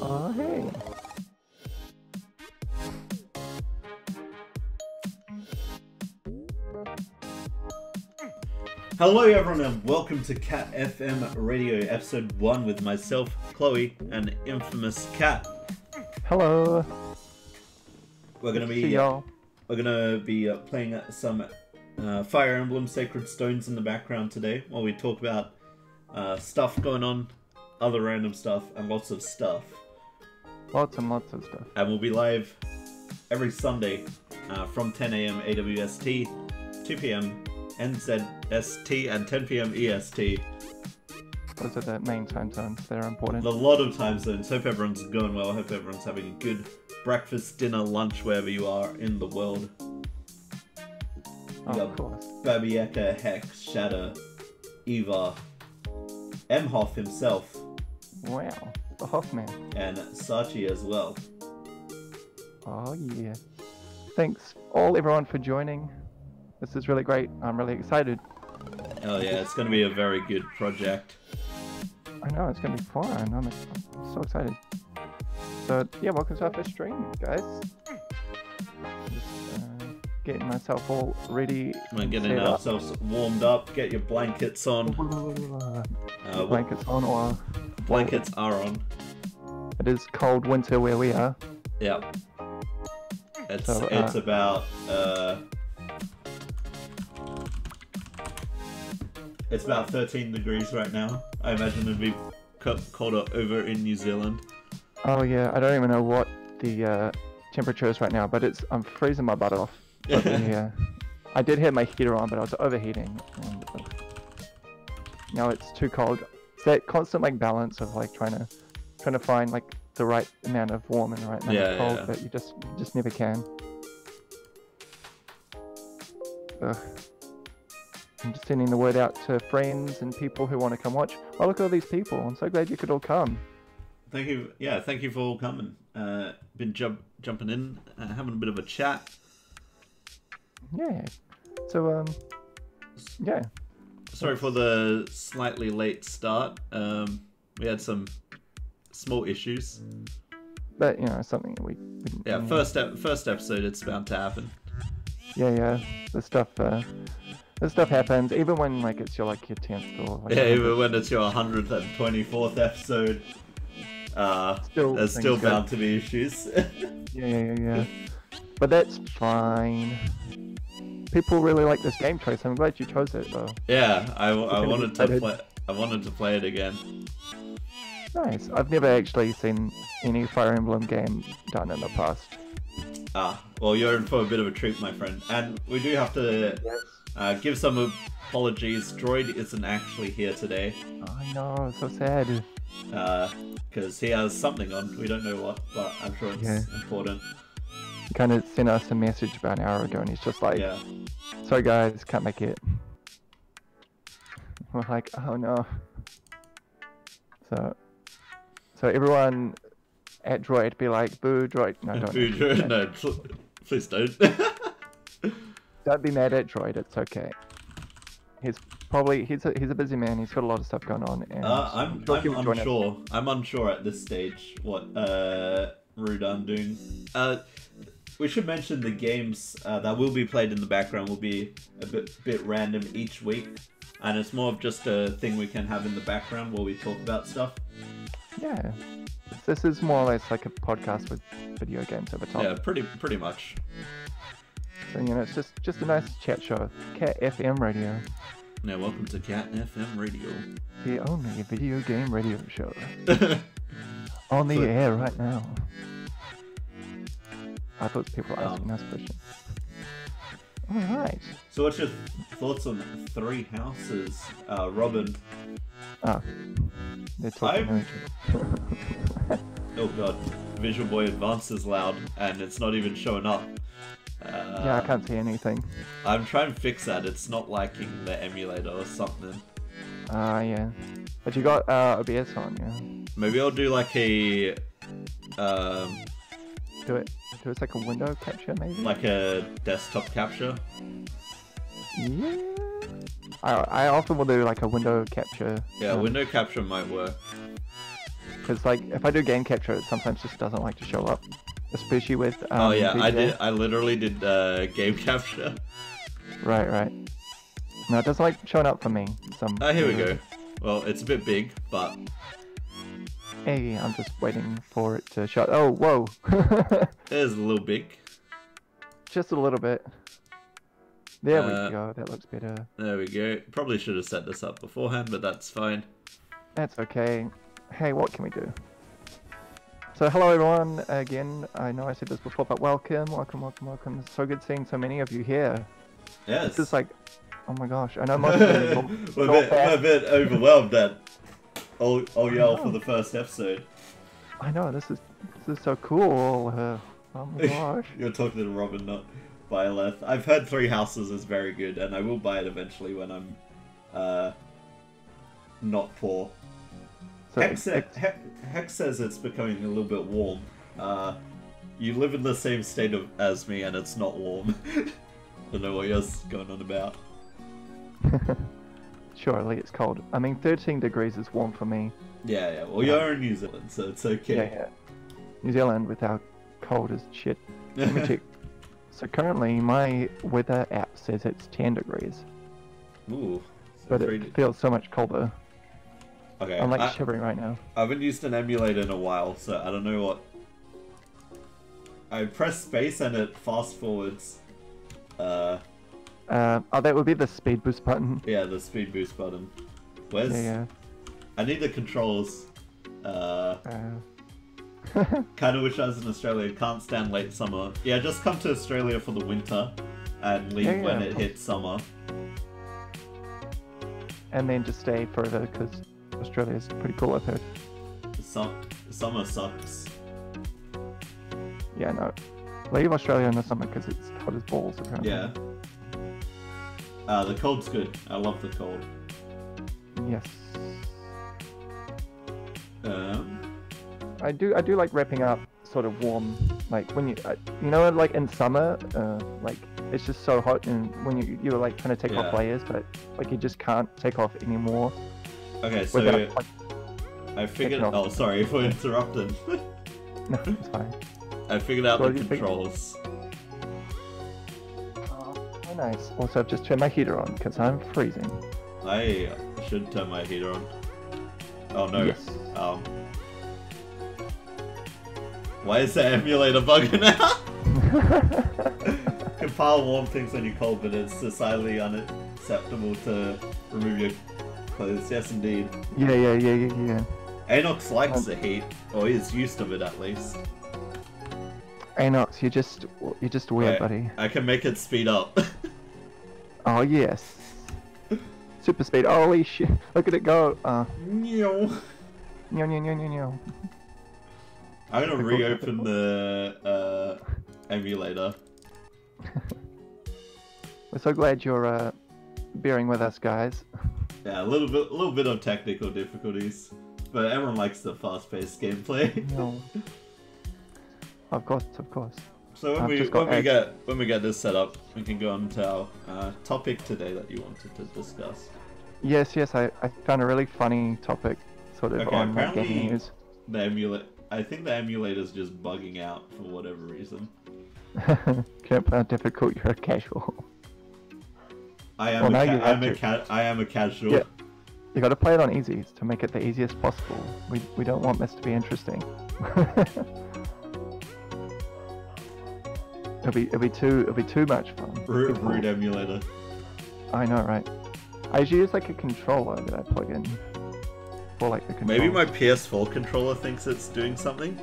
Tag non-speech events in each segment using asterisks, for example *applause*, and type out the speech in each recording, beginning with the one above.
Oh, hey. Hello, everyone, and welcome to Cat FM Radio, episode one, with myself, Chloe, and infamous Cat. Hello. We're gonna be y'all. we're gonna be uh, playing some uh, Fire Emblem Sacred Stones in the background today, while we talk about uh, stuff going on, other random stuff, and lots of stuff. Lots and lots of stuff. And we'll be live every Sunday uh, from 10 a.m. AWST, 2 p.m. NZST, and 10 p.m. EST. Those are the main time zones. They're important. A lot of time zones. Hope everyone's going well. Hope everyone's having a good breakfast, dinner, lunch, wherever you are in the world. Oh, of course. Babieka, Hex, Shadow, Eva, Emhoff himself, Wow. The Hoffman. and Sachi as well. Oh, yeah. Thanks, all everyone, for joining. This is really great. I'm really excited. Oh yeah, it's going to be a very good project. I know it's gonna be fun. I'm, I'm so excited. So yeah, welcome to our first stream, guys. Just uh, getting myself all ready. We're getting set up. ourselves warmed up. Get your blankets on. Uh, Blankets on, or blankets are on. it is cold winter where we are. Yeah. It's So, uh, it's about uh It's about 13 degrees right now. I imagine it'd be co- colder over in New Zealand. Oh yeah, I don't even know what the uh, temperature is right now, but it's I'm freezing my butt off. But *laughs* yeah, I did have my heater on, but I was overheating. And, uh, now it's too cold. That constant like balance of like trying to trying to find like the right amount of warm and the right amount Yeah, of cold, yeah. but you just you just never can. Ugh. I'm just sending the word out to friends and people who want to come watch. Oh look at all these people! I'm so glad you could all come. Thank you. Yeah, thank you for all coming. Uh, been jump jumping in, uh, having a bit of a chat. Yeah. So um, yeah. Sorry for the slightly late start. Um, we had some small issues. But you know, something we, Yeah, first ep- first episode, it's bound to happen. yeah, yeah. The stuff, uh, the stuff happens even when like it's your like your tenth or like, Yeah, even when it's your 124th episode, uh, Still there's still bound to be issues. *laughs* Yeah, yeah, yeah, yeah. But that's fine. People really like this game choice. I'm glad you chose it though. yeah, I, I wanted to play. I wanted to play it again. Nice. I've never actually seen any Fire Emblem game done in the past. Ah, well, you're in for a bit of a treat, my friend. And we do have to Yes. uh, give some apologies. Droid isn't actually here today I know. So sad. because he has something on. We don't know what, but I'm sure it's Yeah. important. Kind of sent us a message about an hour ago, and he's just like, Yeah. Sorry guys, can't make it. We're like, oh no. So, so everyone at Droid be like, boo Droid. No, don't. Boo, Droid, no, pl- please don't. *laughs* Don't be mad at Droid. It's okay. He's probably he's a he's a busy man. He's got a lot of stuff going on. And Uh, I'm, I'm us. unsure. I'm unsure at this stage what uh, Rudan doing. Uh, we should mention the games uh, that will be played in the background will be a bit bit random each week, and it's more of just a thing we can have in the background while we talk about stuff. Yeah. This is more or less like a podcast with video games over top. Yeah, pretty pretty much. So you know, it's just just a nice chat show. Cat FM radio, Now, welcome to Cat FM Radio. the only video game radio show *laughs* on the So- air right now. I thought people were asking us questions. All right. so, what's your thoughts on Three Houses, uh, Robin? Ah, they're talking I'm-. Oh god, Visual Boy Advance is loud, and it's not even showing up. Uh, yeah, I can't see anything. I'm trying to fix that. It's not liking the emulator or something. Ah, yeah. But you got uh, OBS on, yeah. Maybe I'll do like a, um, Do it. Do it like a window capture, maybe. like a desktop capture. Yeah. I I often will do like a window capture. Yeah, window capture might work. Because like if I do game capture, it sometimes just doesn't like to show up, especially with. Um, oh yeah, I did. I literally did uh, game *laughs* capture. Right, right. No, it doesn't like showing up for me. Some. Oh, here we go. Well, it's a bit big, but Hey, I'm just waiting for it to shut. Oh, whoa. *laughs* it is a little big. just a little bit. There Uh, we go. That looks better. There we go. Probably should have set this up beforehand, but that's fine. That's okay. Hey, what can we do? So hello everyone again. I know I said this before, but welcome, welcome, welcome, welcome. It's so good seeing so many of you here. Yes. It's just like, oh my gosh, I know *laughs* most of you. we're, a bit, we're a bit *laughs* overwhelmed at all, all yell for the first episode. I know this is this is so cool. Uh, oh my *laughs* gosh. You're talking to Robin, not Byleth. I've heard Three Houses is very good, and I will buy it eventually when I'm uh, not poor. So Hex, sa- Hex, Hex says it's becoming a little bit warm. Uh, you live in the same state of, as me, and it's not warm. *laughs* I don't know what you're going on about. *laughs* surely it's cold. I mean, 13 degrees is warm for me. Yeah, yeah. Well, you're in New Zealand, so it's okay. Yeah, yeah. New Zealand without cold is shit. Let me check. *laughs* So currently, my weather app says it's 10 degrees, Ooh. So but it d- feels so much colder. okay. I'm like I, shivering right now. I haven't used an emulator in a while, so I don't know what. I press space and it fast forwards. Uh, Uh, oh, that would be the speed boost button. yeah, the speed boost button. Where's? Yeah, yeah. I need the controls. Uh, Uh, kind of wish I was in Australia. Can't stand late summer. Yeah, just come to Australia for the winter, and leave Yeah, when yeah. it hits summer. and then just stay forever because Australia's pretty cool, I've heard. Sum- summer sucks. Yeah, no. Leave Australia in the summer because it's hot as balls, apparently. Yeah. Uh, the cold's good. I love the cold. Yes. Um, I do. I do like wrapping up sort of warm, like when you, uh, you know, like in summer, uh, like it's just so hot, and when you you're like trying to take Yeah. off layers, but like you just can't take off anymore okay, so without. Like, I figured. Oh, sorry if we interrupted. no, it's fine. I figured out What the do you think? controls. Nice. Also, I've just turned my heater on because I'm freezing. I should turn my heater on. Oh no. Yes. Um. Why is the emulator bugging *laughs* out? Compile warm things when you're cold, but it's decidedly unacceptable to remove your clothes. Yes, indeed. yeah, yeah, yeah, yeah, yeah. Anox likes Um, the heat, or is used of it at least. Anox, you're just you're just weird, buddy. I can make it speed up. *laughs* Oh yes. Super speed. Holy shit! Look at it go. Uh, nyo, nyo, nyo, nyo, nyo. I'm gonna reopen the uh, emulator. *laughs* We're so glad you're uh, bearing with us, guys. Yeah, a little bit, a little bit of technical difficulties, but everyone likes the fast-paced gameplay. No. *laughs* Of course, of course. So when I've we when we get when we get this set up, we can go on to our uh, topic today that you wanted to discuss. Yes, yes, I, I found a really funny topic sort of Okay, on apparently- gaming news. The emulate, I think the emulator's just bugging out for whatever reason. *laughs* Can't play how difficult you're a casual. I am Well, a, ca- I'm a ca- I am a casual. Yeah. You gotta play it on easy to make it the easiest possible. We, we don't want this to be interesting. *laughs* it'll be it'll be too it'll be too much fun. Rude, People- rude emulator. I know, right? I usually use like a controller that I plug in for like the controller. Maybe my PS4 controller thinks it's doing something.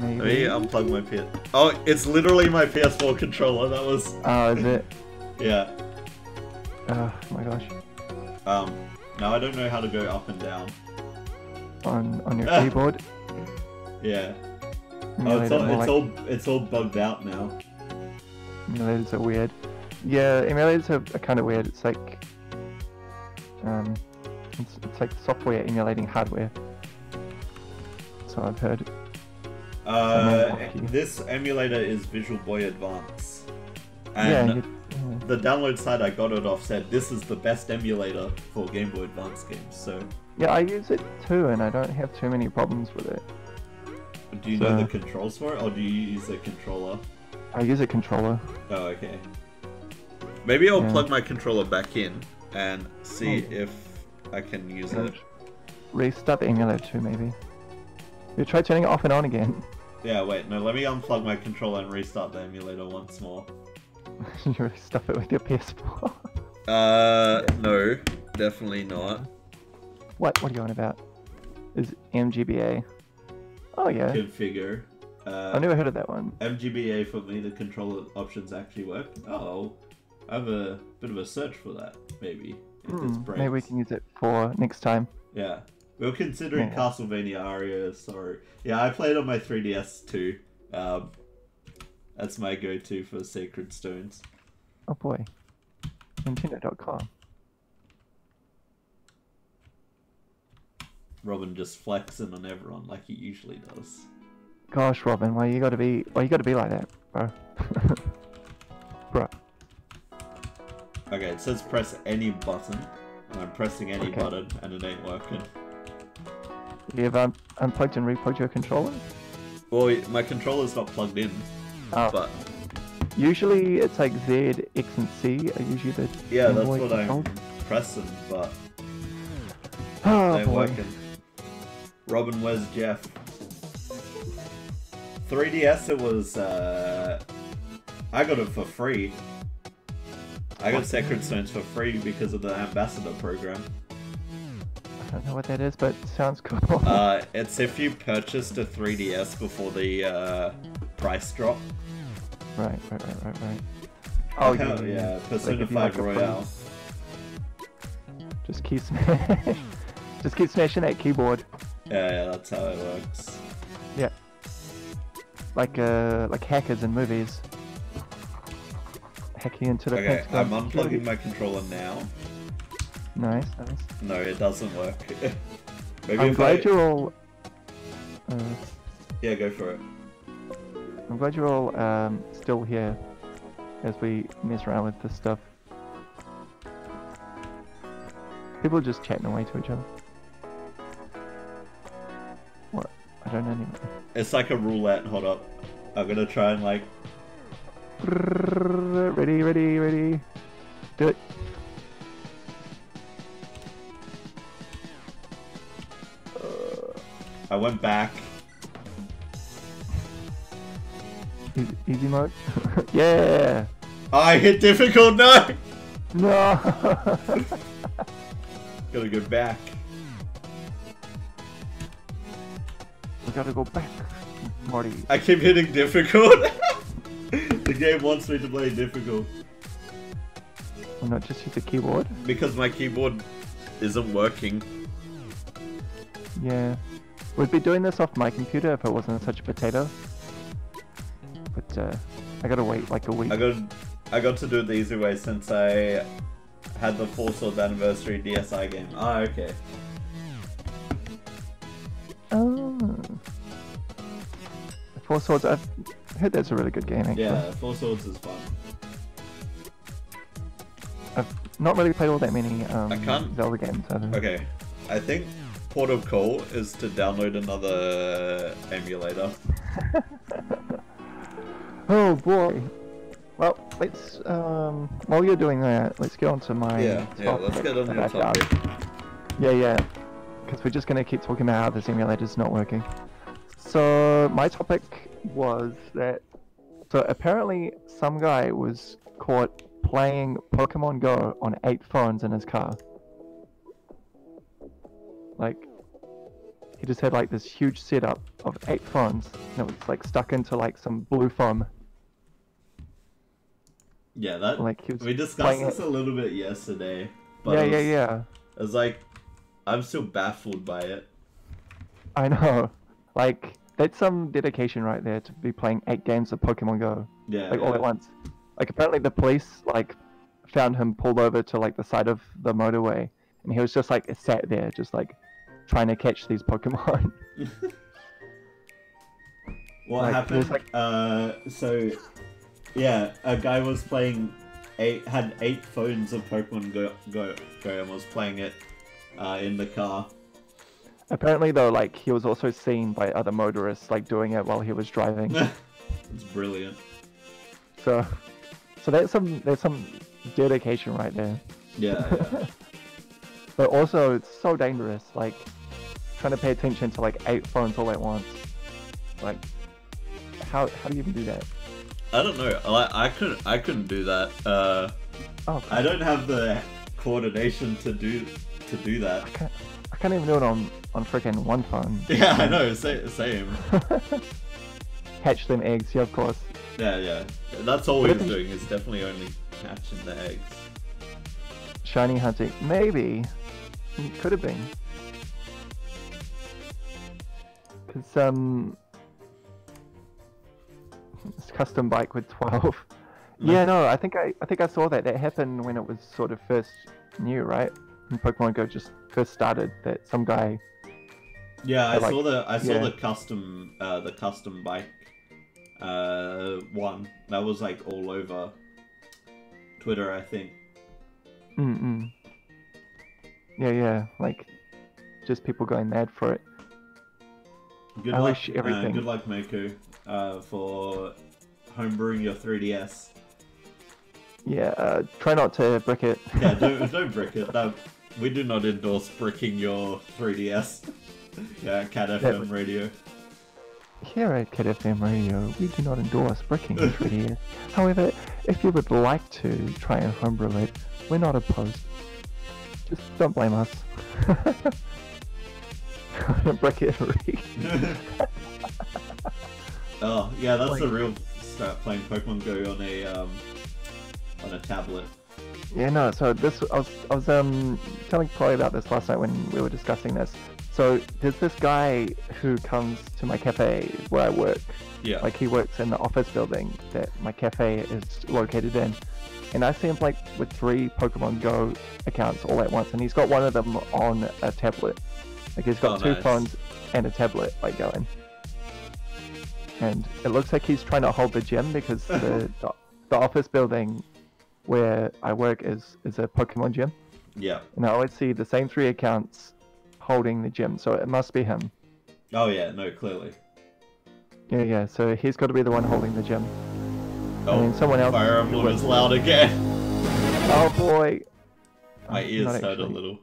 maybe. Let me unplug my PS. Oh, it's literally my PS4 controller. That was *laughs* Oh, is it? yeah. Oh my gosh. Um, now I don't know how to go up and down. On on your *laughs* keyboard. Yeah. Oh, it's all, it's like- all it's all bugged out now. Emulators are weird. Yeah, emulators are, are kind of weird. It's like, um, it's, it's like software emulating hardware. So I've heard. Uh, this emulator is Visual Boy Advance, and yeah, yeah. the download site I got it off said this is the best emulator for Game Boy Advance games. So, yeah, I use it too, and I don't have too many problems with it. Do you know the controls for it, or do you use a controller? I use a controller. Oh, okay. Maybe I'll Yeah. plug my controller back in and see Oh. if I can use Yeah. it. Restart the emulator too, maybe. You try turning it off and on again. *laughs* Yeah, wait, no, let me unplug my controller and restart the emulator once more. *laughs* you stuff it with your PS4. *laughs* Uh, no, definitely not. what? What are you on about? Is MGBA? Oh yeah, Configure. I Uh, never heard of that one. MGBA for me, the controller options actually work. Oh, I have a bit of a search for that, maybe. Breaks. maybe we can use it for next time. Yeah. We were considering Yeah. Castlevania Aria, sorry. yeah, I played on my 3DS too. Um, that's my go-to for Sacred Stones. Oh boy, Nintendo.com. Robin just flexing on everyone like he usually does. Gosh, Robin, why you gotta be? Why you gotta be like that, bro? *laughs* bro. Okay, it says press any button, and I'm pressing any Okay. button, and it ain't working. You've un- um, unplugged and replugged your controller. Well, my controller's not plugged in, Oh, but usually it's like Z, X, and C are usually the. yeah, that's what I'm pressing, but Oh ain't boy. working. Robin, where's Jeff? 3DS, it was. Uh, I got it for free. I got Sacred Stones for free because of the Ambassador program. I don't know what that is, but sounds cool. Uh, *laughs* it's if you purchased a 3DS before the uh, price drop. right, right, right, right, right. Oh, hell yeah, yeah, Persona you, 5 like, Royal. Just keep smash. *laughs* Just keep smashing that keyboard. Yeah, yeah, that's how it works. Yeah. Like uh, like hackers in movies. Hacking into the Okay, I'm security. unplugging my controller now. Nice, nice. No, it doesn't work. *laughs* Maybe I'm glad I... you're all. Uh, Yeah, go for it. I'm glad you're all um, still here as we mess around with this stuff. People are just chatting away to each other. I don't know anymore. It's like a roulette. Hold up. I'm gonna try and like. Ready, ready, ready. Do it. I went back. Easy, easy mode. *laughs* yeah. I hit difficult. No. No. *laughs* Gotta go back. Gotta go back, Marty. I keep hitting difficult. *laughs* the game wants me to play difficult Well, not just use the keyboard. because my keyboard isn't working. Yeah. We'd be doing this off my computer if it wasn't such a potato. But uh, I gotta wait like a week. I got I got to do it the easy way since I had the Four Swords Anniversary DSi game. Ah, okay. Four Swords. I've heard that's a really good game. Actually. Yeah, Four Swords is fun. I've not really played all that many um, I can't- Zelda games. Okay, I think Port of Call is to download another emulator. *laughs* Oh boy. Well, let's um while you're doing that, let's get on to my Yeah, yeah, let's get on your topic. Yeah, yeah. Because we're just gonna keep talking about how this emulator's not working. So my topic was that so apparently some guy was caught playing Pokemon Go on eight phones in his car. Like he just had like this huge setup of eight phones and it was like stuck into like some blue foam. Yeah, that Like he was we discussed this it. a little bit yesterday. But Yeah, yeah, was, yeah. It was like I'm still baffled by it. I know. Like that's some dedication right there to be playing eight games of Pokemon Go. Yeah, like all at once. Like apparently the police like found him pulled over to like the side of the motorway, and he was just like sat there, just like trying to catch these Pokemon. *laughs* what Like, happened? like- Uh, so yeah, a guy was playing eight had eight phones of Pokemon Go Go, Go and was playing it uh, in the car. Apparently though, like he was also seen by other motorists like doing it while he was driving. *laughs* it's brilliant. so, so that's some there's some dedication right there. Yeah, yeah. *laughs* But also it's so dangerous, like trying to pay attention to like eight phones all at once. Like, how how do you even do that? I don't know. Like I couldn't I couldn't do that. Uh, Oh, I don't have the coordination to do to do that. I can't, even do it on on freaking one phone. *laughs* Yeah, I know. Same. *laughs* same. Hatch them eggs, yeah, of course. Yeah, yeah. That's all But he if was he- doing is definitely only hatching the eggs. Shiny hunting, maybe. It could have been. Cause um, it's custom bike with twelve. *laughs* Yeah, no, I think I I think I saw that. That happened when it was sort of first new, right? When Pokemon Go just first started. That some guy. Yeah, I like, saw the I saw yeah. the custom uh, the custom bike uh, one that was like all over Twitter. I think. Mm mm. Yeah, yeah, like just people going mad for it. Good I luck, wish uh, everything- good luck, Mako, uh, for homebrewing your 3DS. Yeah, uh, try not to brick it. Yeah, *laughs* don't don't brick it. No, we do not endorse bricking your 3DS. *laughs* yeah, Cat FM radio. Here at Cat FM Radio, we do not endorse bricking the 3DS. *laughs* However, if you would like to try and homebrew it, we're not opposed. Just don't blame us. *laughs* Brick it, Reed. oh yeah, that's Like- the real start playing Pokemon Go on a um on a tablet. Yeah, no. So this, I was, I was um telling Chloe about this last night when we were discussing this. So there's this guy who comes to my cafe where I work. Yeah. Like he works in the office building that my cafe is located in. And I see him like with three Pokemon Go accounts all at once, and he's got one of them on a tablet. Like he's got Oh, two nice. phones and a tablet like going. And it looks like he's trying to hold the gym because the, *laughs* the the office building where I work is is a Pokemon gym, yeah. and I always see the same three accounts holding the gym. So it must be him. Oh yeah, no, clearly. Yeah, yeah. So he's got to be the one holding the gym. Oh, someone else Fire Emblem is loud again. Oh boy. My ears hurt a little.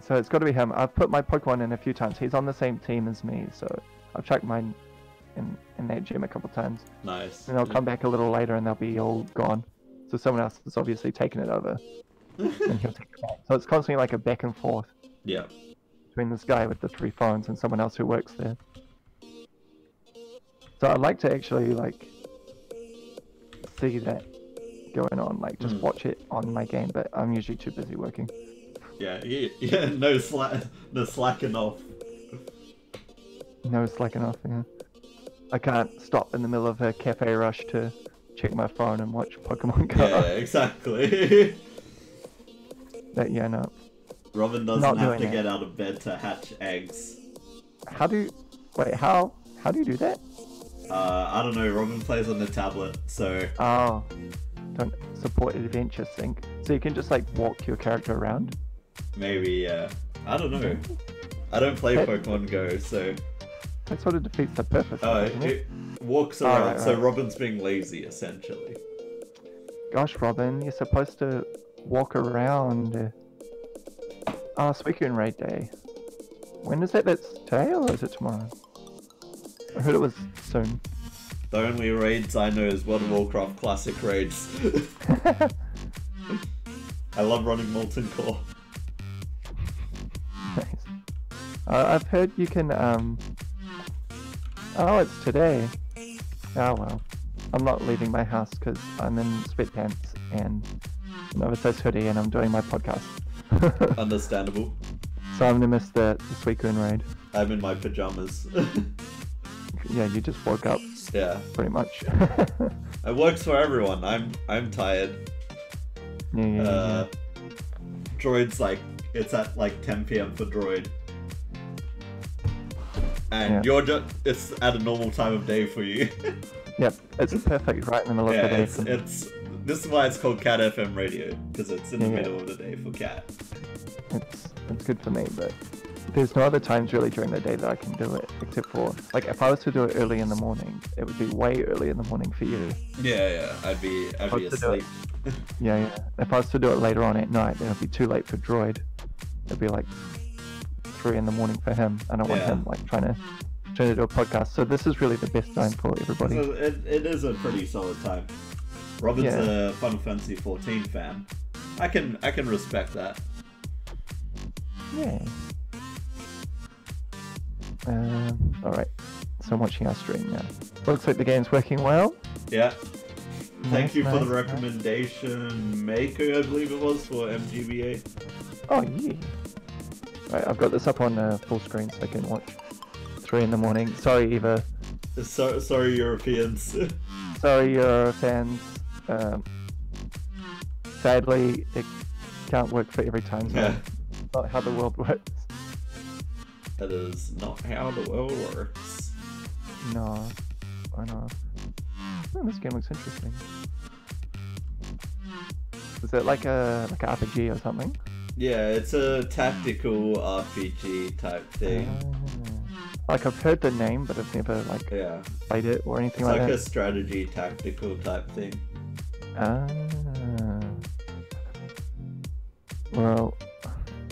So it's got to be him. I've put my Pokemon in a few times. He's on the same team as me, so I've checked mine in in that gym a couple times. Nice. And they'll come back a little later, and they'll be all gone. So someone else has obviously taken it over, *laughs* and he'll take it back. So it's constantly like a back and forth yeah. between this guy with the three phones and someone else who works there. So I'd like to actually like see that going on, like just Mm. watch it on my game, but I'm usually too busy working. Yeah, *laughs* yeah, yeah, no slack, no slacking off. No slacking off. Yeah. I can't stop in the middle of a cafe rush to check my phone and watch Pokemon Go. Yeah, *laughs* exactly. That yeah, no. Robin doesn't Not have to it. get out of bed to hatch eggs. How do you wait? How how do you do that? Uh, I don't know. Robin plays on the tablet, so Oh, don't support Adventure Sync, so you can just like walk your character around. maybe yeah. I don't know. I don't play That- Pokemon Go, so That sort of defeats the purpose. oh, doesn't it? it walks Oh, around. right, So. Robin's being lazy, essentially. Gosh, Robin, you're supposed to walk around. Ah, Suicune Raid Day. When is it? That's today or is it tomorrow? I heard it was soon. The only raids I know is World of Warcraft Classic raids. *laughs* I love running Molten Core. Nice. Uh, I've heard you can. Um... Oh, it's today. Oh well. I'm not leaving my house because I'm in sweatpants and an oversized hoodie, and I'm doing my podcast. *laughs* Understandable. so I'm gonna miss the, the Suicune raid. I'm in my pajamas. *laughs* Yeah, you just woke up. Yeah, pretty much. *laughs* it works for everyone. I'm I'm tired. yeah, yeah, yeah, Uh, Droid's like it's at like 10 p.m. for Droid, and Yeah. you're just it's at a normal time of day for you. *laughs* Yep, it's perfect right in the middle yeah, of the day. it's for it's this is why it's called Cat FM Radio because it's in the Yeah, middle of the day for Cat. it's it's good for me, but there's no other times really during the day that I can do it except for like if I was to do it early in the morning, it would be way early in the morning for you. Yeah, yeah. I'd be I'd be What's to do it? asleep. *laughs* Yeah, yeah. If I was to do it later on at night, then it'd be too late for Droid. It'd be like three in the morning for him. And I don't want Yeah. him like trying to trying to do a podcast. So this is really the best time for everybody. So it, it is a pretty solid time. Robin's Yeah. a Final Fantasy 14 fan. I can I can respect that. Yeah. Um, all right. So I'm watching our stream now. Looks like the game's working well. Yeah. Thank Nice, you for the nice, nice. recommendation, Mako, I believe it was for MGBA. Oh yeah. Right, I've got this up on uh, full screen so I can watch. Three in the morning. Sorry, Eva. So, sorry, Europeans. *laughs* Sorry, Euro fans. Um, sadly, it can't work for every time zone. Yeah. Not how the world *laughs* works. that is not how the world works. No, I know. Oh, this game looks interesting. Is it like a like an RPG or something? Yeah, it's a tactical RPG type thing. Ah. Like I've heard the name, but I've never like Yeah, played it or it's anything like like, a strategy tactical type thing. Ah. Well,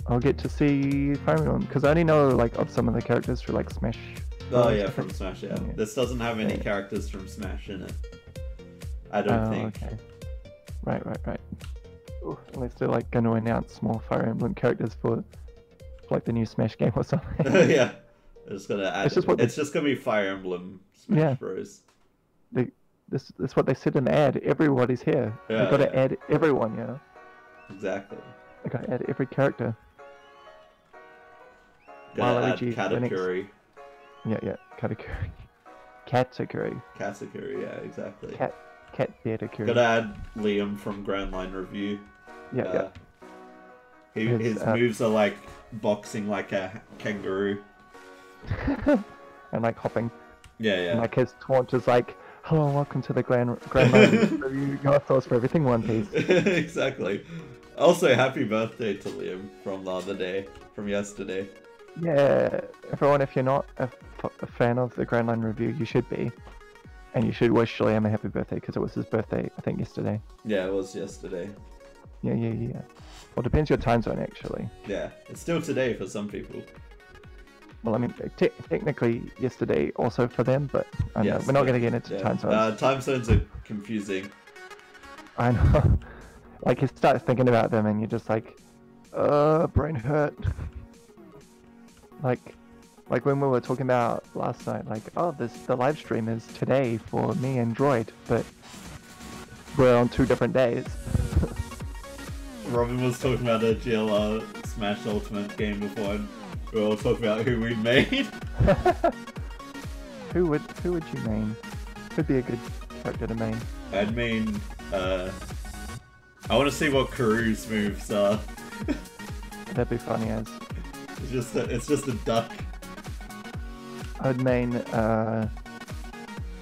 I'll get to see Fire Emblem because I only know like of some of the characters for like Smash. Oh yeah, from. Smash. Yeah, Yeah. this doesn't have any Yeah. characters from Smash in it. I don't Oh, think. okay. Right, right, right. Unless they're like going to announce more Fire Emblem characters for like the new Smash game or something. *laughs* yeah, it's gonna add. It's It's just just, gonna be Fire Emblem Smash Yeah. Bros. they, this, this is what they said in the ad. Everybody's here. Yeah, they got to yeah. add everyone. Yeah, Exactly. they got to add every character. Gonna add. Katakuri. Yeah, yeah. Katakuri, *laughs* Katsukuri, Katakuri, yeah, exactly. Cat, Cat Beartakuri. Gotta add Liam from Grand Line Review. Yeah, Uh, He, His, his uh, moves are like boxing like a kangaroo. *laughs* and like hopping. Yeah, yeah. And yeah. like his taunt is like, "Hello, welcome to the Grand Grand Line Review. Your thoughts for everything One Piece." *laughs* exactly. Also, happy birthday to Liam from the other day, from yesterday. Yeah, everyone, if you're not a, f- a fan of the Grand Line Review, you should be. And you should wish Liam a happy birthday because it was his birthday, I think, yesterday. Yeah, it was yesterday. Yeah, yeah, yeah. Well, depends your time zone, actually. Yeah, it's still today for some people. Well, I mean, te- technically yesterday also for them, but I know, we're not yeah, going to get into Yeah. time zones. Uh, time zones are confusing. I know. *laughs* like, you start thinking about them and you're just like, uh, brain hurt. *laughs* like, like when we were talking about last night, like, oh, this the live stream is today for me and Droid, but we're on two different days. Robin was talking about a GLR Smash Ultimate game before, and we were all talking about who we made. *laughs* who would who would you main? Could be a good character to main. I'd mean, uh, I want to see what Karu's moves are. *laughs* That'd be funny as. It's just a, it's just a duck. I'd main uh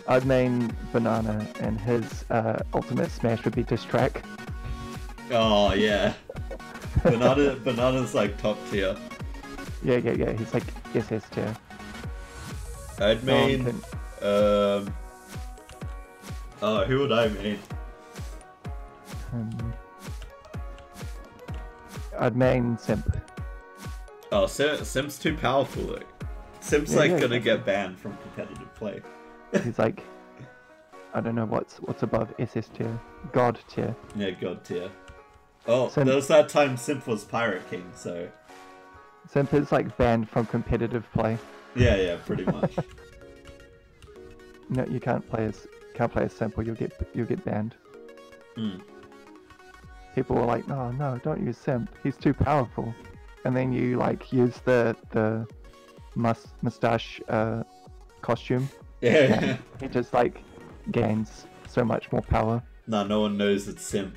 I'd main Banana and his uh, ultimate smash would be Distract. Oh yeah, banana banana's like top tier. Yeah, yeah, yeah. He's like SS tier. I'd No mean, um, oh who would I mean? um, I'd main Simp. Oh, Sim, Sim's too powerful. Like, Sim's Yeah, like yeah, gonna exactly. get banned from competitive play. *laughs* He's like I don't know what's what's above SS tier. God tier. Yeah, god tier. Oh, Sim- there was that time Simp was Pirate King, so Simp is like banned from competitive play. yeah, yeah, pretty much. *laughs* No, you can't play as can't play as Simp or you'll get you'll get banned. Hmm. People were like, no, no, don't use Simp. He's too powerful. And then you like use the the mus- mustache uh, costume. Yeah. it just like gains so much more power. no, no one knows it's simp.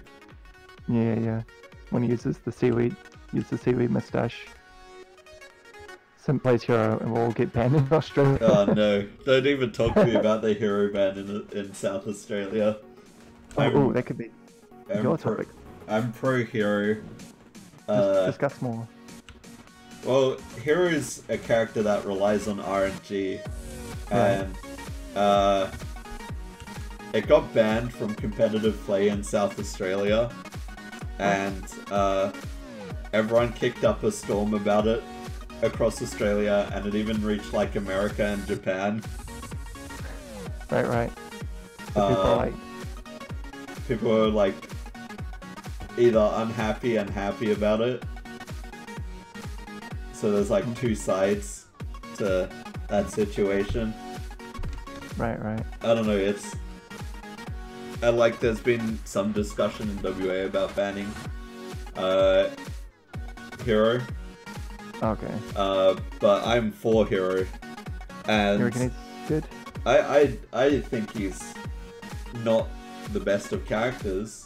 Yeah, yeah. When he uses the seaweed, use the seaweed mustache. Sim plays hero and we'll all get banned in *laughs* Australia. Oh no! Don't even talk to me about the hero ban in in South Australia. oh, that could be I'm your pro, topic. I'm pro hero. Uh, discuss more. well, hero is a character that relies on RNG, and uh, it got banned from competitive play in South Australia, and uh, everyone kicked up a storm about it across Australia, and it even reached like America and Japan. Right, right. So people are like, people are like either unhappy and happy about it. So there's like two sides to that situation. right, right. I don't know, it's and like there's been some discussion in WA about banning uh Hero. Okay. Uh but I'm for Hero. And You reckon he's good? I, I I think he's not the best of characters,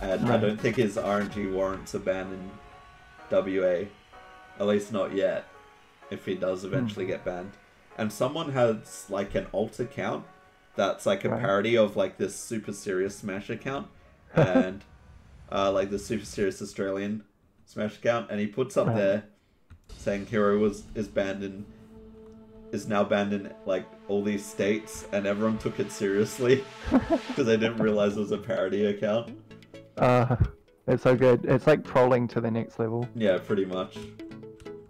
and I don't think his RNG warrants a ban in WA, at least not yet. If he does eventually Hmm. get banned, and someone has like an alt account that's like a Right. parody of like this super serious Smash account, *laughs* and uh, like the super serious Australian Smash account, and he puts up Right. there saying Hero was is banned in is now banned in like all these states, and everyone took it seriously *laughs* because they didn't realize it was a parody account. Uh, it's so good. It's like trolling to the next level. Yeah, pretty much.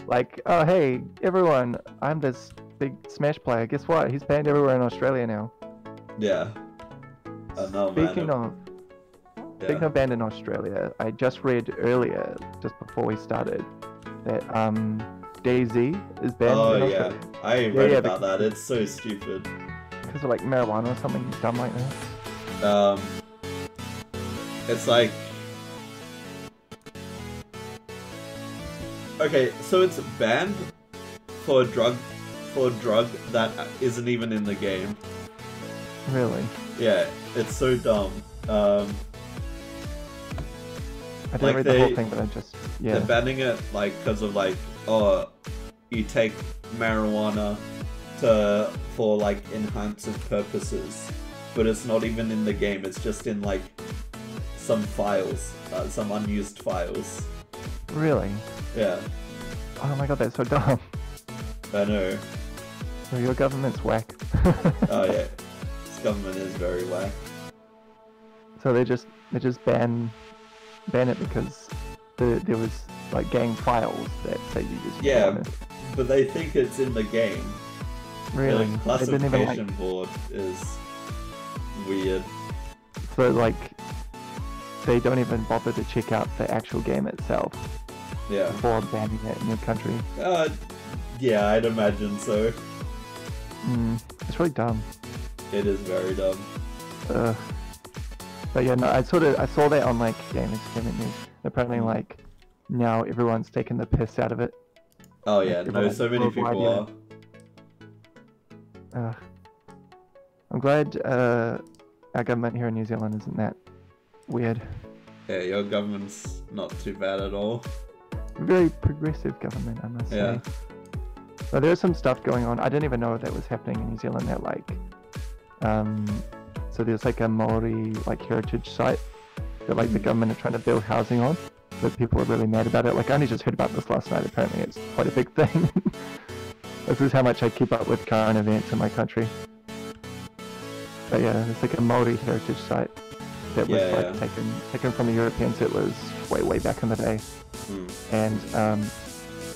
Like, oh hey, everyone, I'm this big Smash player. Guess what? He's banned everywhere in Australia now. Yeah. Uh, no, Speaking of speaking of banned in Australia, I just read earlier, just before we started, that um DayZ is banned Oh in yeah, Australia I read yeah, about that. It's so stupid. because of like marijuana or something dumb like that. Um, it's like. Okay, so it's banned for a drug, for a drug that isn't even in the game. Really? Yeah, it's so dumb. Um, I didn't Like read the whole thing, but I just yeah. They're banning it like because of like oh, you take marijuana to for like enhanced purposes, but it's not even in the game. It's just in like some files, uh, some unused files. Really? Yeah, Oh my god, that's so dumb. I know. Well, your government's whack. Oh yeah, *laughs* government is very whack. So they just they just ban ban it because the, there was like gang files that say you use Yeah, marijuana. but they think it's in the game. Really? The even classification like board is weird. so like they don't even bother to check out the actual game itself Yeah. before banning it in your country. Uh, yeah, I'd imagine so. Mm, it's really dumb. It is very dumb. Ugh. But yeah, no, I sort of I saw that on like Game Entertainment News. Apparently, Mm. like now everyone's taking the piss out of it. Oh yeah, People no, so many people are. Ugh. I'm glad uh, our government here in New Zealand isn't that weird. Yeah, your government's not too bad at all. Very progressive government, I must say. Yeah. say. But there's some stuff going on. I didn't even know that was happening in New Zealand. That like, um, so there's like a Maori like heritage site that like the Mm. government are trying to build housing on. But people are really mad about it. Like I only just heard about this last night. Apparently, it's quite a big *laughs* thing. this is how much I keep up with current events in my country. But yeah, it's like a Maori heritage site that was Yeah, like yeah. taken taken from the European settlers way way back in the day Hmm. and um,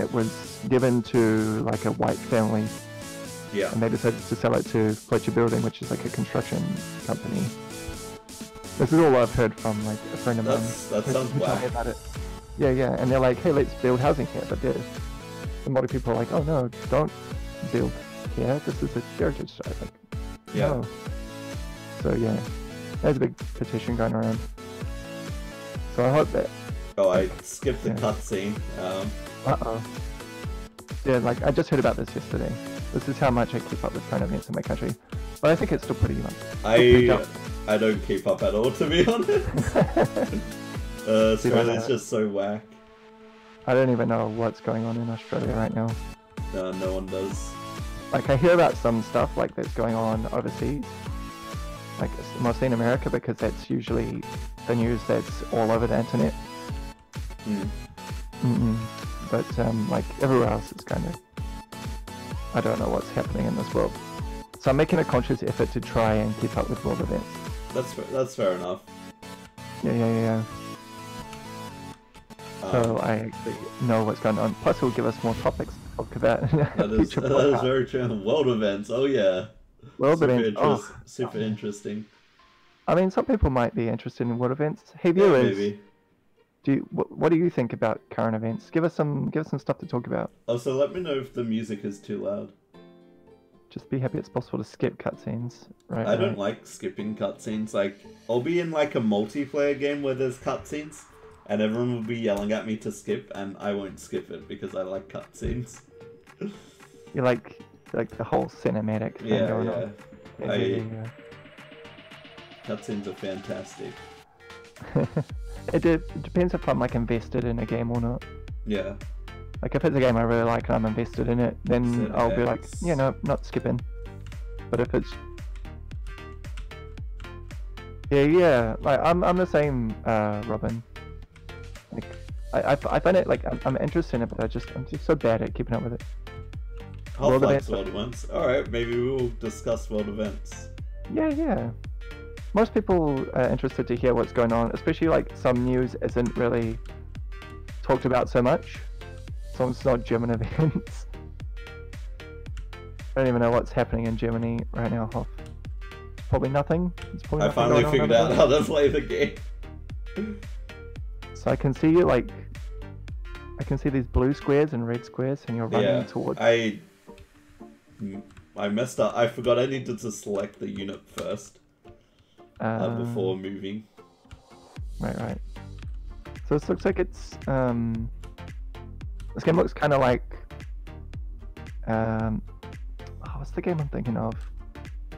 it was given to like a white family, Yeah. and they decided to sell it to Fletcher Building, which is like a construction company. This is all I've heard from like a friend of mine. That sounds who told me about it. Yeah, yeah, and they're like, hey, let's build housing here, but there's a lot of people are like, oh no, don't build here. This is a heritage site. Like, Yeah. no. So yeah, there's a big petition going around. So I hope that Oh, I skipped the Yeah. cutscene. Um, Uh oh. Yeah, like I just heard about this yesterday. This is how much I keep up with current events in my country. But I think it's still pretty. Pretty I. I don't keep up at all to be honest. *laughs* Uh, Australia's just so whack. I don't even know what's going on in Australia right now. No, no one does. Like I hear about some stuff like that's going on overseas, like mostly in America because that's usually the news that's all over the internet. Hmm. Mm-mm. But um, like everywhere else, it's kind of I don't know what's happening in this world. So I'm making a conscious effort to try and keep up with world events. That's that's fair enough. Yeah, yeah, yeah. yeah. So Um, I actually know what's going on. Plus, it will give us more topics to talk about *laughs* that is *laughs* future that is podcasts. very true. World events. Oh yeah. World super events. Oh, super interesting. I mean, some people might be interested in world events. Hey, Yeah, viewers, maybe. Do you, what, what do you think about current events? Give us some give us some stuff to talk about. Oh, also, let me know if the music is too loud. Just be happy it's possible to skip cutscenes. Right. I don't like skipping cutscenes. Like, I'll be in like a multiplayer game where there's cutscenes, and everyone will be yelling at me to skip, and I won't skip it because I like cutscenes. You like like the whole cinematic thing Yeah, going yeah. on. Yeah, I- yeah, yeah, Cutscenes are fantastic. *laughs* it, de- it depends if I'm like invested in a game or not. Yeah. Like if it's a game I really like and I'm invested in it, then I'll be like, yeah, no, not skipping. But if it's yeah, yeah, like I'm I'm the same, uh, Robin. Like I, I, I find it like I'm, I'm interested in it, but I just I'm just so bad at keeping up with it. World Half-Life's events. world events. Alright, maybe we will discuss world events. Yeah, yeah. Most people are interested to hear what's going on, especially like some news isn't really talked about so much. So it's not German *laughs* events. I don't even know what's happening in Germany right now, Hoff. Probably nothing. It's probably I nothing finally figured out how to play the game. So I can see you like, I can see these blue squares and red squares, and you're running Yeah, towards. I I messed up. I forgot I needed to select the unit first um, before moving. Right, right. So this looks like it's um this game looks kinda like um oh, what's the game I'm thinking of?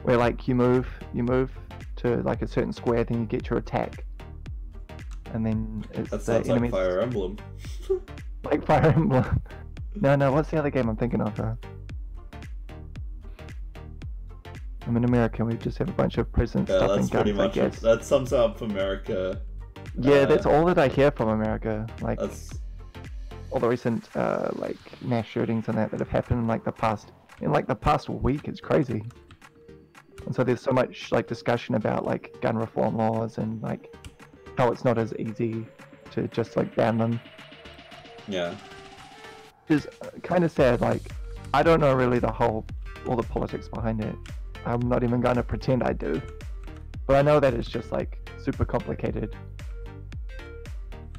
Where like you move you move to like a certain square then you get your attack. And then it's That the sounds like Fire Emblem. *laughs* like Fire Emblem. *laughs* no, no, what's the other game I'm thinking of? Uh, I'm in America we just have a bunch of presents, Yeah, stuff, that's and pretty guns, I much guess. that sums up America. Yeah, uh, that's all that I hear from America. Like That's all the recent uh, like mass shootings and that that have happened in like the past in like the past week it's crazy and so there's so much like discussion about like gun reform laws and like how it's not as easy to just like ban them yeah. which is kind of sad like i don't know really the whole all the politics behind it i'm not even gonna pretend i do. But i know that it's just like super complicated.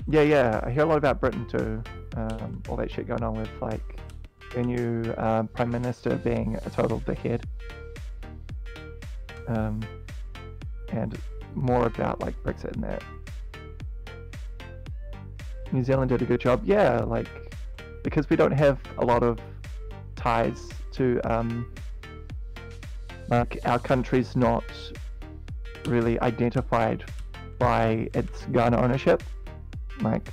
Yeah yeah i hear a lot about britain too um, all that shit going on with like the new um, prime minister being a total dickhead. Um, and more about like brexit and that. New zealand did a good job. Yeah like because we don't have a lot of ties to um, like our country's not really identified by its gun ownership like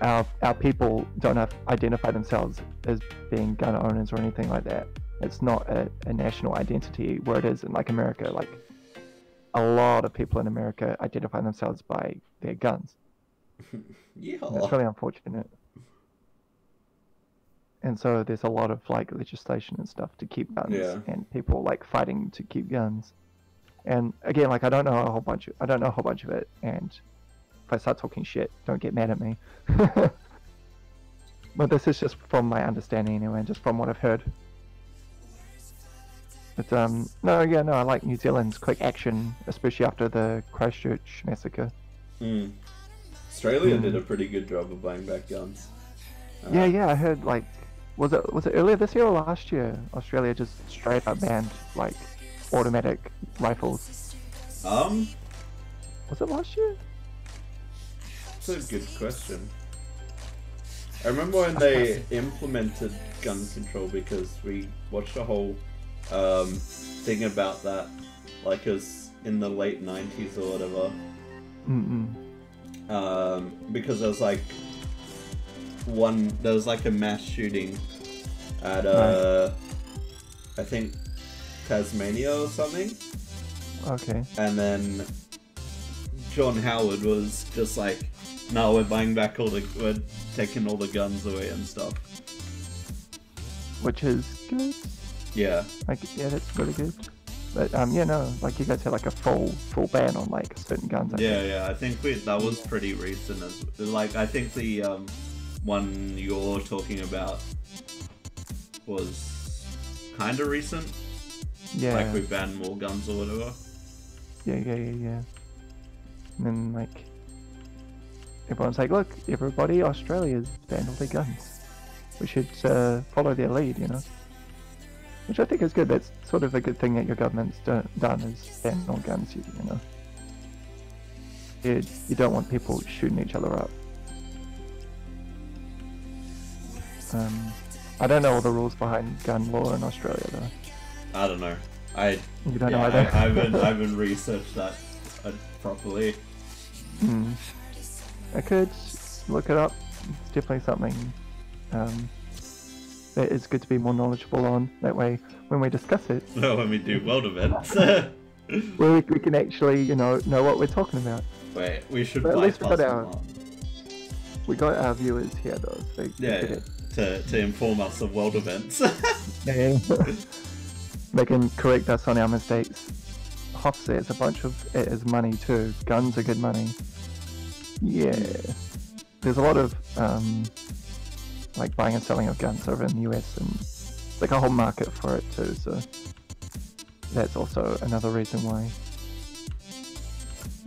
our our people don't have, identify themselves as being gun owners or anything like that it's not a, a national identity where it is in like america like a lot of people in america identify themselves by their guns *laughs* Yeah. it's really unfortunate. And so there's a lot of like legislation and stuff to keep guns Yeah. and people like fighting to keep guns. And again, like I don't know a whole bunch of I don't know a whole bunch of it and if I start talking shit, don't get mad at me. *laughs* but this is just from my understanding anyway, and just from what I've heard. But um no yeah, no, I like New Zealand's quick action, especially after the Christchurch massacre. Mm. Australia Hmm. did a pretty good job of buying back guns. Uh, Yeah, yeah, I heard like was it was it earlier this year or last year? Australia just straight up banned like automatic rifles. Um, Was it last year? that's a good question. I remember when they implemented gun control because we watched a whole um, thinking about that, like, as in the late '90s or whatever, Mm-mm. um, because there was like one, there was like a mass shooting at uh, I think Tasmania or something, Okay. and then John Howard was just like, "No, we're buying back all the, we're taking all the guns away and stuff." Which is good. Yeah, Like, yeah, that's really good. But um, yeah, no, like you guys had like a full full ban on like certain guns. I yeah, think. yeah. I think we, that was pretty recent. As like, I think the um, one you're talking about was kind of recent. Yeah. Like we banned more guns or whatever. Yeah, yeah, yeah, yeah. And then like everyone's like, look, everybody, Australia's banned all their guns. We should uh, follow their lead, you know. Which I think is good. That's sort of a good thing that your government's do- done is ban all guns. You, you know. You, you don't want people shooting each other up. Um, I don't know all the rules behind gun law in Australia though. I don't know. I You don't yeah, know I, either. I haven't I *laughs* haven't researched that uh, properly. Hmm. I could look it up. It's definitely something um, that is good to be more knowledgeable on. That way, when we discuss it, *laughs* when we do world events. *laughs* we, we can actually, you know, know what we're talking about. Wait, we should But at least we got our- We got our viewers here though, so Yeah, yeah. To to inform us of world events. *laughs* *laughs* They can correct us on our mistakes. Hoff says a bunch of it is money too. Guns are good money. Yeah. There's a lot of um, like buying and selling of guns over in the US and like a whole market for it too, so that's also another reason why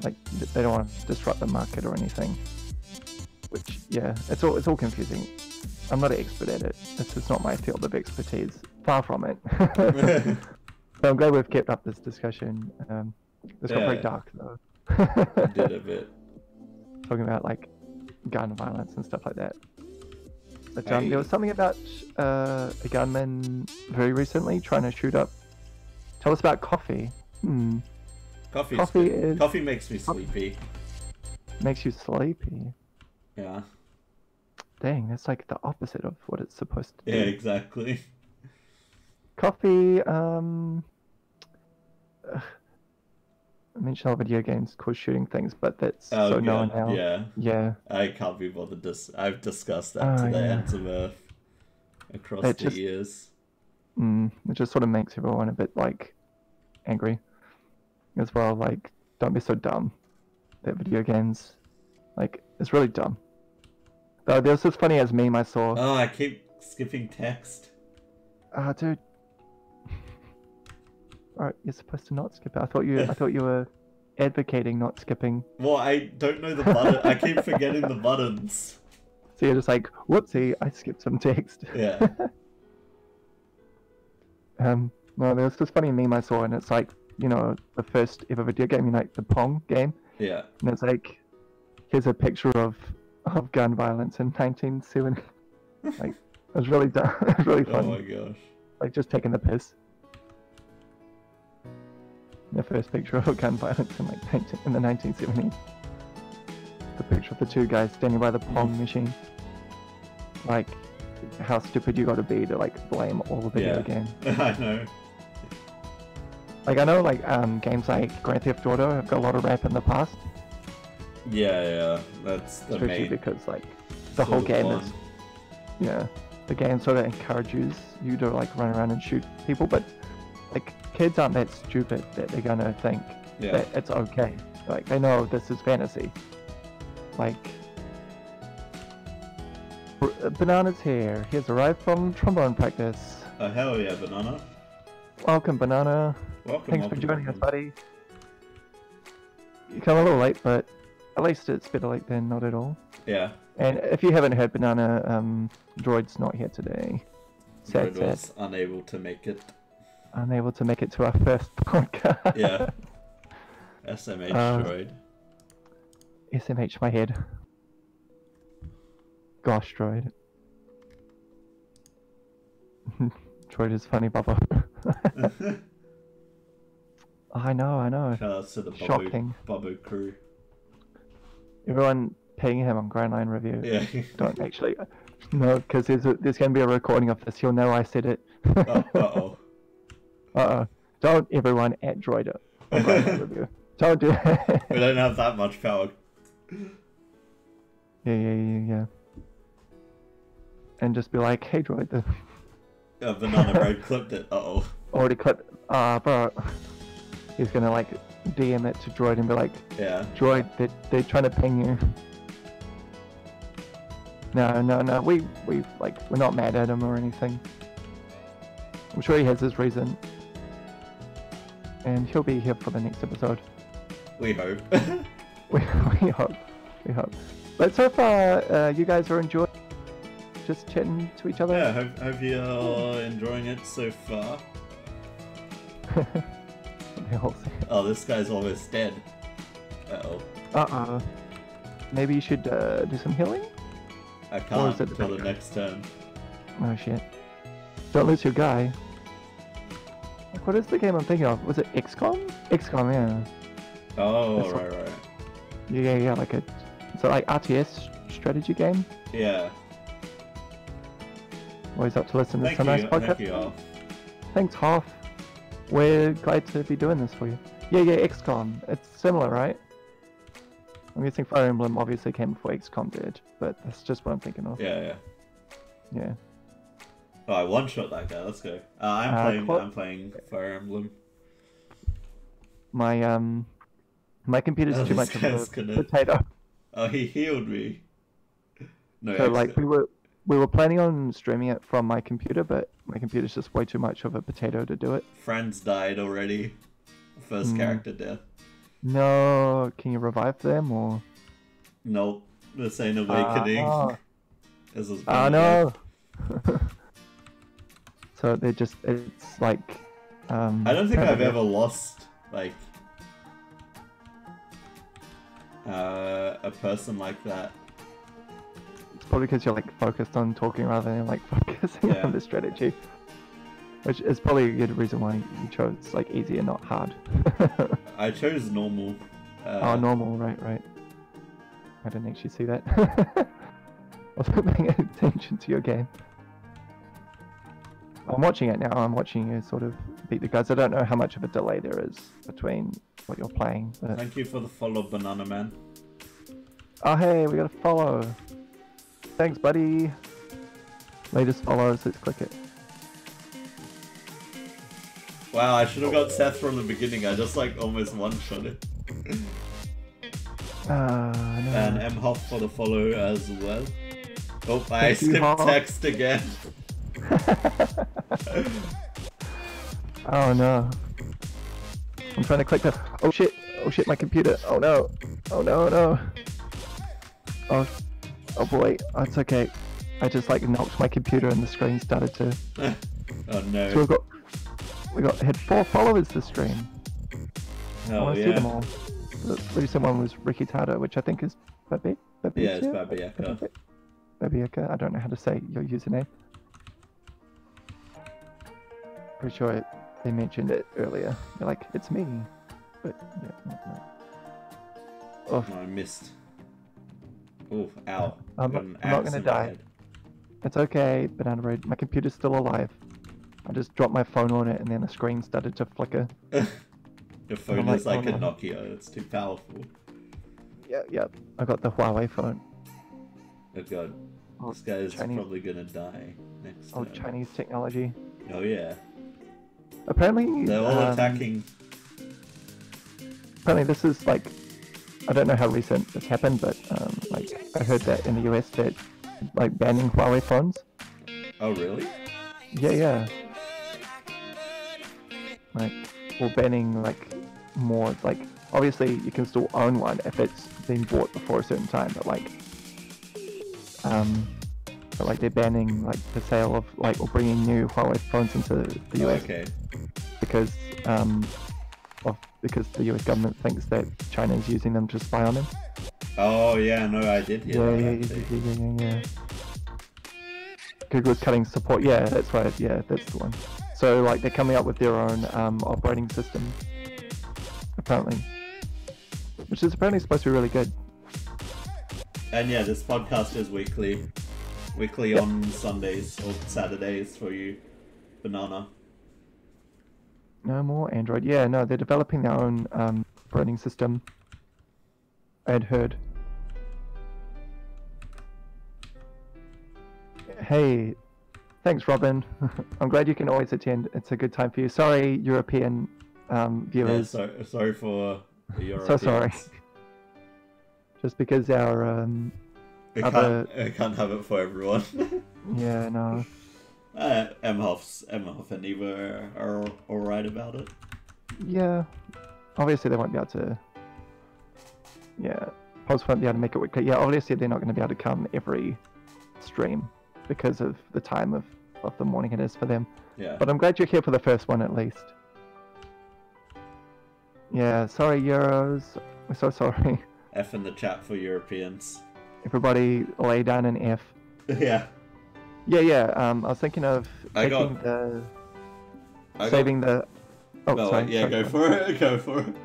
like they don't want to disrupt the market or anything. Which yeah, it's all it's all confusing. I'm not an expert at it. This is not my field of expertise. Far from it. *laughs* *laughs* but I'm glad we've kept up this discussion. Um, this got very dark though. *laughs* Did a bit. Talking about like gun violence and stuff like that. But um, there was something about uh, a gunman very recently trying to shoot up. Tell us about coffee. Hmm. Coffee's Coffee good. is- Coffee makes me sleepy. Makes you sleepy. Yeah. Dang, that's like the opposite of what it's supposed to do. Yeah, exactly. *laughs* Coffee, um. ugh, *sighs* I mentioned all video games called shooting things, but that's Oh, so yeah, known now. yeah. Yeah. I can't be bothered. Dis- I've discussed that Oh, to the yeah. ends of Earth across It the just- years. Mm, it just sort of makes everyone a bit like angry as well. Like, don't be so dumb. That video games, like, it's really dumb. There was this funny as meme I saw. Oh, I keep skipping text. Ah, dude. *laughs* Alright, you're supposed to not skip it. I thought you. I thought you were advocating not skipping. Well, I don't know the button. I keep forgetting the buttons. So you're just like, whoopsie, I skipped some text. *laughs* Yeah. Um, no, there was this funny meme I saw, and it's like, you know, the first ever video game, you know, like the Pong game, Yeah. and it's like, here's a picture of of gun violence in 1970. *laughs* like, it was really dumb. *laughs* it was really Oh my gosh. like just taking the piss. The first picture of gun violence in like 19, in the 1970s. The picture of the two guys standing by the Pong machine. Like, how stupid you got to be to like blame all the video Yeah. games. *laughs* I know. Like I know like um, games like Grand Theft Auto have got a lot of rap in the past, Yeah, yeah. That's the especially main. because like the whole game one. is yeah, the game sort of encourages you to like run around and shoot people, but like kids aren't that stupid that they're gonna think Yeah. that it's okay. Like they know this is fantasy. Like uh, Banana's here. He's arrived from trombone practice. Oh hell yeah, banana. Welcome, Banana. Welcome. Thanks for welcome, joining us, buddy. You come a little late, but at least it's better late than not at all. Yeah. And if you haven't heard, Banana, um, Droid's not here today. Sad, Droid sad. was unable to make it. Unable to make it to our first *laughs* podcast. Yeah. SMH Uh, droid. SMH my head. Gosh, Droid. *laughs* Droid is funny, Bubba. *laughs* I know, I know. Shout out to the Babu, Babu crew. Everyone paying him on Grand Line Review. Yeah. *laughs* Don't actually. No, because there's a, there's gonna be a recording of this. He'll know I said it. uh oh. *laughs* Uh-oh. Don't everyone on *laughs* Review. Don't do it We don't have that much power. Yeah, yeah, yeah, yeah. And just be like, hey, Droid, the Uh, Banana Bread clipped it. Uh oh. already clipped. Ah, bro. He's gonna like DM it to Droid and be like, Yeah. Droid, they're, they're trying to ping you. No, no, no. We, we, like, we're not mad at him or anything. I'm sure he has his reason. And he'll be here for the next episode. We hope. *laughs* We, we hope. We hope. But so far, uh, you guys are enjoying just chatting to each other. yeah, hope, hope you're enjoying it so far. *laughs* *laughs* Oh, this guy's almost dead. Uh oh. Uh-uh. Maybe you should uh, do some healing? I can't it the until the next turn. Oh shit. Don't lose your guy. Like, what is the game I'm thinking of? Was it XCOM? XCOM, yeah. Oh, That's right, right. Yeah, yeah, like a... Is it like RTS strategy game? Yeah. Always up to listen to some nice podcast. Thank you. Thanks, Hoff. We're glad to be doing this for you. Yeah, yeah, XCOM. It's similar, right? I'm guessing Fire Emblem obviously came before XCOM did, but that's just what I'm thinking of. Yeah, yeah. Yeah. Oh, I one shot that guy. Let's go. Uh, I'm Uh, playing. I'm playing Fire Emblem. My um, my computer's Oh, too much of a gonna- potato. Oh, he healed me. No, So like we were we were planning on streaming it from my computer, but my computer's just way too much of a potato to do it. friends died already. First Hmm. character death. No, can you revive them or? Nope. This ain't awakening. Ah, *laughs* This is pretty no. *laughs* so they're just it's like. Um. I don't think I've ever lost like uh, a person like that. Probably because you're like focused on talking rather than like *laughs* focusing Yeah. on the strategy. Which is probably a good reason why you chose like easy and not hard. *laughs* I chose normal. Uh, oh, normal, right, right. I didn't actually see that. *laughs* I wasn't paying attention to your game. I'm watching it now. I'm watching you sort of beat the guys. I don't know how much of a delay there is between what you're playing. But... Thank you for the follow, Banana Man. Oh, hey, we got a follow. Thanks, buddy. Latest follows. Let's click it. Wow, I should have got Seth from the beginning. I just like almost one shot it. *laughs* Ah, no. And M Hop for the follow as well. Oh, I Thank skipped text again. *laughs* oh no. I'm trying to click the. Oh shit! Oh shit! My computer! Oh no! Oh no! No! Oh, oh boy! It's okay. I just like knocked my computer and the screen started to. *laughs* oh no. So we've got we got had four followers this stream. Oh, I Oh want to see them yeah. all. The recent one was Ricky Tado, which I think is Babi. Babi Yeah, it's Babieka. Babieka. I don't know how to say your username. Pretty sure it, they mentioned it earlier. They're like, it's me. But yeah, no, no. Oh, No, I missed. Oh, ow. I'm not- I'm not gonna die. it's okay, Banana Road. My computer's still alive. I just dropped my phone on it and then the screen started to flicker. *laughs* Your phone like, is like oh a no. Nokia. It's too powerful. Yeah, yeah. I got the Huawei phone. Oh god. Oh, This guy's Chinese- probably gonna die next Oh, turn. Chinese technology. Oh yeah. Apparently, They're all um, attacking. Apparently, this is like, I don't know how recent this happened, but um, like I heard that in the US that like banning Huawei phones. Oh really? Yeah, yeah. Like, or banning like more like obviously you can still own one if it's been bought before a certain time, but like, um, but like they're banning like the sale of like or bringing new Huawei phones into the Oh, US okay. because um, because the US government thinks that China is using them to spy on them. Oh yeah, no, I did hear Yeah, that. yeah, yeah, yeah, yeah, yeah, yeah. Google's cutting support. Yeah, that's right. Yeah, that's the one. So like they're coming up with their own um, operating system, apparently, which is apparently supposed to be really good. And yeah, this podcast is weekly, weekly Yep. on Sundays or Saturdays for you, banana. No more Android. Yeah, no, they're developing their own um, operating system. I had heard. Hey, thanks, Robin. *laughs* I'm glad you can always attend. It's a good time for you. Sorry, European um, Yeah, so, sorry for the *laughs* So sorry. *laughs* Just because our um, I Other- can't, I can't have it for everyone. yeah, no. Uh, Emhoff's, Emhoff and Eva are alright about it. Yeah, obviously they won't be able to. Yeah, Post won't be able to make it weekly. Yeah, obviously they're not going to be able to come every stream because of the time of, of the morning it is for them. Yeah. But I'm glad you're here for the first one at least. Yeah, sorry Euros. We're so sorry. F in the chat for Europeans. Everybody lay down an F. *laughs* yeah. Yeah, yeah. Um, I was thinking of I taking got- the I got- saving the. Oh, No, sorry. yeah, sorry, go for it. *laughs* Go for it.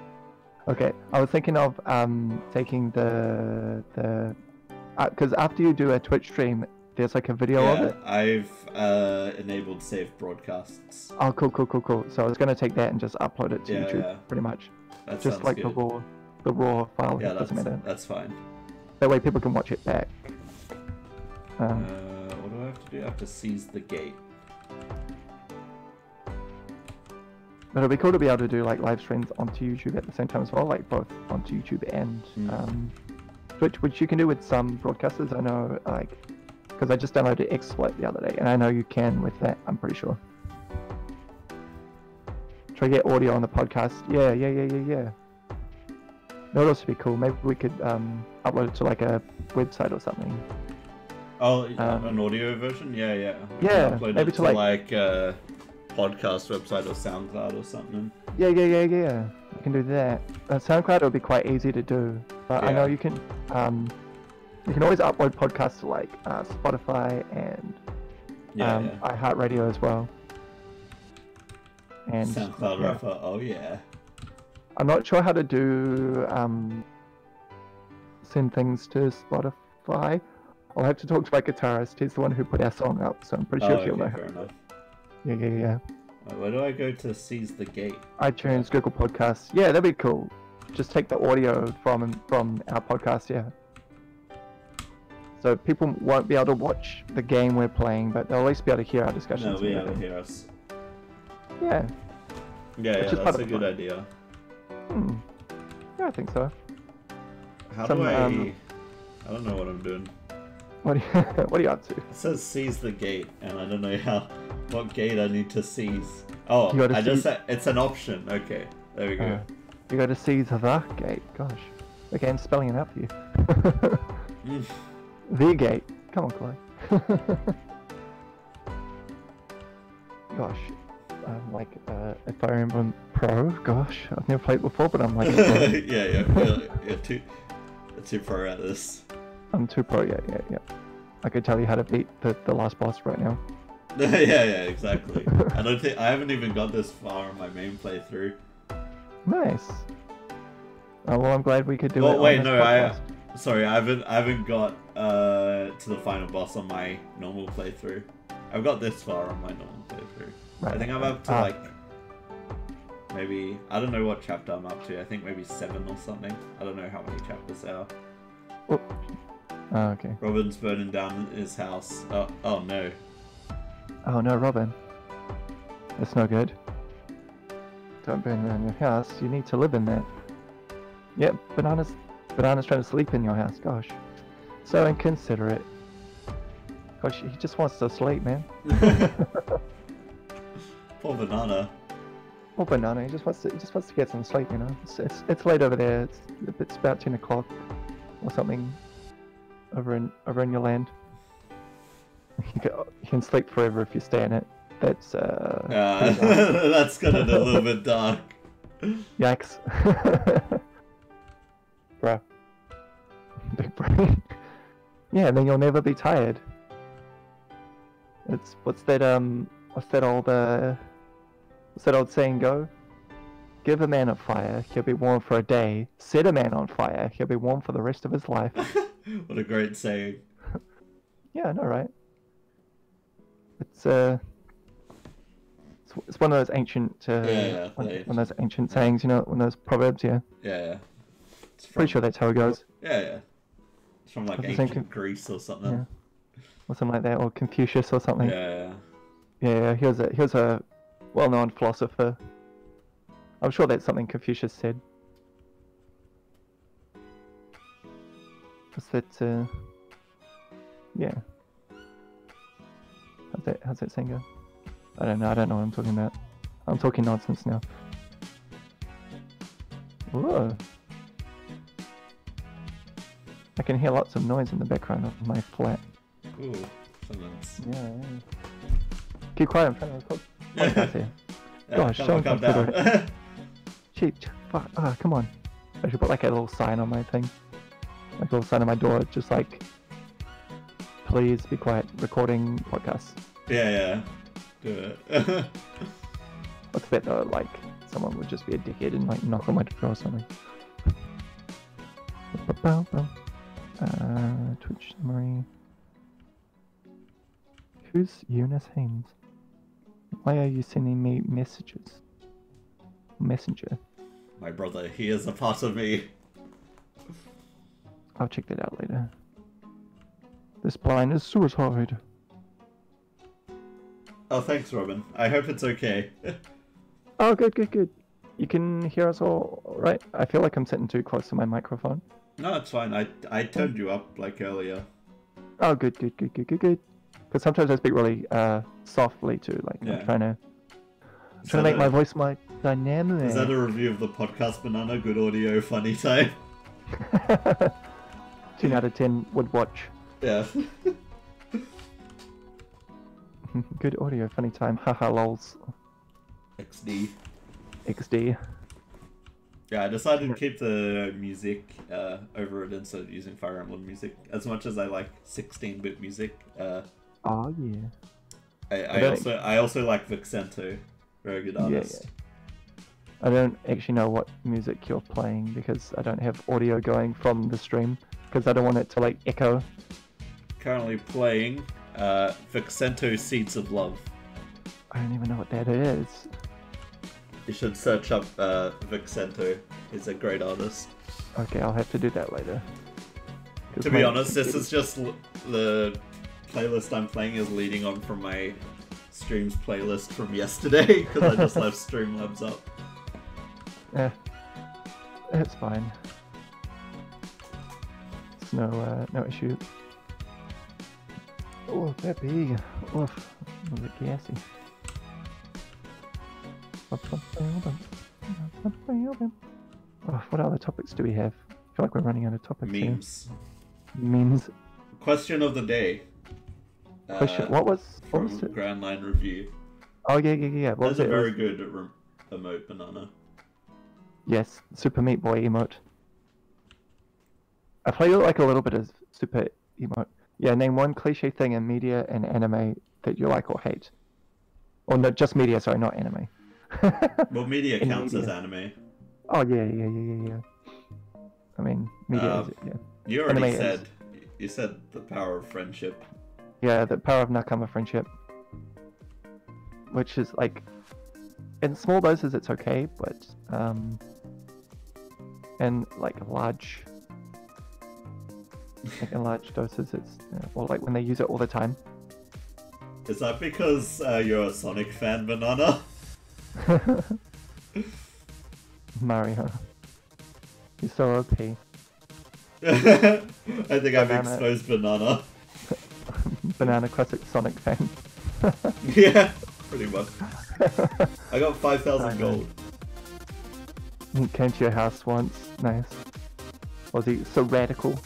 Okay, I was thinking of um taking the the because after you do a Twitch stream, there's like a video of Yeah, it. I've uh, enabled save broadcasts. Oh, cool, cool, cool, cool. So I was gonna take that and just upload it to Yeah, YouTube, yeah. pretty much, That just like good. the raw, the raw file. Yeah, that's, doesn't matter. that's fine. That way people can watch it back. Uh, Um, what do I have to do? I have to seize the gate. but it'll be cool to be able to do like live streams onto YouTube at the same time as well, like both onto YouTube and Mm. um, Twitch, which you can do with some broadcasters. I know, like, because I just downloaded XSplit the other day, and I know you can with that. I'm pretty sure. Try to get audio on the podcast. Yeah, yeah, yeah, yeah, yeah. That would also be cool. Maybe we could um, upload it to like a website or something. Oh, Um, an audio version? Yeah, yeah. Yeah, maybe to, to like- like a podcast website or SoundCloud or something. Yeah, yeah, yeah, yeah. You can do that. Uh, SoundCloud would be quite easy to do, but I know you can. Um, you can always upload podcasts to like uh, Spotify and Yeah, um, yeah. iHeartRadio as well. And SoundCloud yeah. rapper. Oh yeah. I'm not sure how to do um, send things to Spotify. I'll have to talk to my guitarist. He's the one who put our song up, so I'm pretty sure oh, he'll okay, know. fair enough. Yeah, yeah, yeah. Where do I go to seize the gate? iTunes, Google Podcasts. Yeah, that'd be cool. Just take the audio from from our podcast, yeah. So people won't be able to watch the game we're playing, but they'll at least be able to hear our discussions. No, we able to hear us. Yeah. Yeah, Which yeah, that's a good fun. idea. Hmm. Yeah, I think so. How Some, do I? um, I don't know what I'm doing. What are you, *laughs* what are you up to? It says seize the gate, and I don't know how what gate I need to seize. Oh, I just seize- it's an option. Okay, there we go. Uh, you got to seize the gate. Gosh. Okay, I'm spelling it out for you. Mm. *laughs* the gate. Come on, Chloe. *laughs* Gosh. I'm like uh, a Fire Emblem Pro. Gosh, I've never played before, but I'm like, a pro. yeah, yeah, you're, you're too, too pro at this. I'm too pro. Yeah, yeah, yeah. I could tell you how to beat the, the last boss right now. *laughs* yeah, yeah, exactly. I don't think I haven't even got this far on my main playthrough. Nice. Oh well, I'm glad we could do Well, it. wait, no, I- Sorry, I haven't, I haven't got uh to the final boss on my normal playthrough. I've got this far on my normal playthrough. I think I'm up to Ah, like maybe I don't know what chapter I'm up to. I think maybe seven or something. I don't know how many chapters there are. Oh, okay. Robin's burning down his house. Oh, oh no. Oh no, Robin. That's no good. Don't burn around your house. You need to live in that. Yep, bananas. Bananas trying to sleep in your house. Gosh, so inconsiderate. Gosh, he just wants to sleep, man. *laughs* *laughs* Poor banana. Or banana. He just wants to. He just wants to get some sleep. You know. It's it's, it's late over there. It's it's about ten o'clock or something. Over in over in your land. You can, you can sleep forever if you stay in it. That's uh. Uh, *laughs* that's got it a little bit dark. Yikes. *laughs* Bruh. Big brain. yeah, then you'll never be tired. It's what's that um what's that old uh What's that old saying go? Give a man a fire, he'll be warm for a day. Set a man on fire, he'll be warm for the rest of his life. *laughs* *laughs* what a great saying. Yeah, I know, right? It's uh, it's, it's one of those ancient, uh, Yeah, yeah, one, one of those ancient sayings, you know, one of those proverbs. Yeah, Yeah, yeah. It's from, pretty sure that's how it goes, Yeah, yeah. It's from like same ancient con- Greece or something. Yeah. or something like that, or Confucius or something. Yeah, Yeah, yeah. yeah, he was a he was a well-known philosopher. I'm sure that's something Confucius said. What's that? Uh, yeah. How's that? How's that saying go? I don't know. I don't know what I'm talking about. I'm talking nonsense now. Whoa. I can hear lots of noise in the background of my flat. Ooh, someone's. Yeah. yeah. Keep quiet in front of the podcast *laughs* here. Yeah, Gosh, come on, calm consider down. *laughs* Cheap. Fuck. Ah, come on. I should put like a little sign on my thing. Like a little sign on my door, just like, please be quiet, recording podcast. yeah, yeah. Do it. *laughs* What's that though? Like, someone would just be a dickhead and like knock on my door or something. Uh, Twitch summary. Who's Eunice Haynes? Why are you sending me messages? Messenger. My brother, he is a part of me. I'll check that out later. This blind is suicide. Oh, thanks, Robin. I hope it's okay. *laughs* Oh, good, good, good. You can hear us all right? I feel like I'm sitting too close to my microphone. no, it's fine. I I turned you up like earlier. Oh, good, good, good, good, good, good. Because sometimes I speak really uh, softly too. Like Yeah. I'm trying to Is trying to make a- my voice more dynamic. Is that a review of the podcast Banana? Good audio, funny time. *laughs* Ten out of ten would watch. Yeah. *laughs* Good audio, funny time. Haha, lols. XD. XD. Yeah, I decided to keep the music uh, over it instead of using Fire Emblem music. As much as I like 16-bit music, uh, Oh yeah. I, I I also I also like Vexento, very good artist. Yeah, artist. I don't actually know what music you're playing because I don't have audio going from the stream because I don't want it to like echo. Currently playing uh, Vexento Seeds of Love. I don't even know what that is. You should search up uh, Vexento. He's a great artist. Okay, I'll have to do that later. To be honest, this is just l- the playlist I'm playing is leading on from my streams playlist from *laughs* yesterday because I just *laughs* left Streamlabs up. Yeah, it's fine. It's no, uh, no issue. Oh, that big. Oof, a bit gassy. Oh, what other topics do we have? I feel like we're running out of topics here. Memes. Memes. Question of the day. Question. Uh, what was? What from was it? Grand Line Review. Oh yeah, yeah, yeah. What That's was a it? It very good rem- emote banana. Yes, Super Meat Boy emote. I play like a little bit of Super emote. Yeah, name one cliche thing in media and anime that you like or hate. Or no, just media. Sorry, not anime. *laughs* Well, media In counts as anime. oh yeah, yeah, yeah, yeah, yeah. I mean, media Uh, is yeah. You already Anime is- said. You said the power of friendship. Yeah, the power of Nakama friendship. Which is like, in small doses it's okay, but um, and like large, like in large doses it's, uh, or like when they use it all the time. Is that because uh, you're a Sonic fan, banana? *laughs* Mario. He's so OP. *laughs* I think I've exposed banana. *laughs* Banana classic Sonic fan. yeah, pretty much. I got five thousand I know. gold. He came to your house once. Nice. Was he so radical?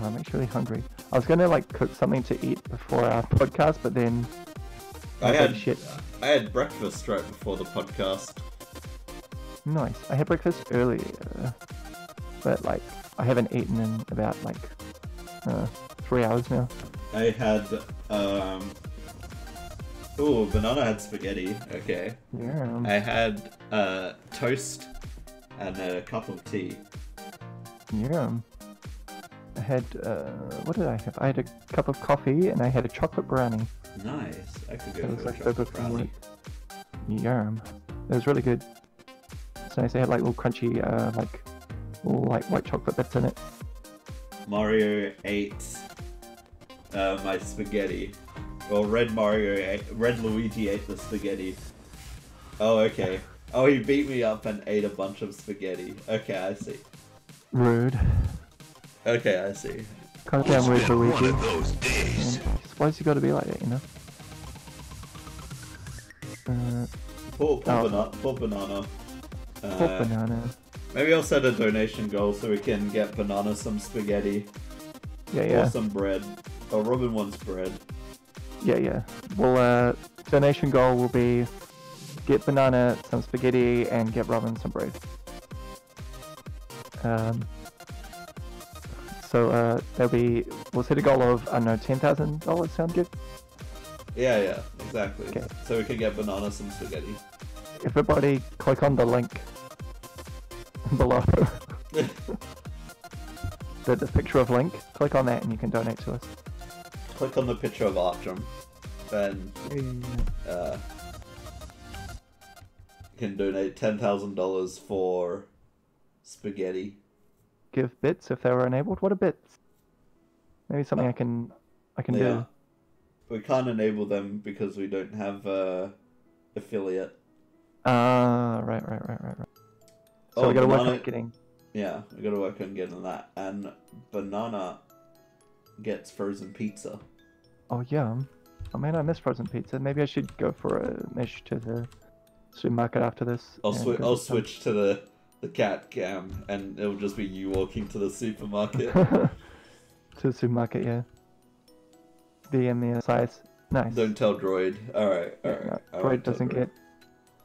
Oh, I'm actually hungry. I was gonna like cook something to eat before our podcast, but then I was had shit. I had breakfast right before the podcast. Nice. I had breakfast earlier, but like I haven't eaten in about like uh, three hours now. I had um, Ooh, banana had spaghetti. Okay. Yeah. I had uh, toast and a cup of tea. Yeah. I had, uh, what did I have? I had a cup of coffee and I had a chocolate brownie. Nice. I could go That was like chocolate brownie. Yeah. It was really good. It's nice. They had like little crunchy, uh, like, little like white chocolate bits in it. Mario ate uh, my spaghetti. Well, Red Mario, ate, Red Luigi ate the spaghetti. Oh, okay. Oh, he beat me up and ate a bunch of spaghetti. Okay, I see. Rude. Okay, I see. Goddamn rude, Been one Luigi. of those days. Man, Why's he got to be like that, you know? Uh, Poor, poor, Oh. bana- poor banana. Uh, poor banana. Maybe I'll set a donation goal so we can get banana some spaghetti Yeah, yeah. or yeah, some bread. Oh, Robin wants bread. yeah, yeah. Well, uh, donation goal will be get banana some spaghetti and get Robin some bread. Um. So uh, there'll be we'll set a goal of I don't know ten thousand dollars. Sound good? Yeah, yeah, exactly. Okay. So we can get banana some spaghetti. Everybody, click on the link below. *laughs* the, the picture of Link. Click on that and you can donate to us. Click on the picture of Archum, and uh, you can donate ten thousand dollars for spaghetti. Give bits if they were enabled. What are bits? Maybe something I can I can Yeah. do. We can't enable them because we don't have uh, affiliate. Ah, right, right, right, right, right. So Oh, we gotta work on getting. Yeah, we gotta work on getting that. And banana gets frozen pizza. Oh yum. Oh man, I miss frozen pizza. Maybe I should go for a mish to the supermarket after this. I'll switch. I'll switch to the the cat cam, and it'll just be you walking to the supermarket. *laughs* to the supermarket, yeah. Be in the um, size. Nice. Don't tell Droid. All right, all Yeah, no, Droid doesn't get.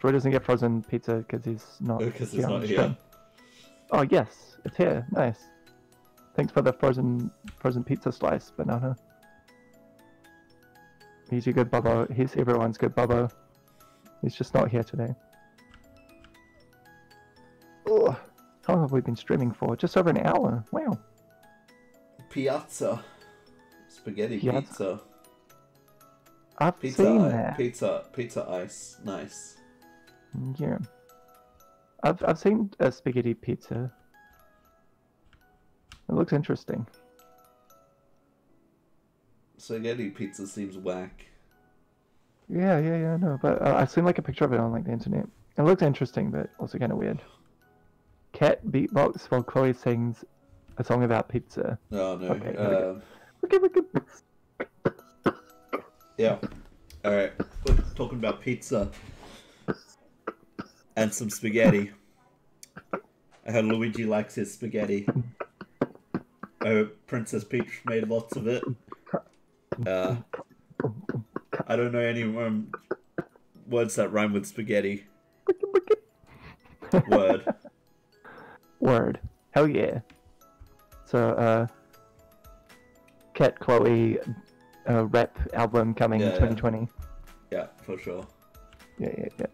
Droid doesn't get frozen pizza because he's not. Oh, because here not here. Oh yes, it's here. Nice. Thanks for the frozen frozen pizza slice, banana. He's your good Bubbo. He's everyone's good Bubbo. He's just not here today. Ugh. How long have we been streaming for? Just over an hour. Wow. Piazza, spaghetti Piazza. pizza, I've pizza, seen i- that. pizza, pizza ice. Nice. Yeah. I've I've seen a spaghetti pizza. It looks interesting. Spaghetti pizza seems whack. Yeah, yeah, yeah, no, but uh, I've seen like a picture of it on like the internet. It looks interesting, but also kind of weird. Cat beatbox while Chloe sings a song about pizza. Oh no. Okay, here we go. um, Wicked, wicked. yeah. All right. We're talking about pizza and some spaghetti. I heard Luigi likes his spaghetti. I hope Princess Peach made lots of it. Uh, I don't know any um, words that rhyme with spaghetti. Word. Word. Hell yeah. So, uh, Cat Chloe uh, rap album coming Yeah, in yeah. 2020. Yeah, for sure. Yeah, yeah, yeah.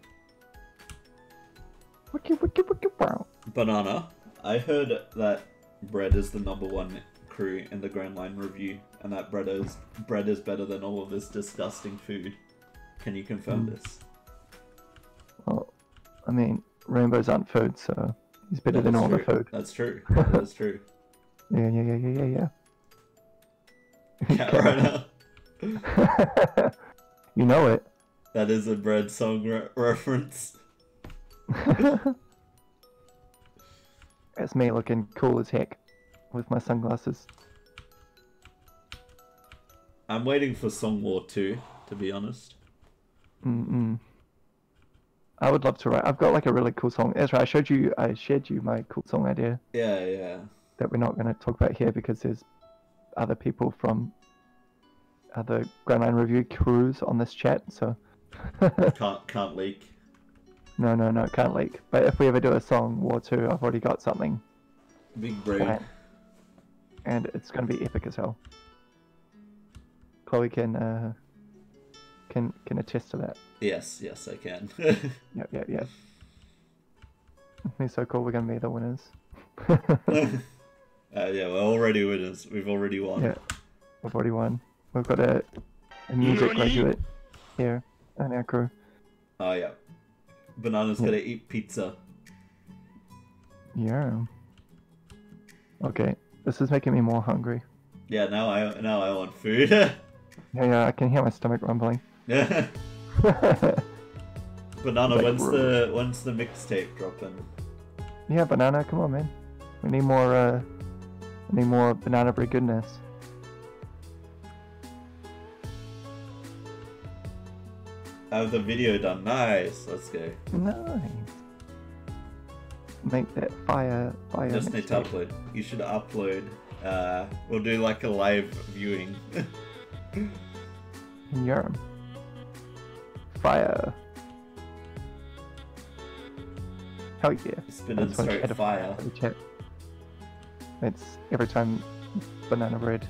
Wicked, wicked, wow. Banana. I heard that bread is the number one crew in the Grand Line review, and that bread is bread is better than all of this disgusting food. Can you confirm Hmm. this? Well, I mean, rainbows aren't food, so he's better That than all true. the food. That's true. That is true. *laughs* Yeah, yeah, yeah, yeah, yeah, yeah. *laughs* you know it. That is a bread song re- reference. *laughs* That's me looking cool as heck with my sunglasses. I'm waiting for Song War 2, to be honest. Mm-mm. I would love to write. I've got like a really cool song. That's right. I showed you. I shared you my cool song idea Yeah, yeah. that we're not going to talk about here because there's other people from other Grand Line Review crews on this chat. So *laughs* Can't can't leak. no, no, no, can't leak. But if we ever do a song War Two, I've already got something, Big brain. and it's going to be epic as hell. Chloe can uh, can can attest to that. Yes, yes, I can. *laughs* Yep, yep, yep. It's so cool. We're gonna be the winners. *laughs* uh, yeah, we're already winners. We've already won. Yeah, we've already won. We've got a, a music graduate here on our crew. Oh yeah. Banana's Yeah. gonna eat pizza. Yeah. Okay, this is making me more hungry. Yeah, now I now I want food. *laughs* Yeah, yeah, I can hear my stomach rumbling. Yeah. *laughs* Banana, Like, when's the when's the mixtape dropping? yeah, banana, come on, man. We need more. uh We need more banana bread goodness. Have the video done. Nice. Let's go. Nice. Make that fire, fire. Just need to upload. You should upload. Uh, we'll do like a live viewing. *laughs* In Yarm. Fire. Hell yeah. Spit That's and what I straight had to fire. chat. It's every time Banana Bread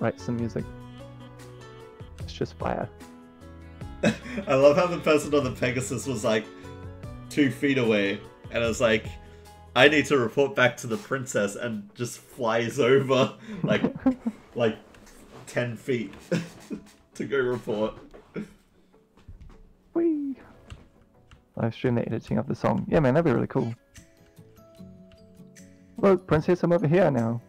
writes some music. It's just fire. *laughs* I love how the person on the Pegasus was like two feet away, and I was like, I need to report back to the princess, and just flies over *laughs* like *laughs* like ten feet to go report. Whee! Live stream the editing of the song. Yeah, man, that'd be really cool. Look, Princess, I'm over here now.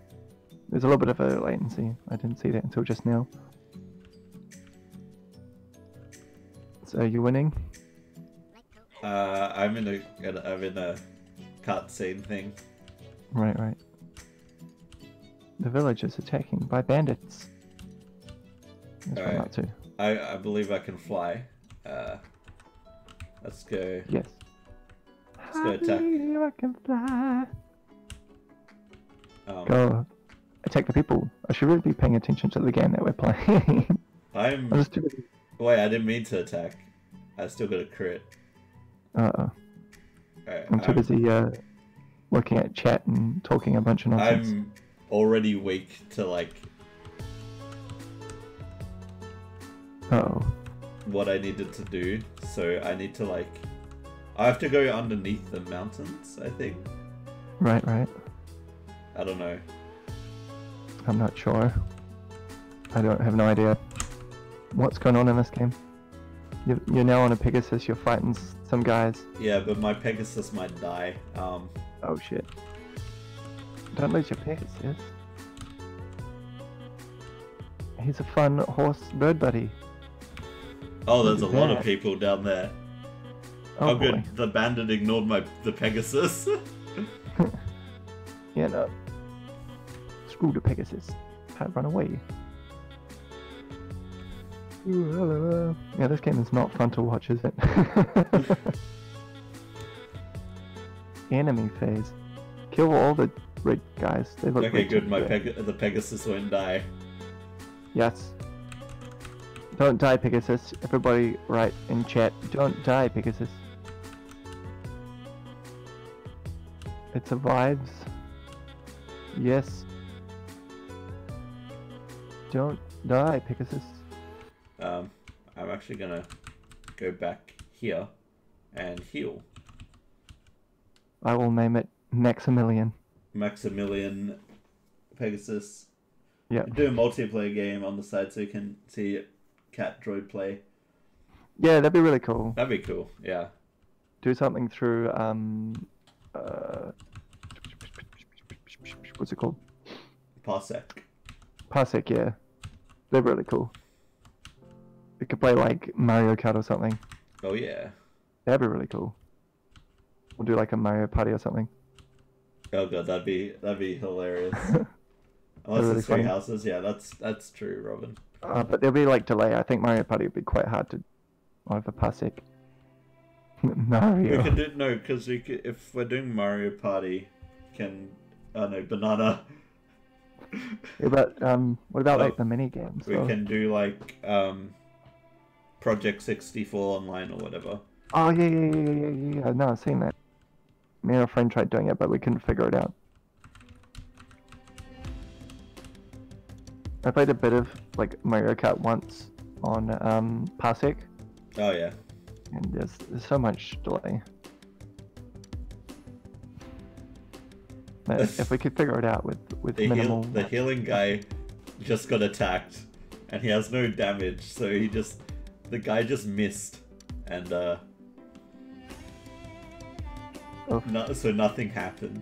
There's a little bit of a latency. I didn't see that until just now. So are you winning? Uh, I'm in a I'm in a cutscene thing. Right, right. The village is attacking by bandits. That's what Alright. to. I I believe I can fly. Uh, let's go. Yes. Let's go attack. I I can fly. Um, Go attack the people. I should really be paying attention to the game that we're playing. *laughs* I'm I'm just too wait. I didn't mean to attack. I still got a crit. Uh oh. Alright, I'm too I'm- busy uh, looking at chat and talking a bunch of nonsense. I'm already weak to like Uh oh. What I needed to do, so I need to like I have to go underneath the mountains, I think. Right, right. I don't know. I'm not sure. I don't have no idea what's going on in this game. You're, you're now on a Pegasus. You're fighting some guys. Yeah, but my Pegasus might die. Um Oh shit. Don't lose your Pegasus. He's a fun horse bird buddy. Oh there's a lot of people down there. Oh, Oh, good. The bandit ignored my the Pegasus. *laughs* Yeah, no. Screw the Pegasus. Can't run away. Yeah, this game is not fun to watch, is it? *laughs* Enemy phase. Kill all the red guys. They look okay, good. My. Peg- the Pegasus won't die. Yes. Don't die, Pegasus. Everybody write in chat. Don't die, Pegasus. It survives. Yes. Don't die, Pegasus. Um, I'm actually gonna go back here and heal I will name it Maximilian. Maximilian Pegasus. Yeah. Do a multiplayer game on the side so you can see Cat Droid play. Yeah, that'd be really cool. That'd be cool. Yeah. Do something through um uh what's it called? Parsec. Parsec, yeah. They're really cool. We could play like Mario Kart or something. Oh yeah. That'd be really cool. We'll do like a Mario Party or something. Oh god, that'd be that'd be hilarious. *laughs* Unless really it's three funny. houses, yeah, that's that's true, Robin. Uh, but there'll be like delay. I think Mario Party would be quite hard to over Parsec. We *laughs* Mario. can do no, because we could, if we're doing Mario Party, can oh no banana. Yeah, but um, what about Oh, like the mini games? We though? can do like um, Project sixty four online or whatever. Oh yeah, yeah, yeah, yeah, yeah, yeah. No, I've seen that. Me and a friend tried doing it, but we couldn't figure it out. I played a bit of like Mario Kart once on um, Parsec, Oh yeah. and there's, there's so much delay. If we could figure it out with with The, heal, minimal, the healing guy just got attacked, and he has no damage, so he just the guy just missed, and uh, oh, no, so nothing happened.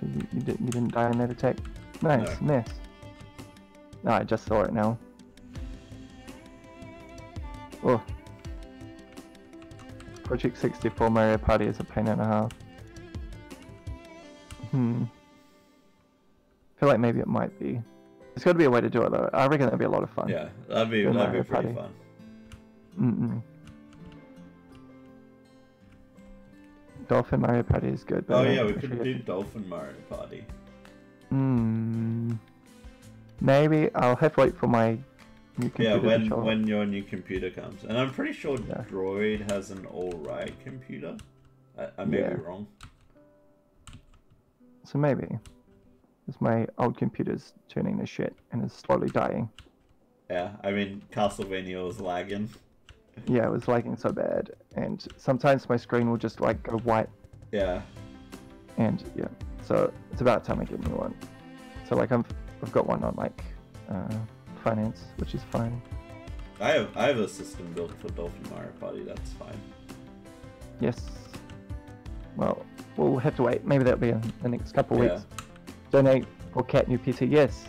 so you, you, didn't, you didn't die in that attack. Nice, miss. No, I just saw it now. Oh. Project 64 Mario Party is a pain and a half. Hmm. I feel like maybe it might be. There's got to be a way to do it though. I reckon that'd be a lot of fun. Yeah, that'd be that'd be pretty Party. fun. Mm-mm. Dolphin Mario Party is good. but Oh yeah, we could do Dolphin Mario Party. Hmm. Maybe I'll have to wait for my new computer Yeah, when when your new computer comes, and I'm pretty sure Yeah. Droid has an alright computer. I, I may Yeah. be wrong. So maybe. Because my old computer's turning to shit and is slowly dying. Yeah, I mean Castlevania was lagging. Yeah, it was lagging so bad. And sometimes my screen will just like go white Yeah, and yeah. So it's about time I get a new one. So like I'm I've got one on like uh, finance, which is fine. I have I have a system built for Dolphin Mario Party. That's fine. Yes. Well, we'll have to wait. Maybe that'll be in the next couple Yeah. weeks. Donate for Cat New PC. Yes.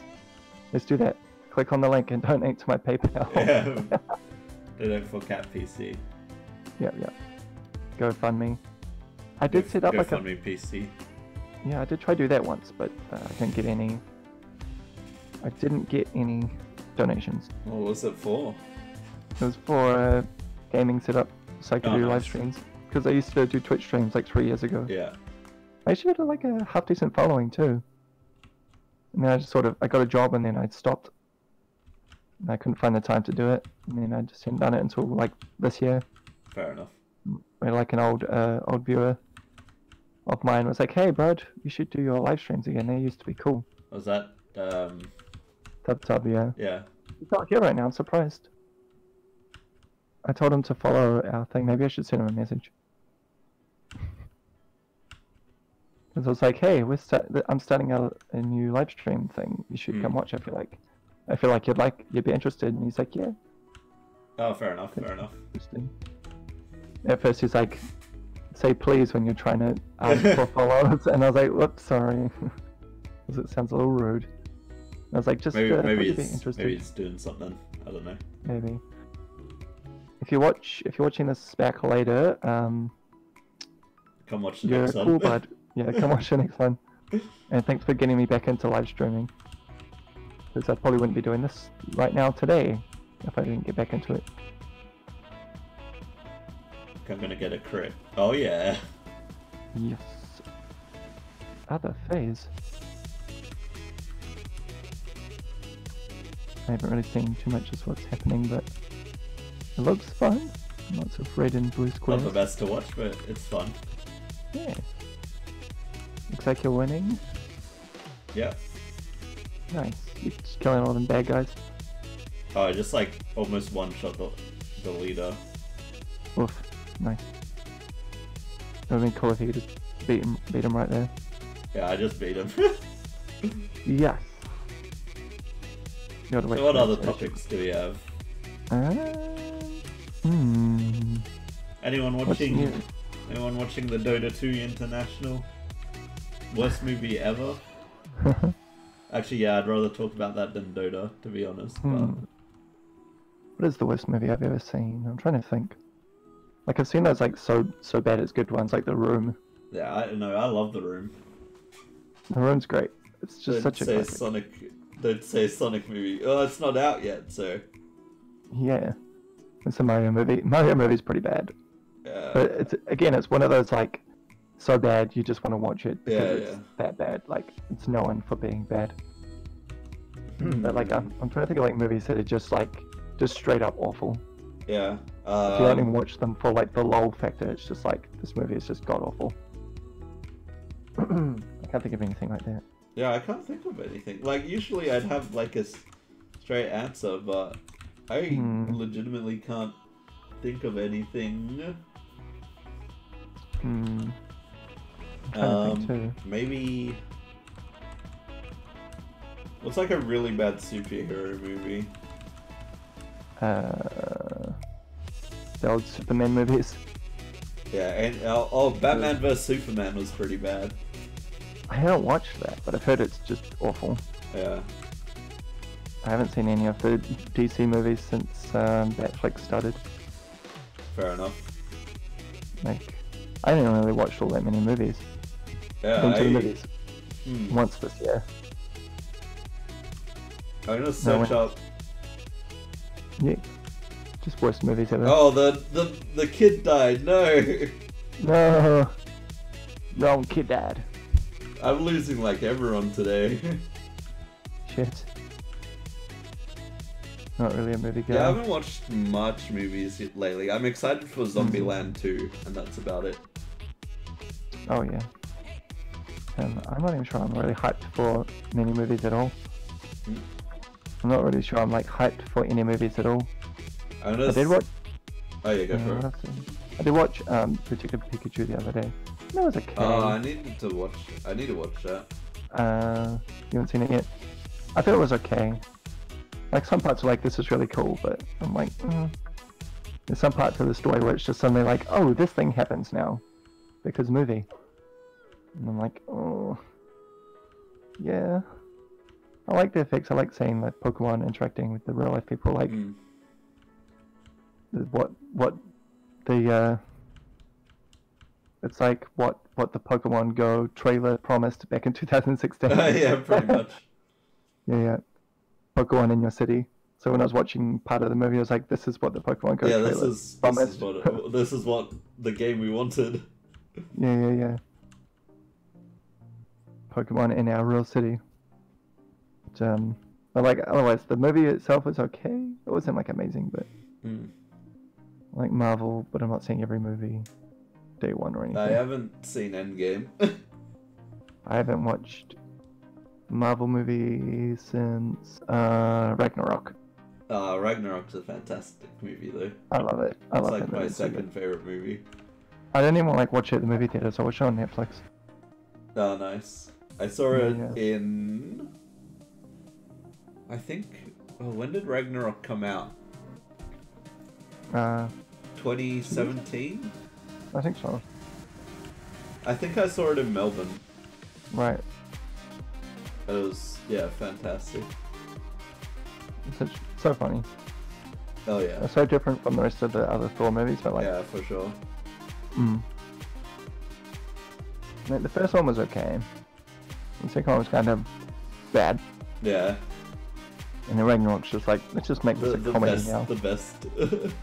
Let's do that. Click on the link and *laughs* donate to my PayPal. *laughs* Yeah. *laughs* It for Cat PC. yeah, yeah. GoFundMe. I did set up like a GoFundMe PC. Yeah, I did try to do that once, but uh, I didn't get any. I didn't get any donations. What was it for? It was for uh, gaming setup, so I could Oh, do live streams. Because I used to do Twitch streams like three years ago. Yeah. I actually had like a half decent following too. And then I just sort of I got a job and then I stopped. And I couldn't find the time to do it. And then I just hadn't done it until like this year. Fair enough. Like an old uh, old viewer of mine was like, "Hey, bud, you should do your live streams again. They used to be cool." Was that um Tub tub, yeah. yeah. He's not here right now. I'm surprised. I told him to follow our thing. Maybe I should send him a message. *laughs* Because I was like, "Hey, we're I'm starting a, a new live stream thing. You should come Hmm. watch. I feel like, I feel like you'd like, you'd be interested." And he's like, "Yeah, Oh fair enough, fair enough. interesting." At first, he's like, "Say please when you're trying to ask *laughs* for follows," and I was like, "Whoops, sorry," *laughs* because it sounds a little rude. And I was like, "Just Maybe uh, maybe it's maybe it's doing something. I don't know. maybe. If you watch, if you're watching this back later, um, Come watch the next one. cool, bud. *laughs* Yeah, come watch the next one. And thanks for getting me back into live streaming. Because I probably wouldn't be doing this right now today if I didn't get back into it. I'm gonna get a crit. Oh yeah. Yes. Other phase. I haven't really seen too much of what's happening, but it looks fun. Lots of red and blue squares. Not the best to watch, but it's fun. Yeah. Looks like you're winning. Yeah. Nice. You're just killing all them bad guys. Oh, I just like almost one shot the the leader. Oof. Nice. It would have been cool if you could just beat him, beat him right there. Yeah, I just beat him. *laughs* Yes. You gotta wait so what other session. topics do we have? Um, hmm. Anyone watching anyone watching the Dota 2 International? Worst movie ever? *laughs* Actually yeah, I'd rather talk about that than Dota, to be honest. Hmm. What is the worst movie I've ever seen? I'm trying to think. Like I've seen those like so so bad it's good ones, like The Room. Yeah, I don't know, I love the room. The Room's great. It's just don't such a say classic. Sonic don't say Sonic movie. Oh, it's not out yet, so Yeah. It's a Mario movie. Mario movie's pretty bad. yeah. But it's again, it's one of those like so bad you just want to watch it because Yeah, it's yeah. that bad. Like it's known for being bad. *clears throat* But like I'm, I'm trying to think of like movies that are just like just straight up awful. yeah. If you only Um, watch them for like the lull factor, it's just like this movie is just god awful. *clears throat* I can't think of anything like that. Yeah, I can't think of anything. Like usually I'd have like a straight answer, but I Hmm. legitimately can't think of anything. Hmm. Um, maybe. What's like a really bad superhero movie? Uh, the old Superman movies. Yeah, and oh, oh Batman vs Superman was pretty bad. I haven't watched that, but I've heard it's just awful. Yeah. I haven't seen any of the DC movies since um, Netflix started. Fair enough. Like, I didn't really watch all that many movies. Yeah, Been to the I, movies hmm, once this year. I'm gonna search when- up. Yeah, just worst movies ever. Oh, the the the kid died. No, No, wrong kid, dad. I'm losing like everyone today. Shit. Not really a movie guy. yeah, I haven't watched much movies lately. I'm excited for Zombieland 2, and that's about it. Oh yeah. Um, I'm not even sure I'm really hyped for many movies at all. Hmm. I'm not really sure I'm like hyped for any movies at all. I did watch. Oh yeah, go uh, for it. I did watch um, Detective Pikachu the other day. That was okay. Oh, I needed to watch. I need to watch that. Uh, you haven't seen it yet? I thought it was okay. Like some parts are like, this is really cool, but I'm like, mm. there's some parts of the story where it's just suddenly like, oh, this thing happens now, because movie. And I'm like, oh, yeah. I like the effects. I like seeing like Pokemon interacting with the real life people. Like Hmm. What what the uh, it's like what what the Pokemon Go trailer promised back in *laughs* 2016. *laughs* yeah, pretty much. *laughs* Yeah, yeah. Pokemon in your city. So when I was watching part of the movie, I was like, "This is what the Pokemon Go Yeah, trailer this is this is promised." what it, this is what the game we wanted. yeah, yeah, yeah. Pokemon in our real city. But, um, but like otherwise, the movie itself was okay. It wasn't like amazing, but Like Marvel. But I'm not seeing every movie day one or anything. I haven't seen Endgame. *laughs* I haven't watched Marvel movie since uh, Ragnarok. uh, Ragnarok's a fantastic movie though. I love it. I It's love like that my movie. It's so good. second favorite movie. I didn't even like watch it at the movie theater, so I watched it on Netflix. Oh, nice. I saw it Yeah. in. I think. Oh, when did Ragnarok come out? Uh, 2017? I think so. I think I saw it in Melbourne. Right. It was, yeah, fantastic. It's such, so funny. Oh, yeah. It's so different from the rest of the other Thor movies, but like, yeah, for sure. mm. Like, the first one was okay. The second one was kind of bad, Yeah. and the Ragnarok's just like, let's just make The, this a the comedy best. now. The best. *laughs*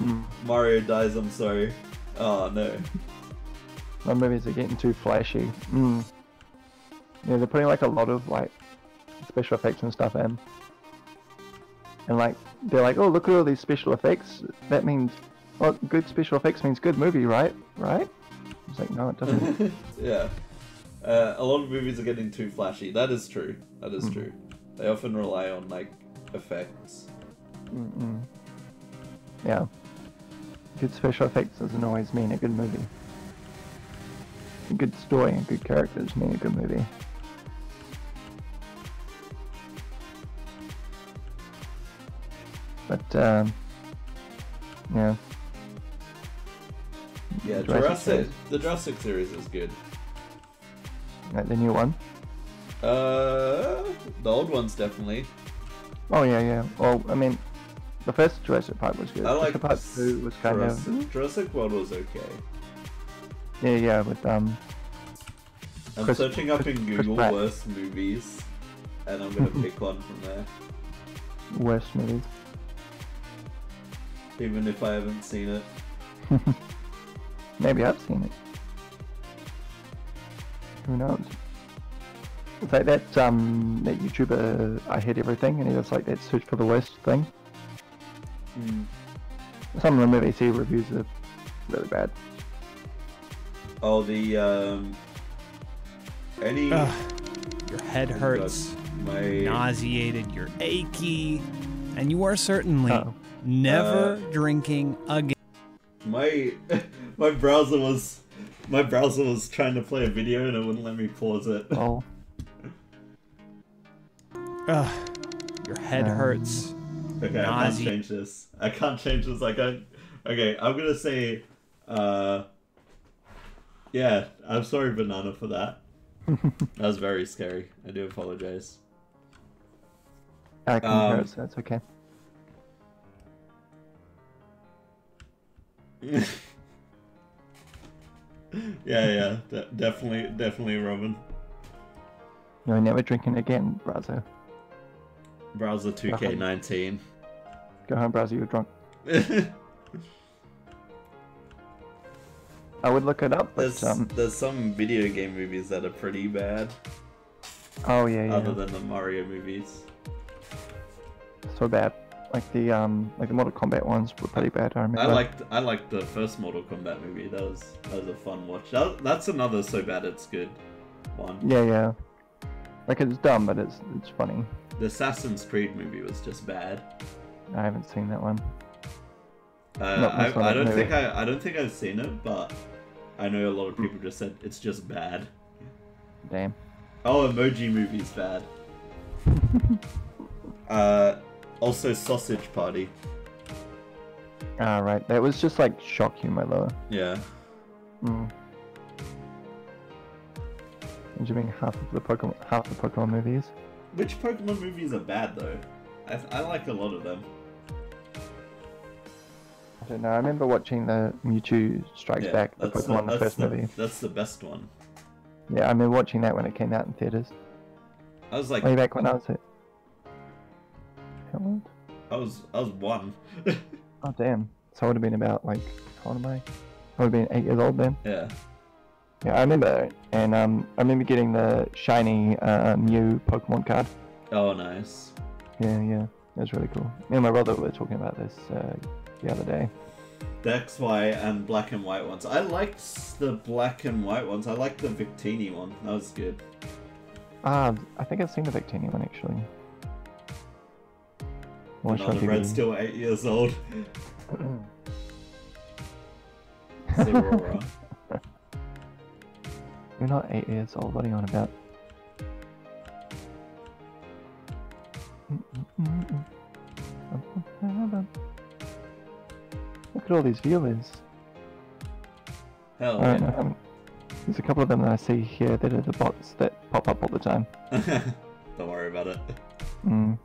Mm. *laughs* Mario dies, I'm sorry. Oh, no. My movies are getting too flashy. Mm. Yeah, they're putting like a lot of like special effects and stuff in. And like they're like, oh look at all these special effects. That means well good special effects means good movie, right? Right? It's like no it doesn't. *laughs* yeah. Uh, a lot of movies are getting too flashy. That is true. That is Mhm. true. They often rely on, like, effects. Mm-mm. Yeah. Good special effects doesn't always mean a good movie. A good story and good characters mean a good movie. But um, yeah. Yeah, Jurassic Jurassic. The Jurassic series is good. Like the new one. Uh, the old ones definitely. Oh yeah, yeah. Well, I mean, the first Jurassic Park was good. I like Jurassic Park two was kind Jurassic, of Jurassic World was okay. yeah, yeah. With um, I'm Chris- searching up Chris- in Google worst movies, and I'm gonna pick one from there, worst movies. even if I haven't seen it. *laughs* Maybe I've seen it. Who knows? It's like that um that YouTuber I hate everything and he does like that search for the worst thing. Hmm. Some of the movie he reviews are really bad. Oh, the um, any Ugh, your head hurts. My nauseated, you're achy, and you are certainly Uh-oh. never Uh, drinking again. my *laughs* my browser was my browser was trying to play a video and it wouldn't let me pause it. Oh, Ugh, your head Um, hurts. Okay, I can't change this. I can't change this. I can't. Okay, I'm gonna say, uh, yeah, I'm sorry, banana, for that. *laughs* that was very scary. I do apologize. I can Um, hear it, so that's okay. *laughs* yeah, yeah, de- definitely, definitely, Robin. No, never drinking again, browser. Browser 2K19. Go home, browser. You're drunk. *laughs* I would look it up, but there's um. there's some video game movies that are pretty bad, Oh yeah, yeah. other than the Mario movies. So bad. Like the um, like the Mortal Kombat ones were pretty bad. I remember. I liked I liked the first Mortal Kombat movie. That was that was a fun watch. That, that's another so bad it's good one. Yeah, yeah. Like it's dumb, but it's it's funny. The Assassin's Creed movie was just bad. I haven't seen that one. Uh, I, not I don't movie. think I I don't think I've seen it, but I know a lot of people just said it's just bad. Damn. Oh, Emoji Movie's bad. *laughs* uh, also Sausage Party. Ah, right. That was just like shock humor, though. Yeah. Mm. What do you mean half of the Pokemon, half the Pokemon movies? Which Pokemon movies are bad though? I, I like a lot of them. I don't know. I remember watching the Mewtwo Strikes Yeah, Back, the that's Pokemon, the, that's first the, movie. That's the best one. Yeah, I remember watching that when it came out in theaters. I was like, Way back when I was at. How old? I was I was one. *laughs* Oh damn! So I would have been about like how old am I? I would have been eight years old then. yeah. Yeah, I remember, and um, I remember getting the shiny uh, Mew Pokemon card. Oh, nice. Yeah, yeah, that was really cool. Me and my brother were talking about this uh, the other day. The XY and black and white ones. I liked the black and white ones. I liked the Victini one. That was good. Ah, I think I've seen the Victini one actually. Watch Another Red still eight years old. *laughs* You're not eight years old. What are you on about? Look at all these viewers. Hell know. yeah. how There's a couple of them that I see here that are the bots that pop up all the time. *laughs* Don't worry about it. Mm.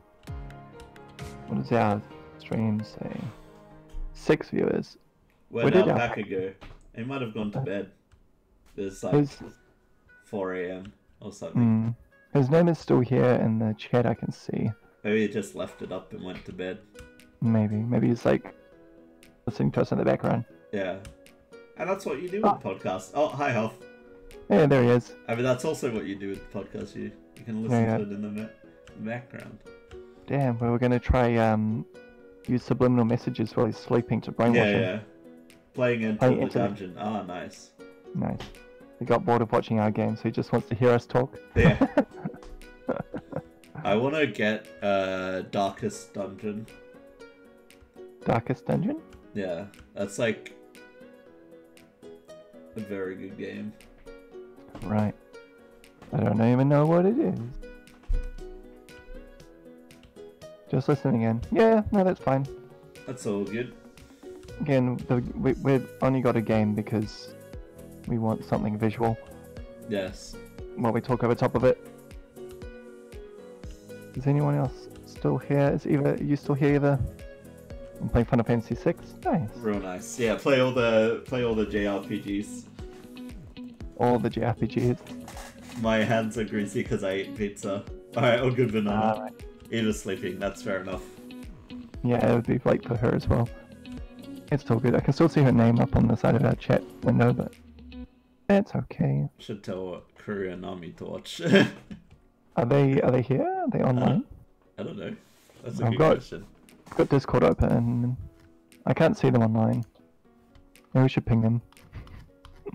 What does our stream say? Six viewers. Where Where did our- go? He might have gone to bed. There's like 4 a.m. or something. mm, his name is still here in the chat. I can see. Maybe he just left it up and went to bed. Maybe. Maybe he's like listening to us in the background. Yeah. And that's what you do Ah. with podcasts. Oh, hi, Health. Yeah, there he is. I mean, that's also what you do with podcasts. You you can listen Yeah, yeah. to it in the, the background. Damn. We were gonna try um use subliminal messages while he's sleeping to brainwash Yeah, him. yeah. Playing into Playing the into the- dungeon. Ah, nice. Nice. He got bored of watching our game, so he just wants to hear us talk. Yeah. *laughs* I want to get uh, Darkest Dungeon. Darkest Dungeon? Yeah, that's like a very good game. Right. I don't even know what it is. Just listening in. Yeah, no, that's fine. That's all good. Again, the, we, we've only got a game because we want something visual Yes. while we talk over top of it. Is anyone else still here? Is Eva, are you still here, Eva? I'm playing Final Fantasy VI. Nice. Real nice. Yeah, play all the play all the JRPGs. All the JRPGs. My hands are greasy because I ate pizza. Alright, all good banana. Alright. Eva's sleeping, that's fair enough. Yeah, it would be late for her as well. It's still good. I can still see her name up on the side of our chat window, but it's okay. Should tell Korean Army to watch. *laughs* Are they are they here? Are they online? I don't know. That's a I've good got- question. I've got Discord open. I can't see them online. Maybe we should ping them. *laughs*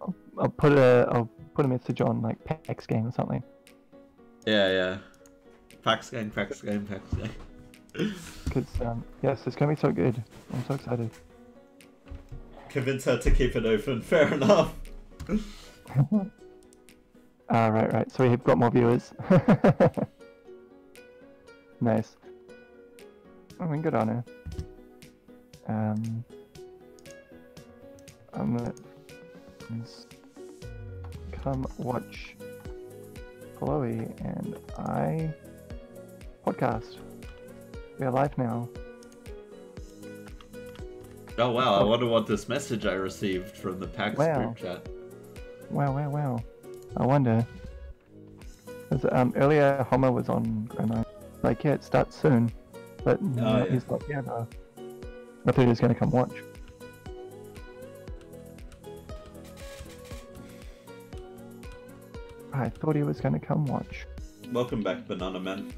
I'll, I'll put a I'll put a message on like PAX game or something. Yeah, yeah. Pax game, Pax game, Pax game. *laughs* Because um, yes, it's gonna be so good. I'm so excited. Convince her to keep it open. *laughs* Fair enough. *laughs* Ah, right, right. So we've got more viewers. *laughs* nice. I mean, good on her. Um, I'm gonna come watch Chloe and I podcast. We are live now. Oh wow! I wonder what this message I received from the Pax Wow. group chat. Wow, wow, wow. I wonder. 'Cause, um, earlier Homer was on Grandma. Like, yeah, it starts soon. But no, yeah. he's like, yeah, no. I thought he was going to come watch. I thought he was going to come watch. Welcome back, Banana Man.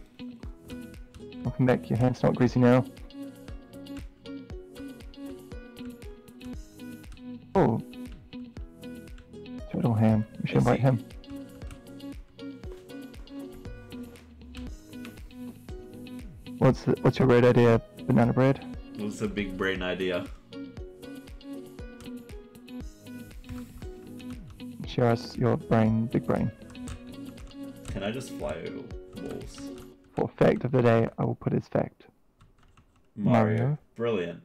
Welcome back, your hand's not greasy now. Him. What's the, what's your red idea, banana bread? What's a big brain idea. Share us your brain, big brain. Can I just fly over walls? For fact of the day, I will put as fact. Mario. Brilliant.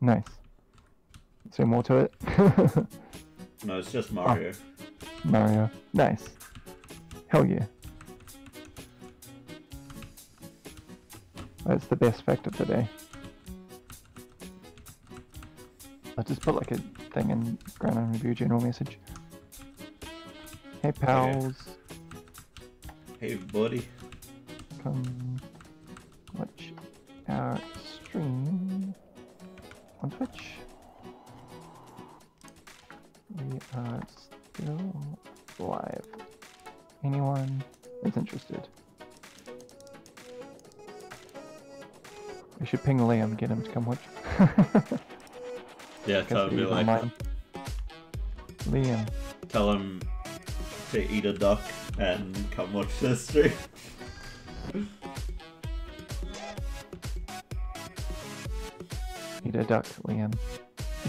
Nice. Is there more to it? *laughs* No, it's just Mario. Ah. Mario. Nice. Hell yeah. That's the best fact of the day. I just put like a thing in Ground Review general message. Hey pals, Hey, buddy. come watch our stream on Twitch. We are still live. Anyone is interested? We should ping Liam, get him to come watch. *laughs* Yeah, Guess tell him, be like, online. Liam, tell him to eat a duck and come watch this stream. eat a duck, Liam.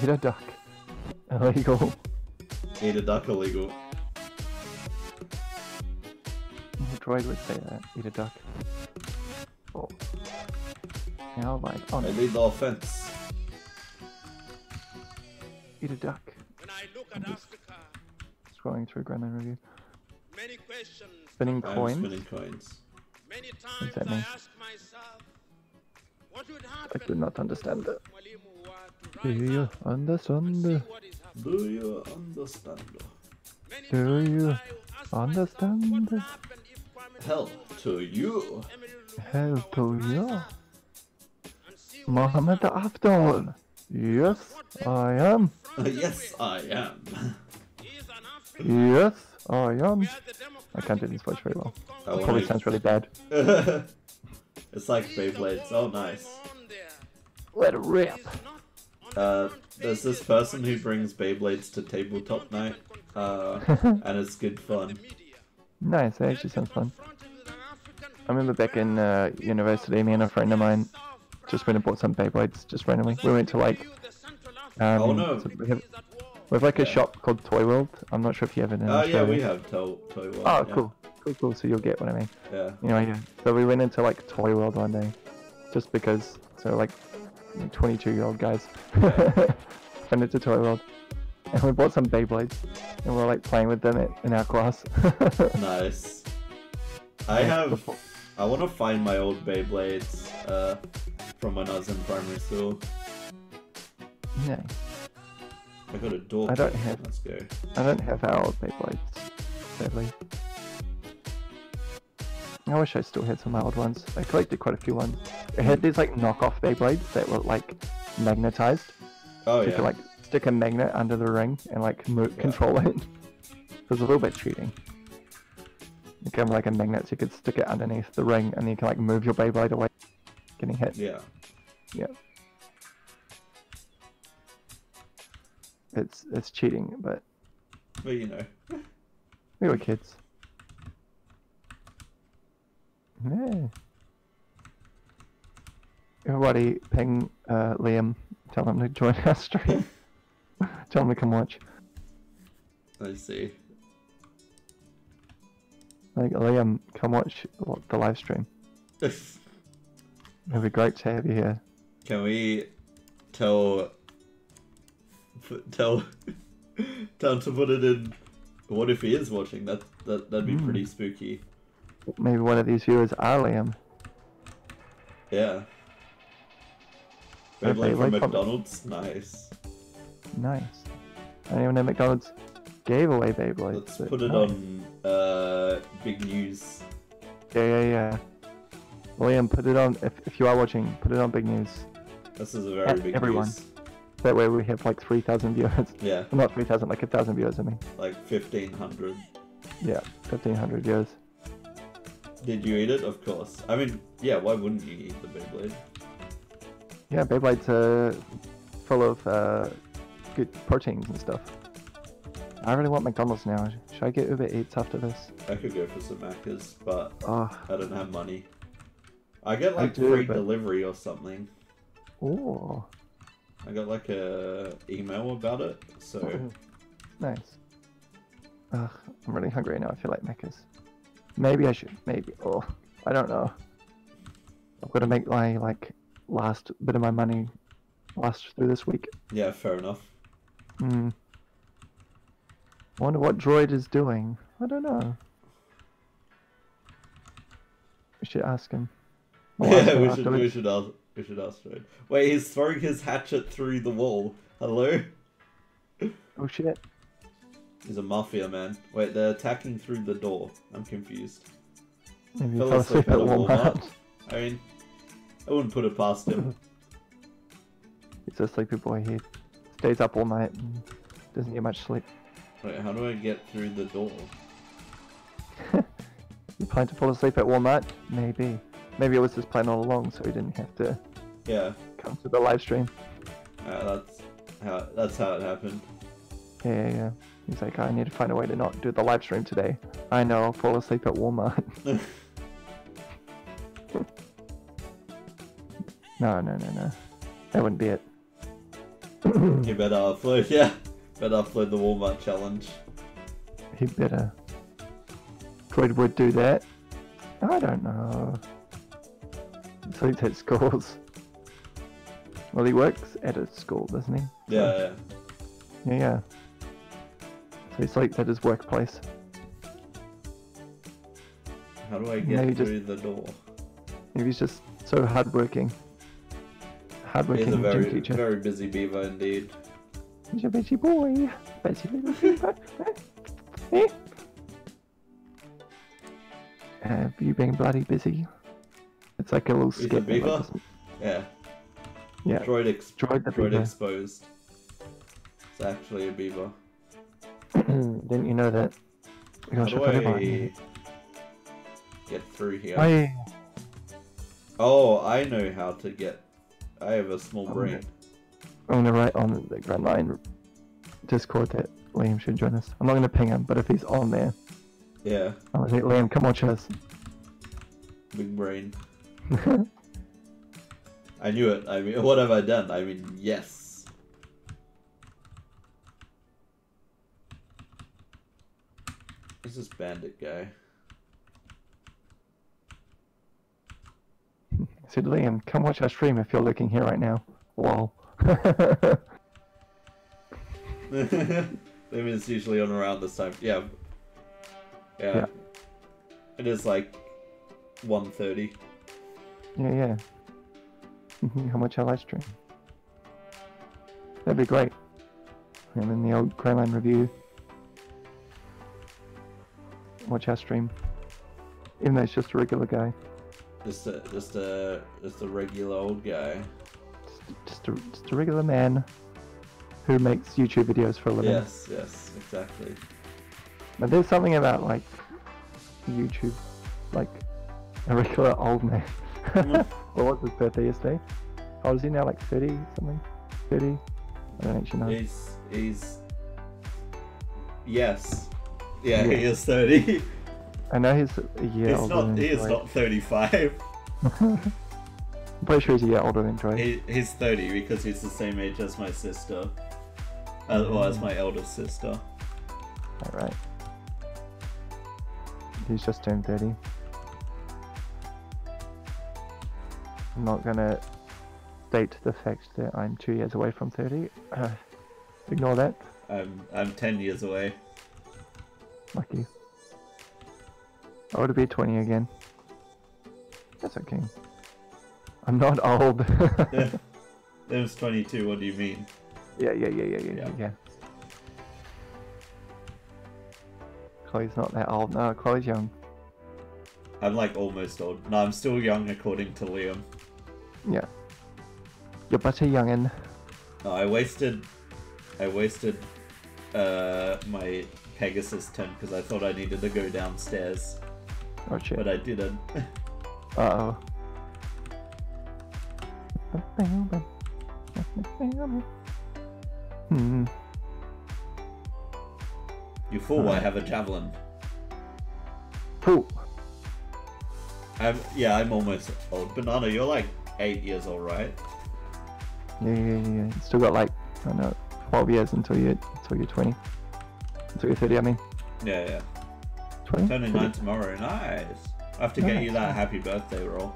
Eat a duck. *laughs* Illegal. Eat a duck illegal. Droid would say that. Eat a duck. Oh. Now, like, oh, I no. lead the offense. eat a duck. When I look at I'm just- Africa, Scrolling through Grand Line Review. many questions, Spinning coins. spinning coins. many times that I mean? ask myself, what would I happen did not understand that. if Mwalimu were Do you up see understand? What is happening? Do you understand? Do you understand? myself, what would happen if Kwame Hell to you. Hell to you. up and see Mohammed? Afdal. Yes, I am. yes, I am. He is an African. Yes, I am. We are the I can't do this voice very well. Republic of I Congo. Probably sounds really bad. *laughs* it's like Beyblades. Oh, nice. Let it rip. It Uh, there's this person who brings Beyblades to tabletop night, uh, and it's good fun. *laughs* Nice, that actually sounds fun. Confronted with an African I remember back in uh, university, me and a friend of mine just went and bought some Beyblades just randomly. We went to like, um, Oh, no. so we have, we have like a Yeah. shop called Toy World. I'm not sure if you have it in Oh yeah, Australia. we have Toy Toy World. Oh, yeah. cool, cool, cool. So you'll get what I mean. Yeah. You know, yeah. So we went into like Toy World one day, just because. So like, 22 year old guys *laughs* went into Toy World, and we bought some Beyblades, and we are like playing with them at, in our class. *laughs* Nice. I have. I want to find my old Beyblades uh, from when I was in primary school. nice. I got a door. I don't have- Let's go. I don't have our old Beyblades, sadly. I wish I still had some of my old ones. I collected quite a few ones. I had these like knockoff Beyblades that were like magnetized. Oh so you could like stick a magnet under the ring and like Yeah. control it. *laughs* it was a little bit cheating. You can have like a magnet so you could stick it underneath the ring and then you can like move your Beyblade away getting hit. Yeah. Yeah. It's it's cheating, but But you know. *laughs* We were kids. Yeah. Everybody ping uh, Liam. Tell him to join our stream. *laughs* Tell him to come watch. I see. Like Liam, come watch the live stream. *laughs* It'd be great to have you here. Can we tell tell *laughs* tell him to put it in? What if he is watching? That that that'd be Hmm. pretty spooky. Maybe one of these viewers are Liam. Yeah. Okay, Beyblade from McDonald's, nice. Nice. I didn't even know McDonald's gave away Beyblades. Let's put it nice. on uh big news. Yeah, yeah, yeah. Liam, put it on. If, if you are watching, put it on big news. This is a very Eh, big everyone. news. That way we have like 3,000 viewers. Yeah, Well, not 3,000, like a 1,000 viewers, I mean. like fifteen hundred. Yeah, 1,500 viewers. Did you eat it? Of course. I mean, yeah. Why wouldn't you eat the Beyblade? Yeah, Beyblades are full of uh, good proteins and stuff. I really want McDonald's now. Should I get Uber Eats after this? I could go for some Macca's, but Oh, I don't have money. I get I like do, free but- delivery or something. ooh, I got like a email about it, so nice. Ugh, I'm really hungry now. I feel like Macca's. Maybe I should. Maybe. Oh, I don't know. I've got to make my like last bit of my money last through this week. yeah, fair enough. Hmm. Wonder what Droid is doing. I don't know. We should ask him. *laughs* We'll ask yeah, him we should we should ask we should ask Droid. Wait, he's throwing his hatchet through the wall. Hello? Oh shit. He's a mafia man. Wait, they're attacking through the door. I'm confused. Maybe Fell asleep asleep at at Walmart. Walmart. *laughs* I mean, I wouldn't put it past him. He's a sleepy boy. He stays up all night and doesn't get much sleep. Wait, how do I get through the door? *laughs* You plan to fall asleep at Walmart? Maybe. Maybe it was his plan all along, so he didn't have to Yeah, come to the live stream. uh, that's how that's how it happened. Yeah, yeah, yeah. He's like, I need to find a way to not do the live stream today. I know, I'll fall asleep at Walmart. *laughs* no, no, no, no. That wouldn't be it. *clears throat* you better upload, yeah, better upload the Walmart challenge. He better. Droid would do that. I don't know. Sleeps at schools. Well, he works at a school, doesn't he? Yeah, yeah. Yeah, yeah. So he sleeps at his workplace. How do I Maybe get just- through the door? Maybe he's just so hardworking. Hardworking He's a gym very teacher. very busy beaver indeed. He's a busy boy. Busy little beaver. *laughs* Eh? Have you been bloody busy? It's like a little He's a skit. that, like, beaver? Yeah. Yeah. Droid, ex- Droid droid beaver. exposed. It's actually a beaver. Mm, didn't you know that? Do I forgot get through here? I Oh, I know how to get. I have a small Oh, brain. I'm gonna write on the Grand Line Discord that Liam should join us. I'm not gonna ping him, but if he's on there, Yeah, I'm gonna say, Liam, come watch us. big brain. *laughs* I knew it. I mean, *laughs* what have I done? I mean, yes. Who's this bandit guy? I said, Liam, come watch our stream if you're looking here right now. Lol. *laughs* I mean, it's usually on around this time. Yeah. Yeah. Yeah. It is like 1.30. yeah, yeah. Mm-hmm, how much watch our live stream. That'd be great. And then the old Grand Line review. Watch our stream. Even though it's just a regular guy. Just a, just a, just a regular old guy. Just, just, a, just a regular man who makes YouTube videos for a living. Yes, yes, exactly. But there's something about like YouTube, like a regular old man. Mm. *laughs* what was his birthday yesterday? Oh, is he now like 30 something? 30? I don't actually know. He's, he's, yes. Yeah, he is 30. I know he's a year He's older not. He is not 35. I'm *laughs* pretty sure he's a year older than Joy. He, he's 30 because he's the same age as my sister. Uh, well, as my eldest sister. Alright. He's just turned 30. I'm not gonna state the fact that I'm two years away from 30. Uh, ignore that. I'm I'm 10 years away. Lucky. I would be 20 again. That's okay. I'm not old. *laughs* There's 22. What do you mean? yeah, yeah, yeah, yeah, yeah, Yeah. yeah. Chloe's not that old. No, Chloe's young. I'm like almost old. No, I'm still young according to Liam. Yeah. You're but a youngin'. No, I wasted, I wasted, uh, my Pegasus turn because I thought I needed to go downstairs, Oh shit. but I didn't. Uh oh. Hmm. you fool! I have a javelin. Cool. I'm yeah, I'm almost old. Banana, you're like eight years old, right? Yeah, yeah, yeah. Still got like I don't know, 12 years until you until you're 20. Until you're 30. I mean, Yeah, yeah. 20. Turning 30? nine tomorrow. Nice. I have to get you that happy birthday roll.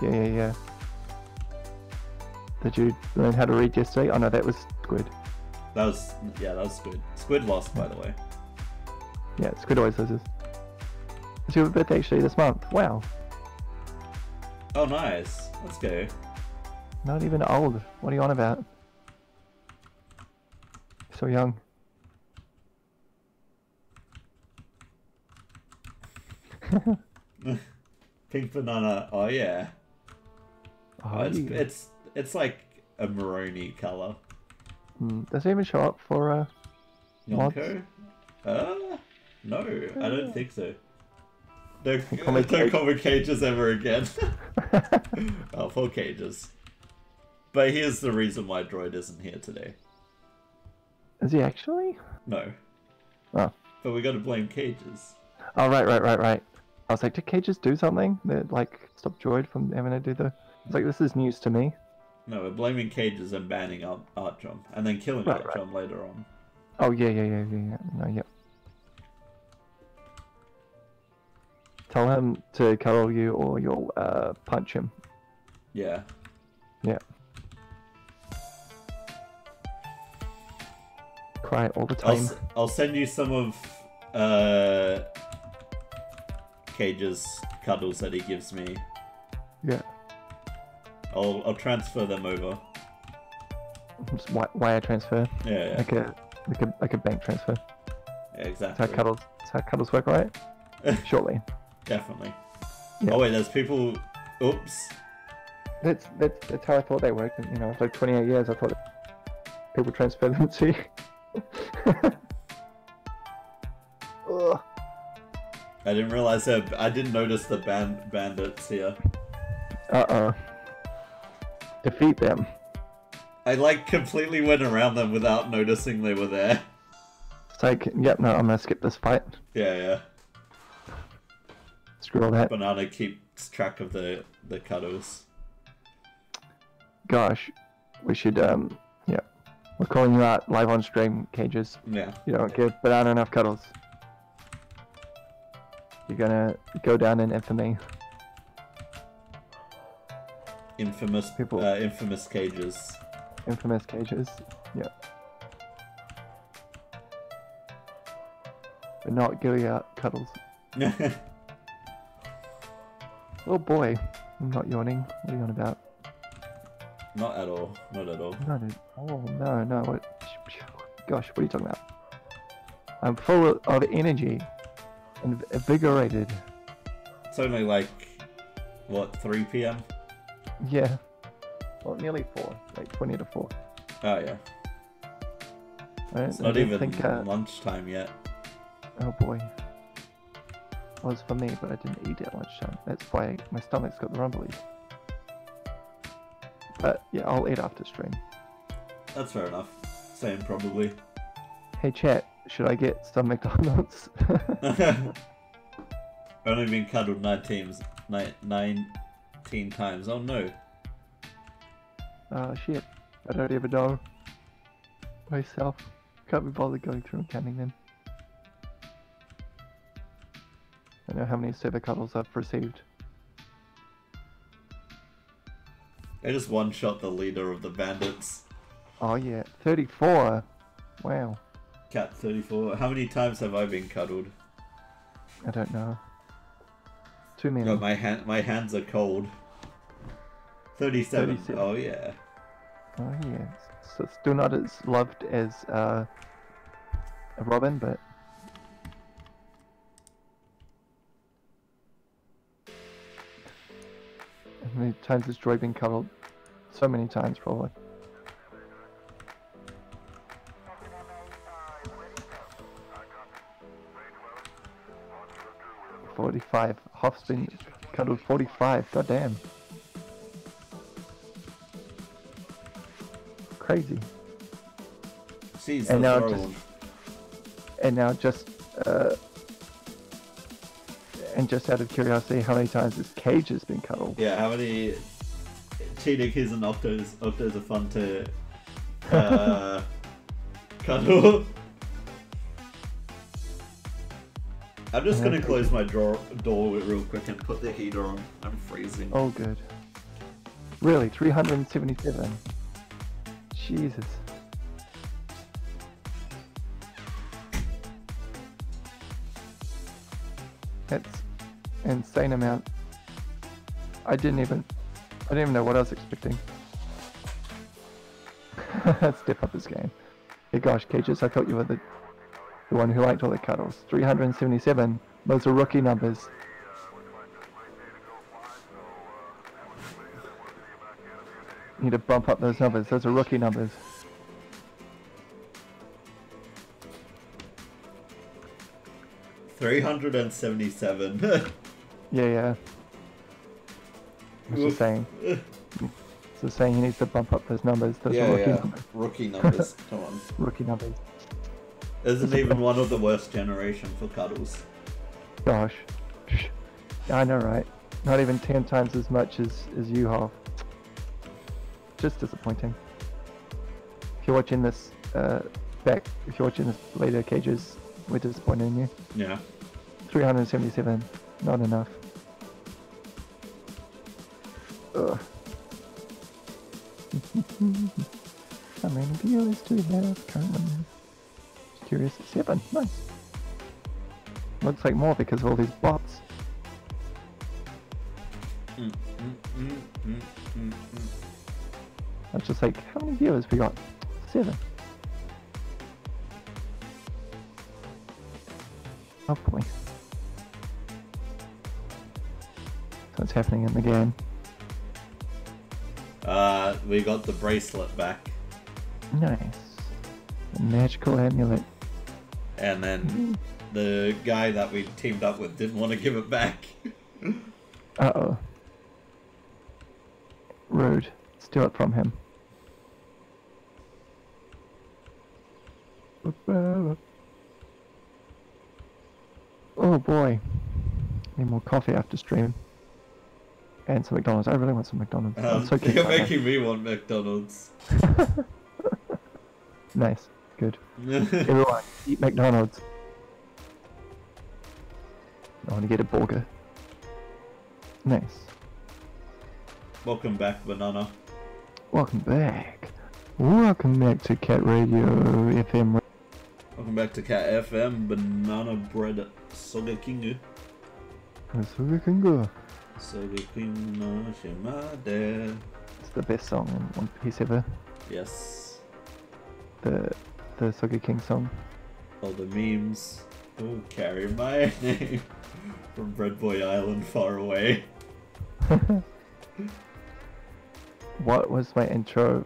Yeah, yeah, yeah. Did you learn how to read yesterday? Oh no, that was Squid. That was yeah, that was Squid. Squid lost, by the way. Yeah, Squid always loses. It's your birthday actually this month. Wow. Oh, nice. Let's go. Not even old. What are you on about? So young. *laughs* Pink banana. Oh yeah. Oh, Oh, it's, you- it's it's like a maroni color. Hmm, Does it even show up for uh Yonko? Uh, no, I don't think so. No, *laughs* Comic no cage. comic cages ever again. *laughs* oh, full cages. But here's the reason why Droid isn't here today. Is he actually? No. Oh. But we gotta blame cages. Oh right, right, right, right. I was like, did cages do something that like stopped Droid from having to do the? It's like this is news to me. No, we're blaming cages and banning Art- Artrum, and then killing Right, right. Later on. Oh yeah, yeah, yeah, yeah, yeah. No, yep. Tell him to cuddle you, or you'll uh, punch him. Yeah. Yeah. Cry all the I'll, time. s- I'll send you some of uh, Cage's cuddles that he gives me. Yeah. I'll, I'll transfer them over. Just wire transfer, Yeah, yeah, like a like a like a bank transfer. yeah That's exactly. how cuddles. That's how cuddles work, right? *laughs* Shortly. Definitely. Yeah. Oh wait, there's people. Oops. That's that's that's how I thought they worked. You know, for like 28 years, I thought people transfer them *laughs* to. *laughs* Ugh. I didn't realize that. I didn't notice the band bandits here. Uh oh. Defeat them. I like completely went around them without noticing they were there. It's like, yep, no, I'm gonna skip this fight. Yeah, yeah. Screw all that. Banana keeps track of the the cuddles. Gosh, we should, um, yeah. We're calling you out live on stream, Cages. Yeah. You don't give Banana enough cuddles. You're gonna go down in infamy. Infamous People- uh, infamous cages. Infamous Cages. Yeah. But not giving out cuddles. *laughs* Oh boy. I'm not yawning. What are you on about? Not at all. Not at all. No, no. Oh, no, no. What? Gosh, what are you talking about? I'm full of energy invigorated. It's only like what 3 p.m. Yeah. Well, nearly four. Like 20 to four. Oh yeah. I don't, It's not even think, uh, lunchtime yet. Oh boy. Was for me, but I didn't eat at lunchtime. That's why my stomach's got the rumblies. But yeah, I'll eat after stream. That's fair enough. Same probably. Hey chat, Should I get some McDonald's? *laughs* I've only been cuddled 19, ni- 19 times. Oh no. oh shit. I don't even know myself. Can't be bothered going through and counting them. I know how many server cuddles I've received. I just one shot the leader of the bandits. Oh yeah, 34. Wow. Cat 34. How many times have I been cuddled? I don't know. Too many. God, my hand, my hands are cold. 37. 37. Oh yeah. Oh yeah. So still not as loved as uh, Robin, but how many times has Joy been cuddled? So many times, probably. Forty-five. Hoff's been cuddled forty-five. God damn. Crazy. And now just- one. And now just uh, and just out of curiosity, how many times has Cage has been cuddled? Yeah, how many cheating keys and octos? Octos are fun to *laughs* uh, cuddle. I'm just gonna close my drawer, door real quick and put the heater on. I'm freezing. Oh, good. Really, 377. Jesus. That's insane amount. I didn't even, I didn't even know what I was expecting. *laughs* Step up this game. Hey gosh, Cages, I thought you were the, the one who liked all the cuddles. 377. Those are rookie numbers. Need to bump up those numbers. Those are rookie numbers. Three hundred and seventy-seven. *laughs* Yeah, yeah. I was just saying. Just saying he needs to bump up those numbers. Those yeah, are rookie yeah. numbers. Rookie *laughs* numbers. Come on. Rookie numbers. Isn't even one of the worst generation for cuddles. Gosh. I know, right? Not even 10 times as much as, as you have. Just disappointing. If you're watching this uh, back, if you're watching this later, Cages, we're disappointed in you. Yeah. 377, not enough. Ugh. *laughs* How many viewers do we have currently? Curious. Seven, nice. Looks like more because of all these bots. Mm, mm, mm, mm, mm, mm. I just like, how many viewers we got? Seven. Oh boy. So what's happening in the game? Uh, we got the bracelet back, Nice. The magical amulet. And then the guy that we teamed up with didn't want to give it back. *laughs* Uh oh. Rude. Steal it from him. Oh boy. Need more coffee after stream. And some McDonald's. I really want some McDonald's. Um, so *laughs* you're right now. making me want McDonald's. *laughs* Nice. Good. *laughs* Everyone, eat McDonald's. I want to get a burger. Nice. Welcome back, banana. Welcome back. Welcome back to Cat Radio FM. Welcome back to Cat FM. Banana bread soga kingu. Uh, soga Kingu. Soga kingu no shimade. It's the best song in One Piece ever. Yes. The the Soga King song. All the memes. Oh, carry my *laughs* name from Bread Boy Island far away. *laughs* What was my intro?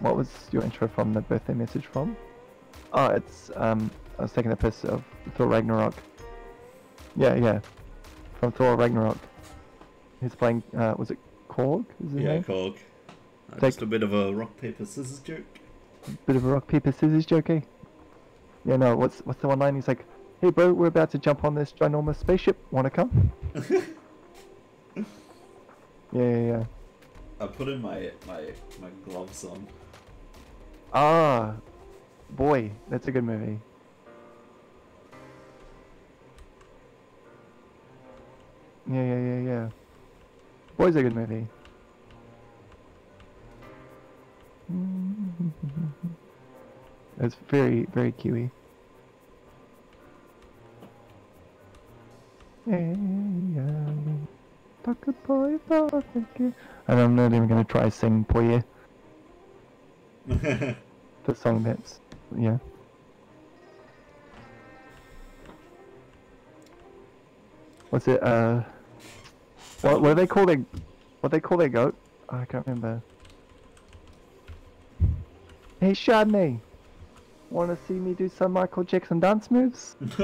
What was your intro from the birthday message from? Oh, it's um. I was taking the piss of Thor Ragnarok. Yeah, yeah. From Thor Ragnarok. He's playing. Uh, was it Korg? Is his Yeah, name? Korg. Uh, Take- Just a bit of a rock paper scissors joke. Bit of a rock paper scissors joke, eh? Yeah, no. What's what's the one line? He's like, "Hey, bro, we're about to jump on this ginormous spaceship. Wanna come?" *laughs* yeah, yeah, yeah. I put in my my my gloves on. Ah, boy, that's a good movie. Yeah, yeah, yeah, yeah. Boy's a good movie. It's very, very Kiwi. Hey, yeah, boy, And I'm not even gonna try sing Poye, *laughs* the song that's, yeah. What's it, uh, what, what do they call their, what they call their goat? I can't remember. Hey Chardonnay, wanna see me do some Michael Jackson dance moves? *laughs*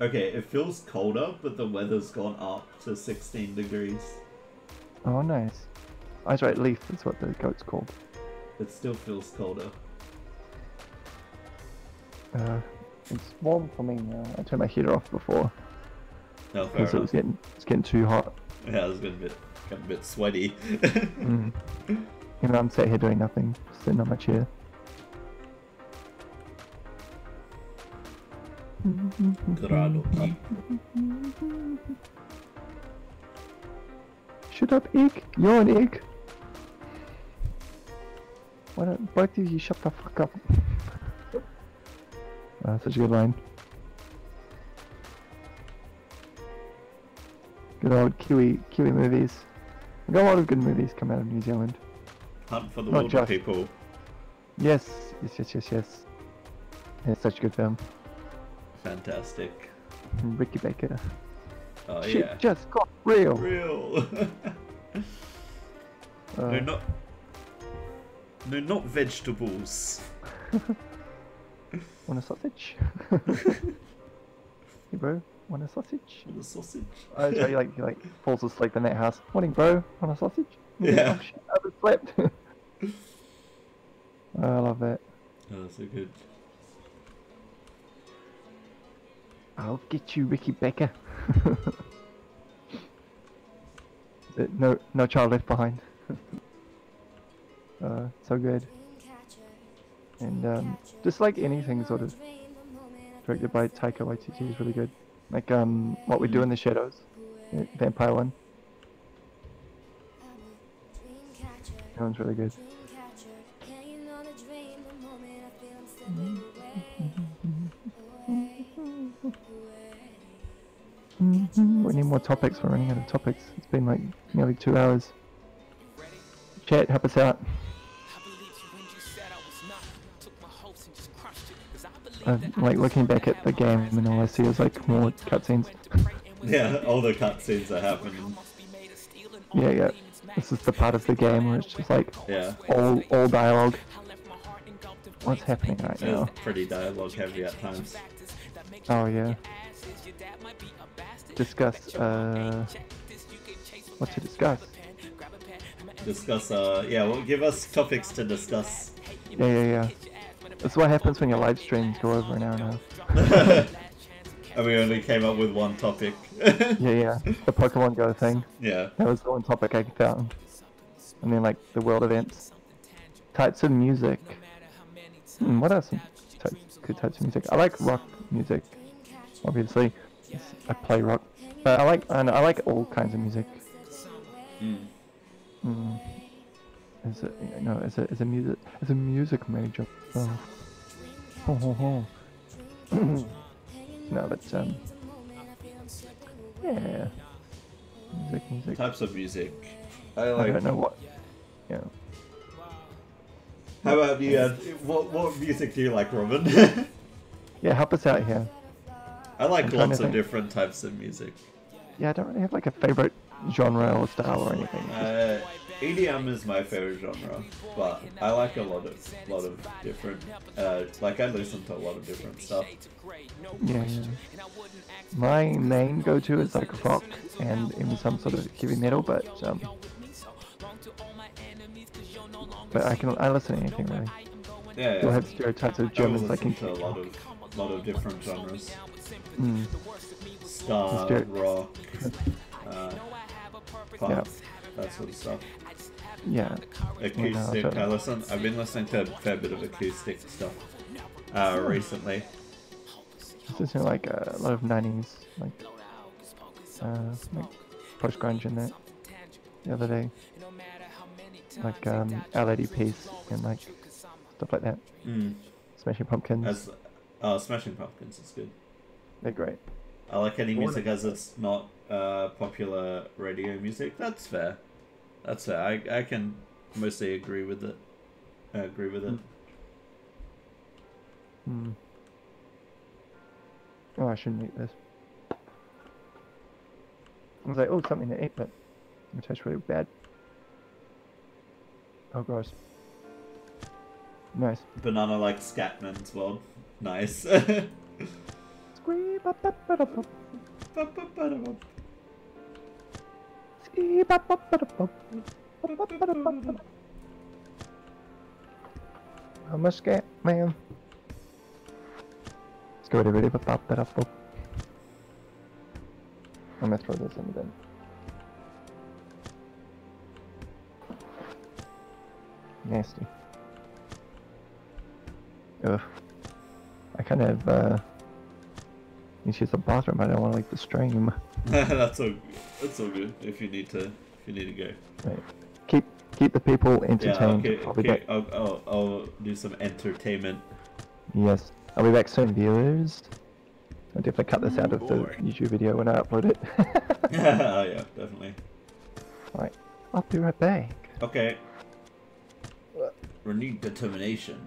okay, it feels colder, but the weather's gone up to 16 degrees. Oh nice. I was right, Leaf is what the goat's called. It still feels colder. Uh, it's warm for me now. I turned my heater off before No, fair because it was getting it's getting too hot. Yeah, I was getting a bit, getting a bit sweaty. *laughs* Mm. You know, I'm sitting here doing nothing, sitting on my chair. Shut up, egg! You're an egg! Why don't both of you shut the fuck up? uh, such a good line. Good old Kiwi Kiwi movies. We got a lot of good movies come out of New Zealand. Hunt for the Not Wilder just- People. Yes, yes, yes, yes, yes. It's such a good film. Fantastic. Ricky Baker. Oh Shit yeah. just got real. Real. *laughs* Uh, no, not. No, not vegetables. *laughs* Want a sausage? *laughs* hey bro, want a sausage? The sausage. Oh, so he like he like falls asleep in that house. Morning, bro. Want a sausage? Yeah. Oh, shit, I oh, *laughs* love it. Oh, so good. I'll get you, Ricky Baker. *laughs* No, no child left behind. *laughs* uh, so good. And um, just like anything sort of directed by Taika Waititi is really good. Like um, what we do in the shadows, Vampire one. That one's really good. We need more topics. We're running out of topics. It's been like nearly two hours. Chat, help us out. Uh, like looking back at the game, and all I see is like more cutscenes. *laughs* Yeah, all the cutscenes are happening. Yeah, yeah. This is the part of the game where it's just like Yeah. all all dialogue. What's happening right It's now? pretty dialogue heavy at times. Oh yeah. Discuss. Uh, what to discuss? Discuss, uh, yeah, well, give us topics to discuss. Yeah, yeah, yeah. That's what happens when your live streams go over an hour and a half. *laughs* and we only came up with one topic. *laughs* Yeah, yeah. The Pokemon Go thing. yeah. That was the one topic I found. And then like the world events. Types of music. Hmm, what else? types, good types of music? I like rock music. Obviously, I play rock, but I like and I like all kinds of music. Mm. Mm. Is it no? Is it is a music? Is a music major? Oh. Ho, ho, ho. No, but um. Yeah. Music, music. Types of music. I I don't know what. Yeah. How about you? Uh, what what music do you like, Robin? *laughs* Yeah, help us out here. I like I'm lots of think. different types of music. Yeah, I don't really have like a favorite genre or style or anything. Just- Uh, EDM is my favorite genre, but I like a lot of lot of different. Uh, like I listen to a lot of different stuff. yeah, yeah. My main go-to is like rock and in some sort of heavy metal, but um. But I can I listen to anything really. Yeah, yeah. have stereotypes of I Germans listen like in to a lot of lot of different genres. mm, Ster- rock, uh, pop, Yeah. that sort of stuff. Yeah. Acoustic. I listen. I've been listening to a fair bit of acoustic stuff uh, recently. Just listening to like uh, a lot of 90s, like, uh, like post grunge in that the other day. Like um, LADPs and like stuff like that. Mm. Smashing Pumpkins. As uh, Smashing Pumpkins is good. They're great. I like any music as it's not uh, popular radio music. That's fair. That's it. I I can mostly agree with it. I agree with it. Hmm. Oh, I shouldn't eat this. I was like, oh, something to eat, but it tastes really bad. Oh, gross. Nice. Banana like Scatman's world. Nice. I'm a scat man. Squiddy biddy bop bop ba da bop. I'm gonna throw this in the bin. Nasty. Ugh. I kind of uh to use the bathroom. I don't want to leave the stream. *laughs* *laughs* that's all. That's all good. If you need to, if you need to go. Right. Keep keep the people Yeah. entertained. Okay. I'll Okay. I'll, I'll I'll do some entertainment. Yes, I'll be back soon, viewers. I'll definitely cut this out of the. YouTube video when I upload it. yeah. *laughs* Yeah. Definitely. Alright, I'll be right back. Okay. Renewed determination.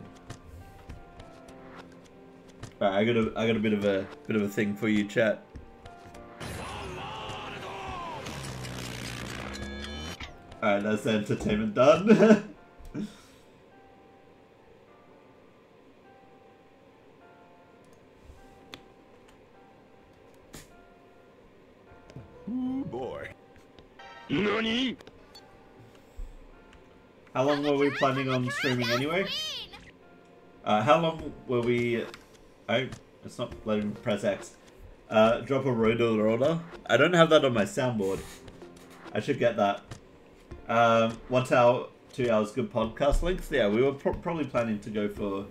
Alright, I got a I got a bit of a bit of a thing for you, chat. Alright, that's the entertainment done. Ooh, *laughs* boy. how long were we planning on streaming anyway? Uh, how long were we? I it's not letting me press X. Uh, drop a rotor order. I don't have that on my soundboard. I should get that. Um, one hour, two hours, good podcast length. Yeah, we were pro- probably planning to go for.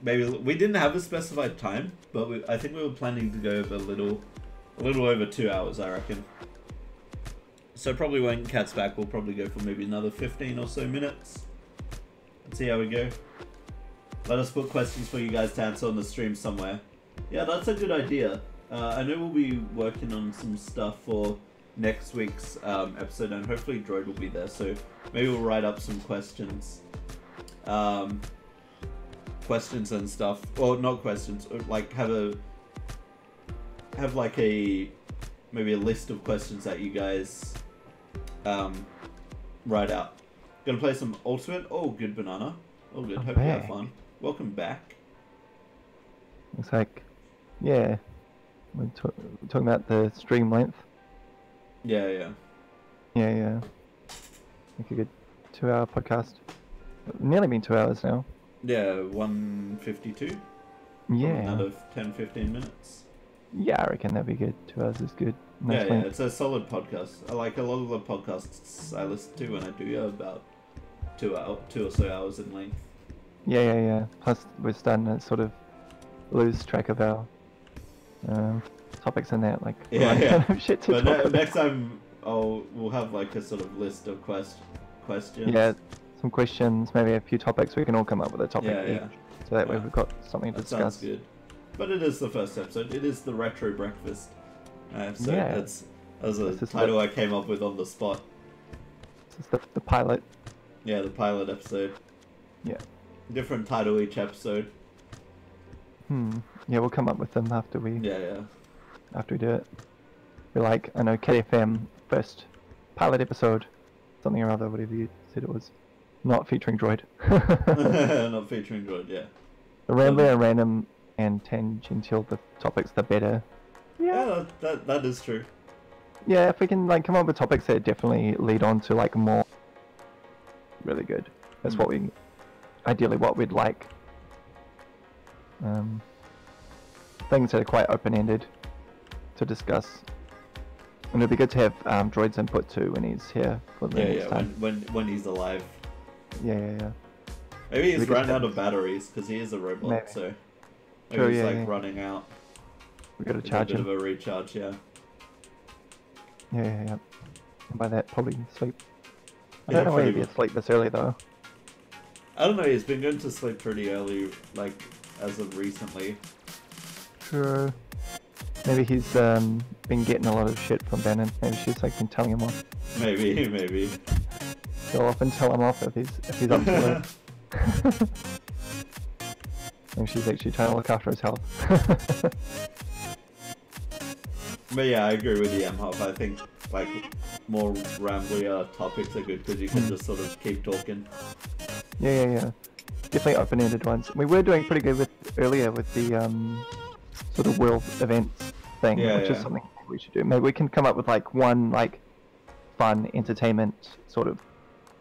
Maybe we didn't have a specified time, but we, I think we were planning to go over a little, a little over two hours. I reckon. So probably when Cat's back, we'll probably go for maybe another fifteen or so minutes. Let's see how we go. Let us put questions for you guys to answer on the stream somewhere. Yeah, that's a good idea. Uh, I know we'll be working on some stuff for next week's um, episode, and hopefully Droid will be there. So maybe we'll write up some questions, um, questions and stuff, or not questions, or like have a have like a maybe a list of questions that you guys um, write out. Gonna play some Ultimate. Oh, good banana. Oh, good. I'm Hope you have fun. Welcome back. It's like, yeah, we're, we're talking about the stream length. Yeah, yeah. Yeah, yeah. Like a good two-hour podcast. Nearly been two hours now. Yeah, 152. Yeah. Out of 10, 15 minutes. Yeah, I reckon that'd be good. Two hours is good. Nice yeah, yeah, it's a solid podcast. I like a lot of the podcasts I listen to when I do are about two hour, two or so hours in length. Yeah, yeah, yeah. Plus, we're starting to sort of lose track of our um, topics in that. Like, Yeah, yeah. kind of shit to But talk ne- about. next time, I'll we'll have like a sort of list of quest questions. Yeah, some questions, maybe a few topics. We can all come up with a topic Yeah, each, yeah. so that way we've got something to that sounds discuss. good. But it is the first episode. It is the retro breakfast uh, episode. Yeah. That's that was a title I came up with on the spot. This is the, the pilot. Yeah, the pilot episode. Yeah. Different title each episode. Hmm. Yeah, we'll come up with them after we Yeah, yeah. after we do it. We're like, I know Cat FM first pilot episode, something or other, whatever you said it was, not featuring Droid. *laughs* *laughs* Not featuring Droid, yeah. the rambler and random and tangential the topics, the better. Yeah, that, that, that is true. Yeah, if we can like come up with topics that definitely lead on to like more, really good. That's Mm. what we ideally what we'd like. Um, things that are quite open-ended to discuss. And it'd be good to have um, Droid's input too when he's here for the Yeah, next yeah. When, time. when when he's alive. Yeah, yeah, yeah. Maybe he's run out of batteries because he is a robot. Maybe. So maybe True, he's yeah, like yeah. running out. We gotta It's a charge bit him. of a recharge. Yeah. Yeah, yeah, yeah. And by that, probably sleep. I Yeah, don't know why he'd be asleep this early though. I don't know. He's been going to sleep pretty early, like as of recently. True. Maybe he's um, been getting a lot of shit from Bannon. Maybe she's like been telling him off. Maybe, *laughs* maybe. Go off and tell him off if he's if he's up to it. *laughs* *laughs* Maybe she's actually trying to look after his health. But yeah, I agree with you, Mhop. I think like more rambly uh, topics are good because you can Mm. just sort of keep talking. yeah, yeah, yeah. Definitely open-ended ones. We were doing pretty good with earlier with the um, sort of world events thing, Yeah, which yeah. is something we should do. Maybe we can come up with like one like fun entertainment sort of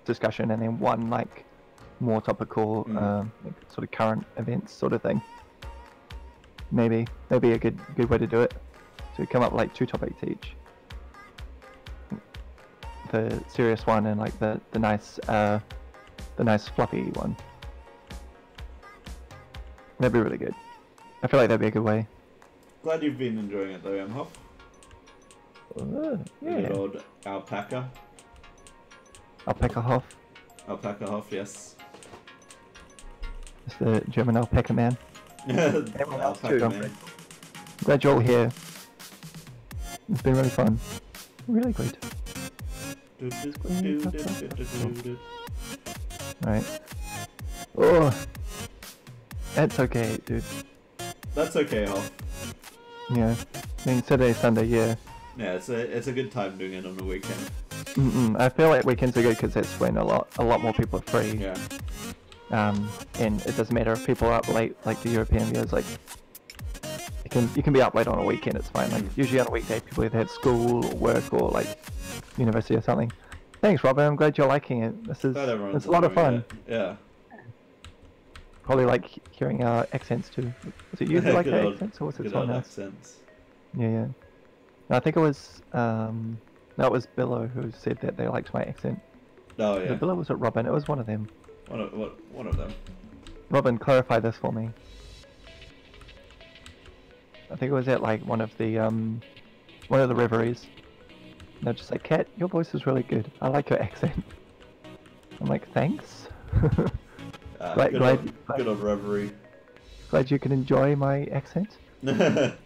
discussion, and then one like more topical, Mm. um, like, sort of current events sort of thing. Maybe maybe a good good way to do it. So we come up with, like two topics each. The serious one and like the the nice uh, the nice fluffy one. That'd be really good. I feel like that'd be a good way. Glad you've been enjoying it though, Mhop. Uh, yeah. Good old alpaca. Alpaca Hoff. Alpaca Hoff, yes. It's the German alpaca man. *laughs* alpaca else don't man. Glad you're all here. It's been really fun. Really great. Alright. Oh. That's okay, dude. That's okay, Hoff. Yeah. I mean, Saturday, Sunday, yeah. Yeah, it's a it's a good time doing it on the weekend. Mm-mm. I feel like weekends are good because that's when a lot a lot more people are free. Yeah. Um, and it doesn't matter if people are up late, like the European viewers, like can you can be up late on a weekend, it's fine. Like usually on a weekday, people either have school or work or like university or something. Thanks, Robin. I'm glad you're liking it. This is it's a lot of fun. it. Yeah. Probably like hearing our accents too. Was it you *laughs* that like Good our accents, or was it someone else? accents. Yeah, yeah. No, I think it was um, no, it was Billo who said that they liked my accent. Oh Was yeah. it Billo was it Robin? It was one of them. One of what one of them. Robin, clarify this for me. I think it was at like one of the um, one of the reveries. And they're just like, "Cat, your voice is really good. I like your accent." I'm like, "Thanks." *laughs* Uh, Glad- good, glad- old, glad- good old reverie. Glad you can enjoy my accent. *laughs* but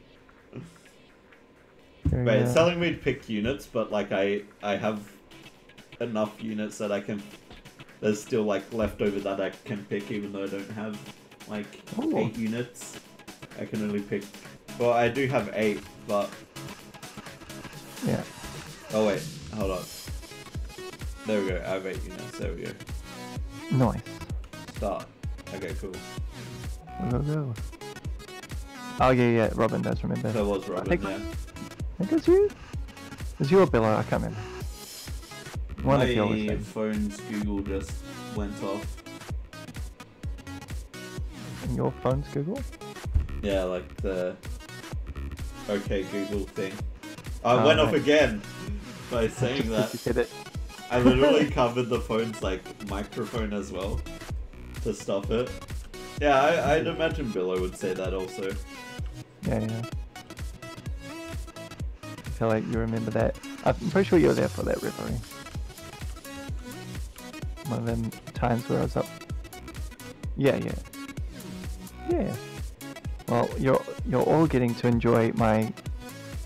Very, it's telling me to pick units, but like I I have enough units that I can. There's still like left over that I can pick, even though I don't have like Ooh. eight units. I can only pick. Well, I do have eight, but yeah. oh wait, hold on. There we go. I have eight units. There we go. Nice. Start. Okay, cool. Go go. Oh yeah, yeah. Robin does remember. That was Robin. think- yeah. I think it was you. It was you or Billo? I can't remember. One of you always My phone's Google just went off. And your phone's Google. Yeah, like the OK Google thing. I Oh, went off again by saying *laughs* that. I literally *laughs* covered the phone's like microphone as well to stop it. Yeah, I, I'd imagine Billo would say that also. Yeah, yeah. I feel like you remember that. I'm pretty sure you were there for that reverie. One of them times where I was up. Yeah, yeah. Yeah. Well, you're you're all getting to enjoy my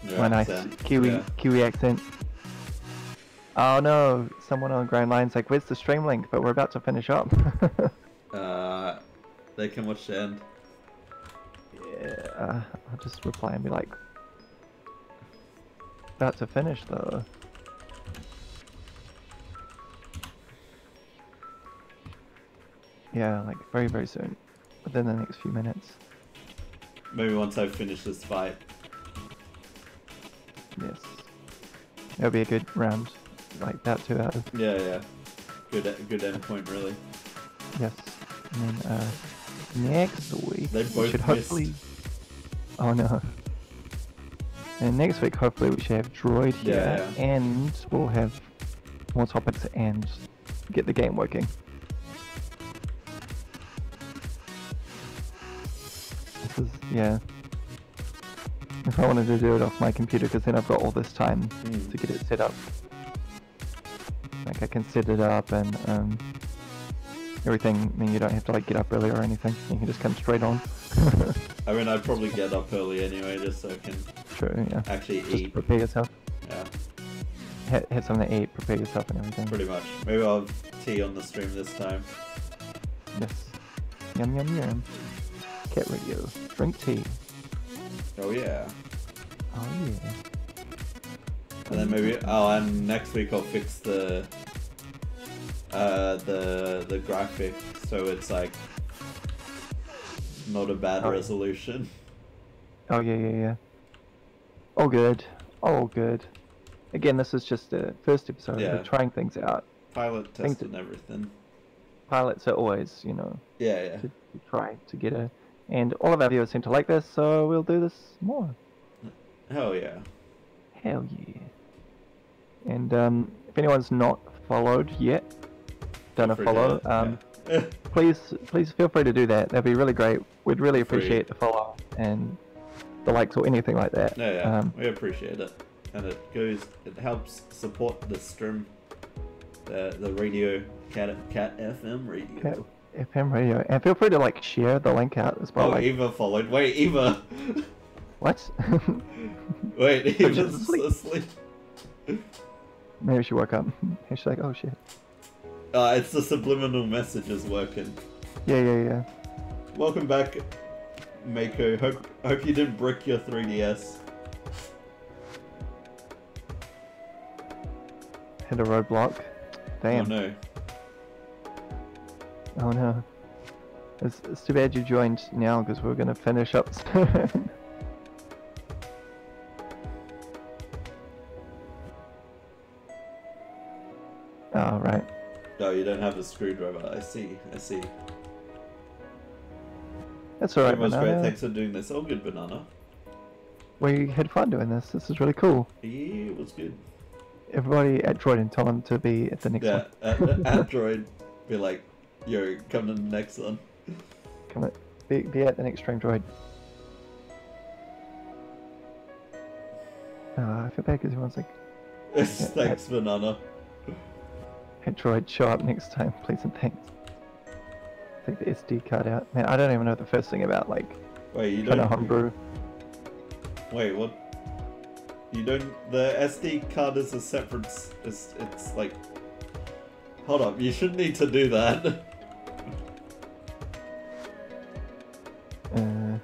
Your my nice. Kiwi Yeah. Kiwi accent. Oh no! Someone on Grand Line's like, "Where's the stream link?" But we're about to finish up. *laughs* Uh, they can watch the end. yeah, uh, I'll just reply and be like, "About to finish though." Yeah, like very very soon, within the next few minutes. Maybe once I finish this fight. Yes, it'll be a good round, like about two hours. Yeah, yeah. Good, good end point, really. Yes, And then uh, next week They we should missed. hopefully. Oh no. And next week hopefully we should have Droid here, Yeah, yeah. and we'll have more topics and get the game working. This is yeah. If I wanted to do it off my computer, because then I've got all this time Hmm. to get it set up. Like I can set it up and um, everything. I mean, you don't have to like get up early or anything. You can just come straight on. *laughs* I mean, I'd probably get up early anyway, just so I can True. Yeah. actually Just eat. prepare yourself. Yeah, Have, have something to eat. Prepare yourself and everything. pretty much. Maybe I'll have tea on the stream this time. Yes. Yum yum yum. Cat radio. Drink tea. Oh yeah. Oh yeah. And then maybe oh, and next week I'll fix the uh the the graphic so it's like not a bad Oh. resolution. Oh yeah yeah yeah. All good. All good. Again, this is just the first episode. Yeah. We're trying things out. Pilot test and everything. Pilots are always, you know, Yeah, yeah. to, to try to get a. And all of our viewers seem to like this, so we'll do this more. Hell yeah. Hell yeah. And um, if anyone's not followed yet, done a follow, um, yeah. *laughs* please please feel free to do that. That'd be really great. We'd really Free. appreciate the follow and the likes or anything like that. yeah, yeah. Um, we appreciate it. And it goes it helps support the stream the the radio cat cat FM radio. Cat FM radio. And feel free to like share the link out as well. Oh, like, Eva followed. Wait, Eva. what? *laughs* Wait, *laughs* Eva's asleep. asleep. Maybe she woke up. And *laughs* she's like, oh shit. Uh, it's the subliminal messages working. Yeah, yeah, yeah. Welcome back, Mako. Hope hope you didn't brick your 3DS. Hit a roadblock. Damn. Oh no. Oh no. It's, it's too bad you joined now because we're gonna finish up *laughs* soon. oh, right. No, you don't have a screwdriver. I see. I see. That's alright, was great. Thanks for doing this. All good, banana. We had fun doing this. This is really cool. Yeah, it was good. Everybody at Droid and tell them to be at the next Yeah, one. at, at *laughs* Android, be like, yo, come to the next one. Come on. Be, be at the next stream, Droid. Uh, I feel bad because everyone's like, *laughs* Thanks, banana. Hey Droid, show up next time, please and thanks. Take the SD card out. Man, I don't even know the first thing about like Wait, you don't. homebrew. Wait, what? You don't. The SD card is a separate. It's, it's like. Hold up, you shouldn't need to do that. *laughs*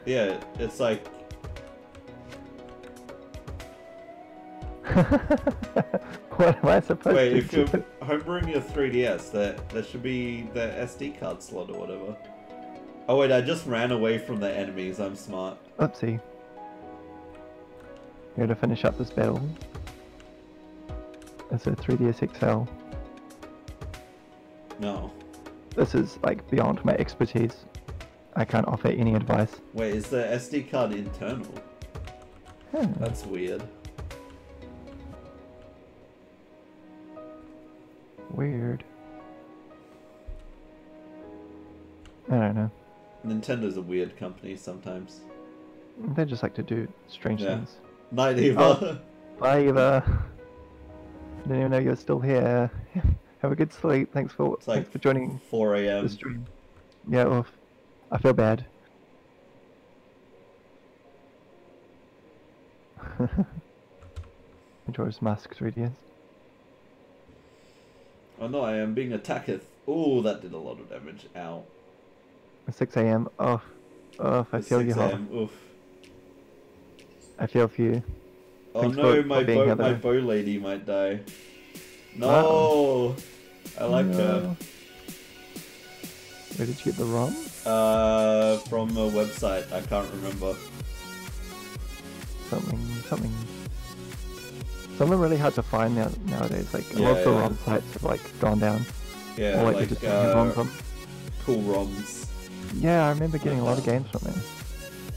Yeah, it's like. *laughs* what am I supposed Wait, to if you're do? homebrewing your 3DS, there, there should be the SD card slot or whatever. Oh wait, I just ran away from the enemies, I'm smart. Oopsie. Here to finish up this battle. It's a 3DS XL. No. This is like beyond my expertise. I can't offer any advice. Wait, is the SD card internal? Hmm. That's weird. Weird. I don't know. Nintendo's a weird company sometimes. They just like to do strange Yeah. things. Night Eva. Oh. Bye, Eva. *laughs* Didn't even know you were still here. *laughs* Have a good sleep. Thanks for like thanks for joining 4 the a.m. stream. Yeah, well, I feel bad. *laughs* Enjoys Mask 3DS. Oh no, I am being attacked. Oh, that did a lot of damage. Ow. 6 a.m. Oh, oh, I feel you. 6 Hop. a.m. Oof. I feel for you. Oh Thanks no, my bow, my bow lady might die. No, Uh-oh. I like her. Where did you get the ROM? Uh, from a website. I can't remember. Something, something. Some are really hard to find now nowadays. Like a lot of the Yeah, yeah. ROM sites have like gone down. Yeah, or like, like just uh, ROMs on. cool ROMs. Yeah, I remember getting a lot of games from there.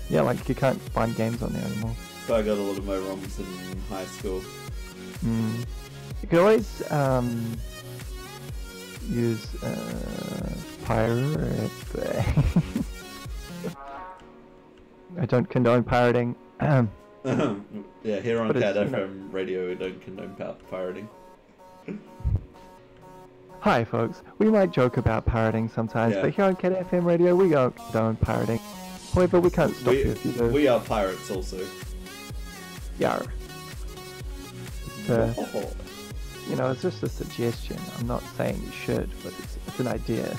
Yeah, like you can't find games on there anymore. So I got a lot of my ROMs in high school. Mm. You could always um, use uh, pirate. *laughs* I don't condone pirating. *clears throat* yeah, here on But Cat you know- radio, we don't condone pirating. *laughs* Hi, folks. We might joke about pirating sometimes, Yeah. but here on Cat FM Radio, we don't condone pirating. However, we can't stop We, you if you do. we are pirates also. Yar. Uh, Oh, you know, it's just a suggestion. I'm not saying you should, but it's, it's an idea.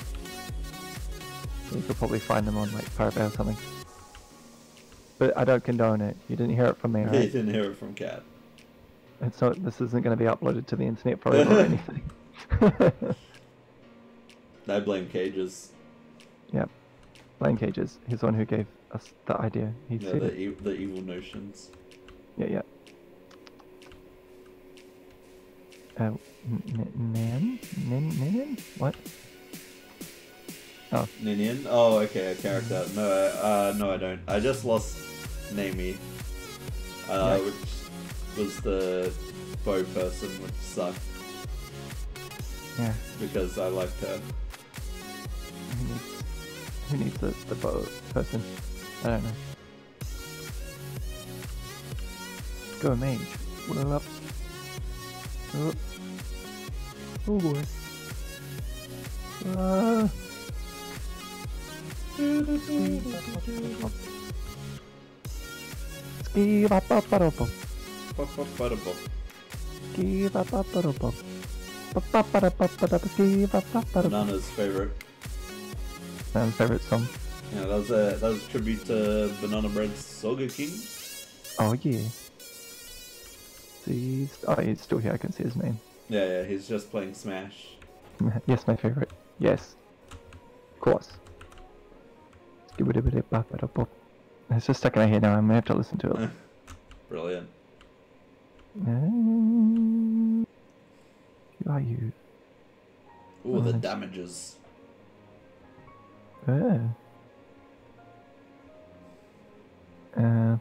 You could probably find them on like Pirate or something. But I don't condone it. You didn't hear it from me, You right? didn't hear it from Cat. and so this isn't going to be uploaded to the internet forever or *laughs* anything. *laughs* I blame Cages. yep. Blame Cages. He's the one who gave us the idea. He Yeah, said the, e- the evil notions. Yeah, yeah. Uh, Nan? Nin? Nin? What? Oh, Ninian? Oh, okay, a character. No, uh, no, I don't. I just lost Neimi, uh, which was the bow person, which sucked yeah. because I liked her. Who needs, who needs the, the bow person? I don't know. Go mage. What up? Oh, oh boy. Ah. Ski ba ba ba da bum. Ba-ba-ba-da-bum. Ski ba ba ba da. Ba ba ba ba ba ba ski ba ba ba. Banana's favorite. Sam's favorite song. Yeah, that was a that was a tribute to Banana Bread's Soga King. Oh yeah. See, oh he's still here. I can see his name. Yeah, yeah, he's just playing Smash. *laughs* yes, my favorite. Yes. Of course. It's just stuck in my head now. I'm gonna have to listen to it. Brilliant. Um, Who are you? Ooh, the Nice. damages. Uh. Uh,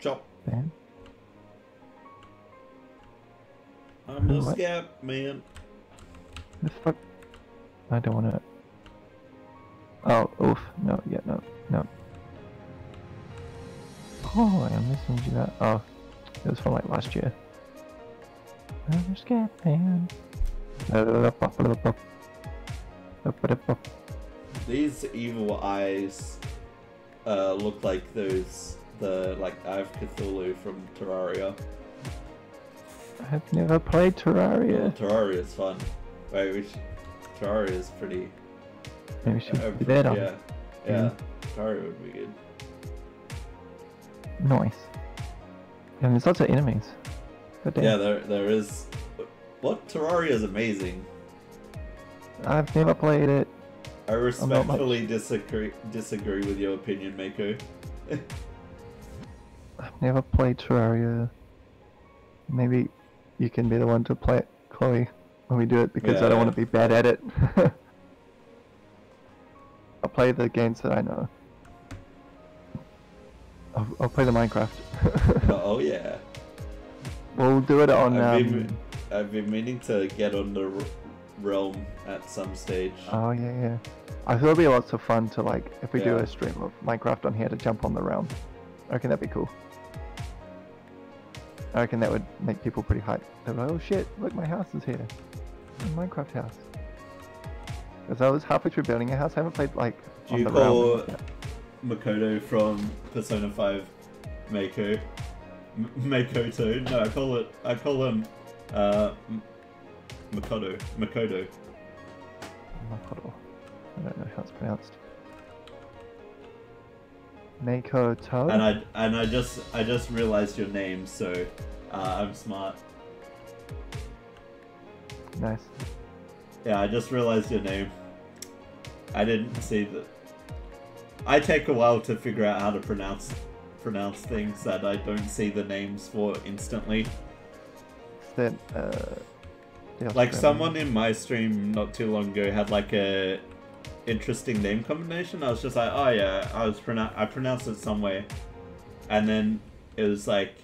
Chop. Ben. I'm the What? scap man. The fuck? I don't want to. Oh, oof. No, yeah, no, no. Oh, I'm listening to that. Oh, it was from like last year. I'm scat man. These evil eyes uh, look like those the like Eye of Cthulhu from Terraria. I've never played Terraria. Terraria is fun. Wait, we should, Terraria is pretty. Maybe we should do that on. yeah, yeah. Terraria would be good. Nice. And there's lots of enemies. Yeah, there there is. What Terraria is amazing. I've never played it. I respectfully disagree disagree with your opinion, Mako. *laughs* I've never played Terraria. Maybe you can be the one to play it, Chloe, when we do it, because I don't want to be bad at it. *laughs* Play the games that I know. I'll, I'll play the Minecraft. *laughs* oh yeah. we'll do it on. I've, Um, been, I've been meaning to get on the realm at some stage. oh yeah, yeah. I thought it'd be lots of fun to like if we do a stream of Minecraft on here to jump on the realm. I reckon that'd be cool. I reckon that would make people pretty hyped. They're like, oh shit, look, my house is here. My Minecraft house. Because I was halfway through building a house, I haven't played like Do on you the call realm. Makoto from Persona 5 Mako? M- Makoto? No, I call it. I call him. Uh, M- Makoto. Makoto. Makoto. I don't know how it's pronounced. Makoto? And I and I just I just realized your name, so uh, I'm smart. Nice. Yeah, I just realized your name. I didn't see that. I take a while to figure out how to pronounce pronounce things that I don't see the names for instantly. That, uh... the Like someone in my stream not too long ago had like a interesting name combination. I was just like, oh yeah, I was pronoun- I pronounced it some way, and then it was like,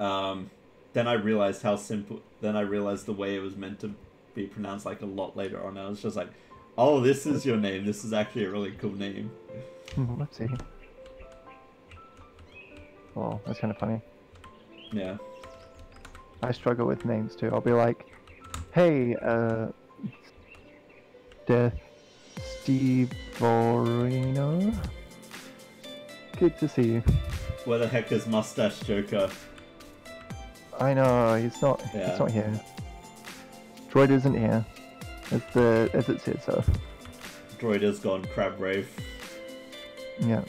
um, then I realized how simple. Then I realized the way it was meant to be pronounced like a lot later on. I was just like, oh, this is your name. This is actually a really cool name. Let's see. Well, that's kind of funny. Yeah. I struggle with names too. I'll be like, "Hey, uh, Death Steve Vorino. Good to see you." Where the heck is Mustache Joker? I know he's not. Yeah. He's not here. Droid isn't here, as the as it said so. Droid is gone. Crab rave. Yeah.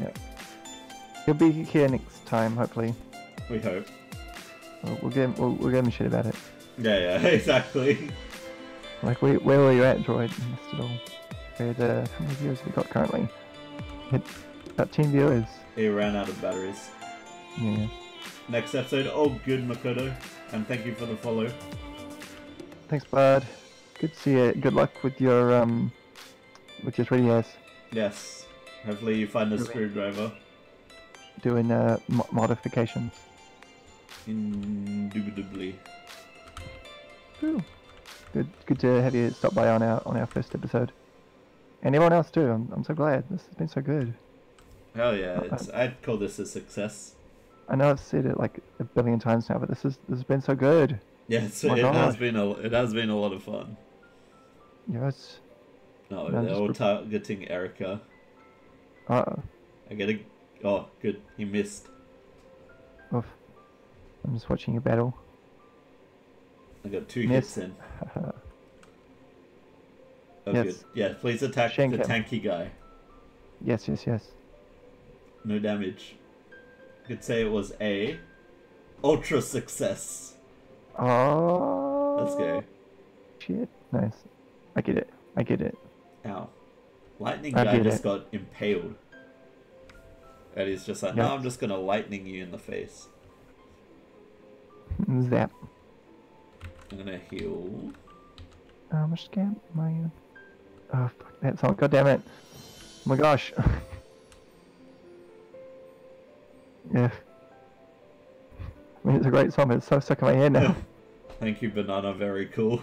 Yeah. He'll be here next time, hopefully. We hope. We'll, we'll give him, we'll, we'll give him shit about it. Yeah, yeah, exactly. Like, where, where were you at, Droid? I missed it all. We the? how many viewers have we got currently? Hit about 10 viewers. He ran out of batteries. Yeah. Next episode, oh good Makoto, and thank you for the follow. Thanks, bud. Good to see you. Good luck with your, um, with your 3DS. Yes. Hopefully you find a Really? screwdriver. Doing, uh, mo- modifications. Indubitably. Cool. Good, good to have you stop by on our on our first episode. And everyone else too. I'm, I'm so glad. This has been so good. Hell yeah, it's, I'd call this a success. I know I've said it like a billion times now, but this is this has been so good. Yes, My it has been a it has been a lot of fun. Yes. No, Man, they're all pre- targeting Eirika. Uh I get a oh good, he missed. oh. Oof. I'm just watching your battle. I got two Miss. hits in. *laughs* Oh Yes. good. Yeah, please attack Shank the him. tanky guy. yes, yes, yes. No damage. You could say it was a ultra success. Oh. Let's go. Shit. Nice. I get it. I get it. Ow. Lightning I guy just it. got impaled. And he's just like, no, Yeah. I'm just gonna lightning you in the face. Zap. I'm gonna heal. How much scam am I in? Oh fuck that song. God damn it. Oh my gosh. *laughs* yeah. I mean, it's a great song, but it's so stuck in my head now. *laughs* Thank you, Banana. Very cool.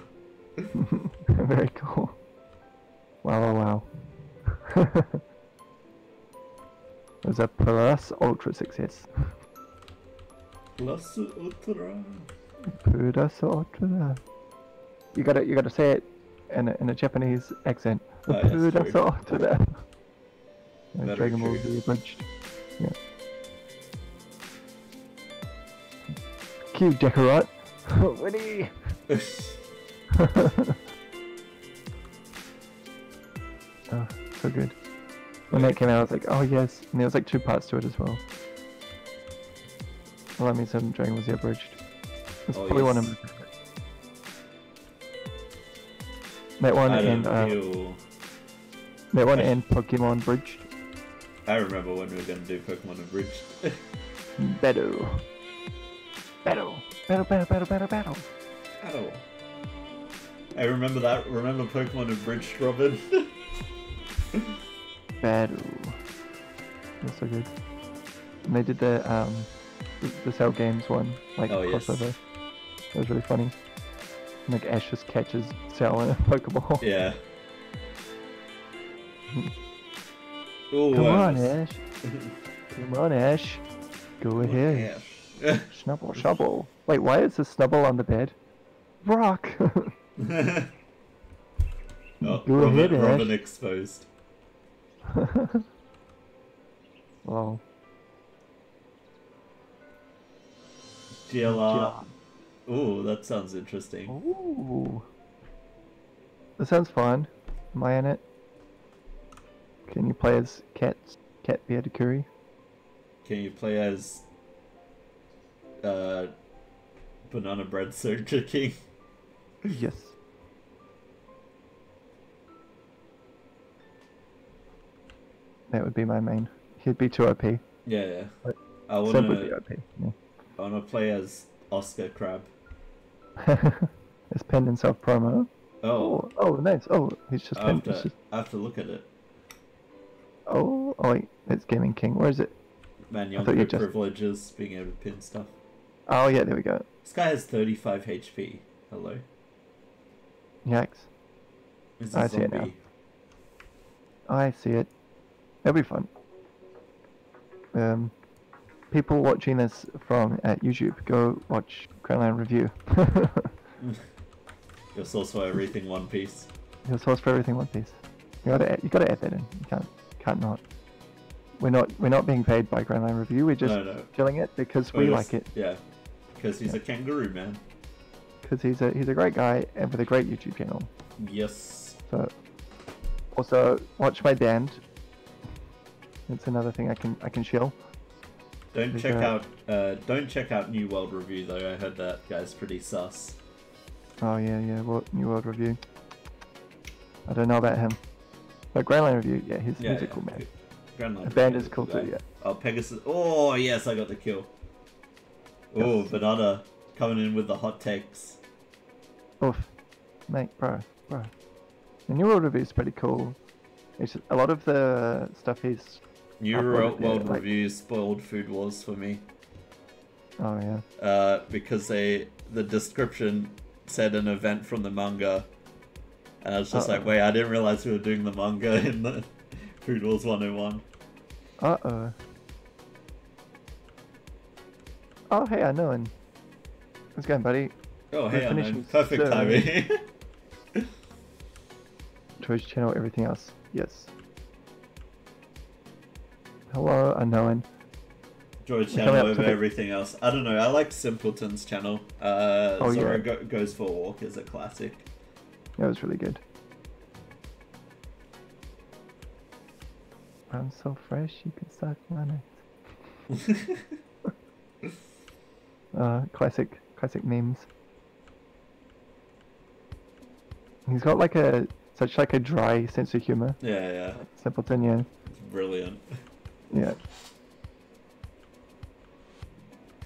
*laughs* Very cool. Wow, wow, wow. it was a plus ultra success. Plus ultra. Plus ultra. You gotta, you gotta say it in a, in a Japanese accent. Oh, Plus ultra. *laughs* Dragon Ball. Z. Yeah. Cue Decorot. Winnie. oh, so good. When that came out, I was like, oh yes. And there was like two parts to it as well. I love me some Dragon was the abridged. It's Oh, probably one of my favorites. That one I and don't uh, feel. that one I- and Pokemon Bridged. I remember when we were gonna do Pokemon Abridged. *laughs* Battle. Battle. Battle, battle, battle, battle, battle. Battle. I remember that. Remember Pokemon Abridged, Robin? *laughs* Battle. That's so good. And they did the um the, the Cell Games one, like Oh, yes. crossover. That was really funny. And, like Ash just catches Cell in a Pokeball. yeah. *laughs* Ooh, Come I on, was- Ash. *laughs* Come on, Ash. Go ahead. Snubble, shubble. Wait, why is the snubble on the bed? Rock. *laughs* oh, Robin, Ash. Robin exposed. *laughs* wow. GLR. Ooh, that sounds interesting. Ooh. That sounds fun. Am I in it? Can you play as Cat Cat Bearded Curry? Can you play as uh, Banana Bread Surgery *laughs* King? Yes. That would be my main. He'd be too OP. Yeah, yeah. I Seb would be wanna, OP. Yeah. I wanna play as Oscar Crab. *laughs* it's pinned in self promo. Oh, Oh, oh, nice. Oh, he's just I pinned. have to, just- I have to look at it. Oh, oh wait, it's Gaming King. Where is it? Man, younger just- privileges, being able to pin stuff. Oh yeah, there we go. This guy has 35 HP. Hello. Yikes. I see it now. I see it. It'll be fun. Um, people watching this from at YouTube, go watch Grand Line Review. *laughs* Your source for everything One Piece. Your source for everything One Piece. You gotta, add- you gotta add that in. You can't, can't not. We're not, we're not being paid by Grand Line Review. We're just No, no. killing it because we just- like it. Yeah. Because he's Yeah. a kangaroo man. Because he's a, he's a great guy and with a great YouTube channel. Yes. So, also watch my band. It's another thing I can, I can chill. Don't check out uh don't check out New World Review though, I heard that guy's pretty sus. Oh yeah, yeah. Well, New World Review. I don't know about him, but Grand Line Review, yeah, he's, Yeah, he's a yeah. cool man. Grand Line The band is cool guy. too, yeah. Oh Pegasus oh yes, I got the kill. Oh. Banana coming in with the hot takes. Oof, mate, bro, bro. The New World Review is pretty cool. It's a lot of the stuff he's. New World, World like- Review spoiled Food Wars for me. Oh yeah. Uh, because they the description said an event from the manga, and I was just like, Uh-oh. wait, I didn't realize we were doing the manga *laughs* in the Food Wars 101. Uh oh. Oh hey, I know, how's it going, buddy? Oh, We're hey, I know. perfect soon. timing. *laughs* Twitch channel, everything else. Yes. Hello, unknown. George channel over everything else. I don't know. I like Simpleton's channel. Uh, Oh, Zora yeah. go- goes for a walk is a classic. That was really good. I'm so fresh, you can suck on it. *laughs* *laughs* Uh, classic, classic memes. He's got like a such like a dry sense of humor. yeah, yeah, Simpleton, yeah, brilliant. yeah.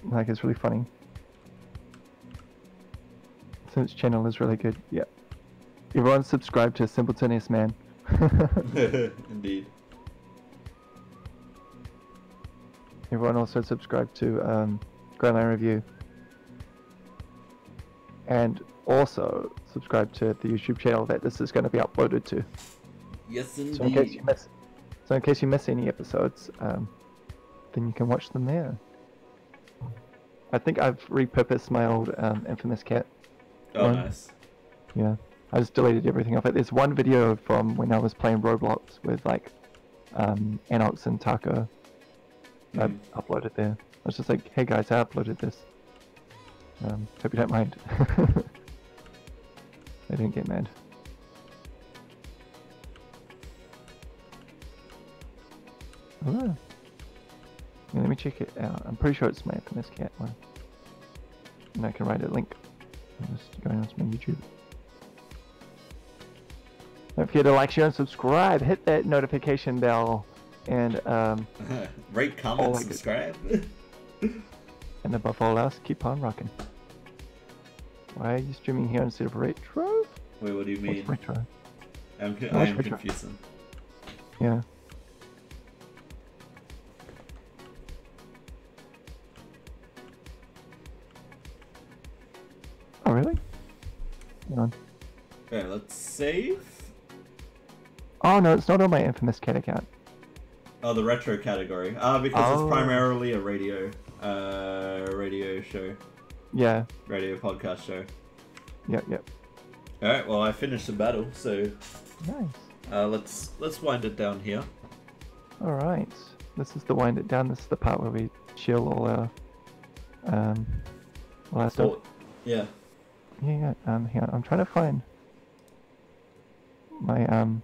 Like it's really funny. Since channel is really good. Yeah. Everyone subscribe to Simpleton S Man. *laughs* *laughs* Indeed. Everyone also subscribe to um, Grand Review. And also subscribe to the YouTube channel that this is going to be uploaded to. Yes, indeed. So in case you miss, so in case you miss any episodes, um, then you can watch them there. I think I've repurposed my old um, infamous cat. Oh, one. nice. Yeah, I just deleted everything off it. There's one video from when I was playing Roblox with like um, Anox and Taco. I Mhm. uploaded there. I was just like, hey guys, I uploaded this. Um, hope you don't mind. *laughs* they didn't get mad. Oh. Yeah, let me check it out. I'm pretty sure it's made my infamous cat one. And I can write a link. I'm just going onto my YouTube. Don't forget to like, share, and subscribe. Hit that notification bell. And um, *laughs* Rate, comment, subscribe. *laughs* and above all else, keep on rocking. Why are you streaming here instead of retro? Wait, what do you mean? What's retro? I'm, co- I'm retro? confusing. Yeah. Oh really? Hang on. Okay, let's save. Oh no, it's not on my infamous cat account. Oh, the retro category. Ah, because Oh. it's primarily a radio, uh, radio show, Yeah. radio podcast show. Yep. Yep. All right, well, I finished the battle, so Nice. uh, let's let's wind it down here. All right. This is the wind it down. This is the part where we chill all our um all our stuff. Yeah. Yeah, yeah. Um, hang on. I'm trying to find my um.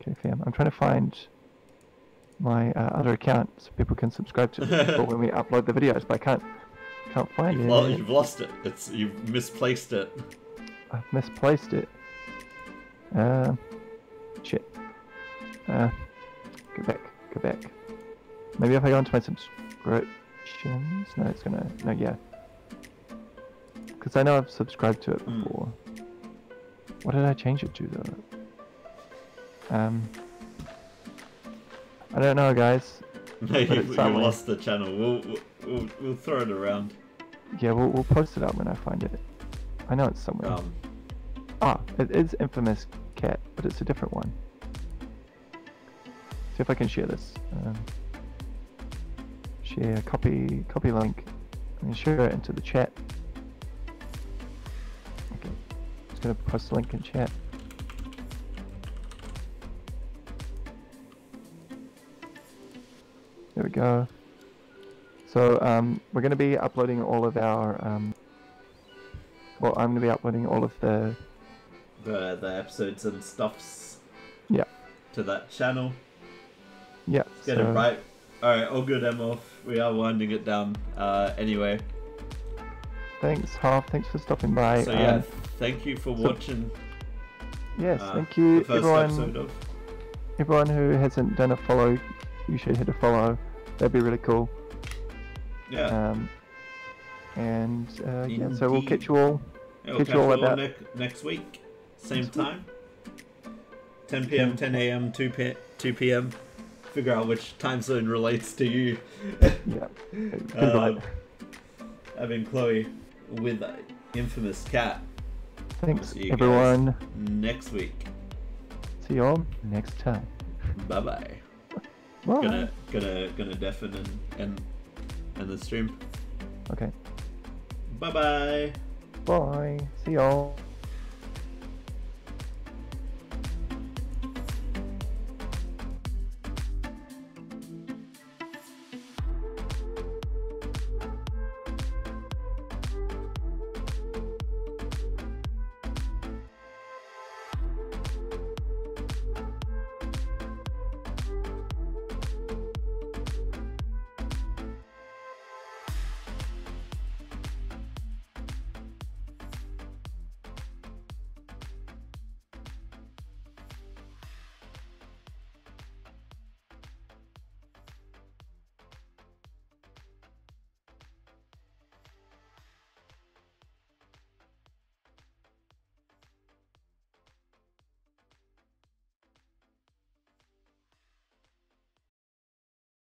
Okay, fam. I'm trying to find my uh, other account so people can subscribe to it *laughs* when we upload the videos, but I can't can't find You've, it. lo- you've lost it. It's you've misplaced it. I've misplaced it. Um, shit. Uh, go back. Go back. Maybe if I go into my subscriptions. No, it's gonna. No, yeah. Because I know I've subscribed to it Mm. before. What did I change it to though? Um, I don't know, guys. No, you, you lost the channel. We'll, we'll, we'll, we'll throw it around. Yeah, we'll, we'll post it up when I find it. I know it's somewhere. Um, Ah, it is Infamous Cat, but it's a different one. See if I can share this. Um, share, copy, copy link, and share it into the chat. Okay, just gonna post the link in chat. There we go. So um, we're going to be uploading all of our. Um, well, I'm going to be uploading all of the the, the episodes and stuffs Yeah. to that channel. Yeah. Get so, it right. Alright, all good, Emoff. We are winding it down. Uh, anyway, Thanks, Half. Thanks for stopping by. so yeah, Um, thank you for so- watching yes, uh, thank you, the first everyone. episode of. Everyone who hasn't done a follow, you should hit a follow. That'd be really cool. Yeah, Um, and uh, yeah, so we'll catch you all. yeah we'll catch catch you all about- ne- next week. Same Next week. time. 10 p.m., 10 a.m., 2 p- 2 p.m. Figure out which time zone relates to you. Yeah. *laughs* Um, having Chloe with infamous cat Thanks, guys. everyone. next week. See you all next time. Bye bye. Bye. Gonna gonna gonna deafen and and end the stream. Okay. Bye bye. Bye. See y'all.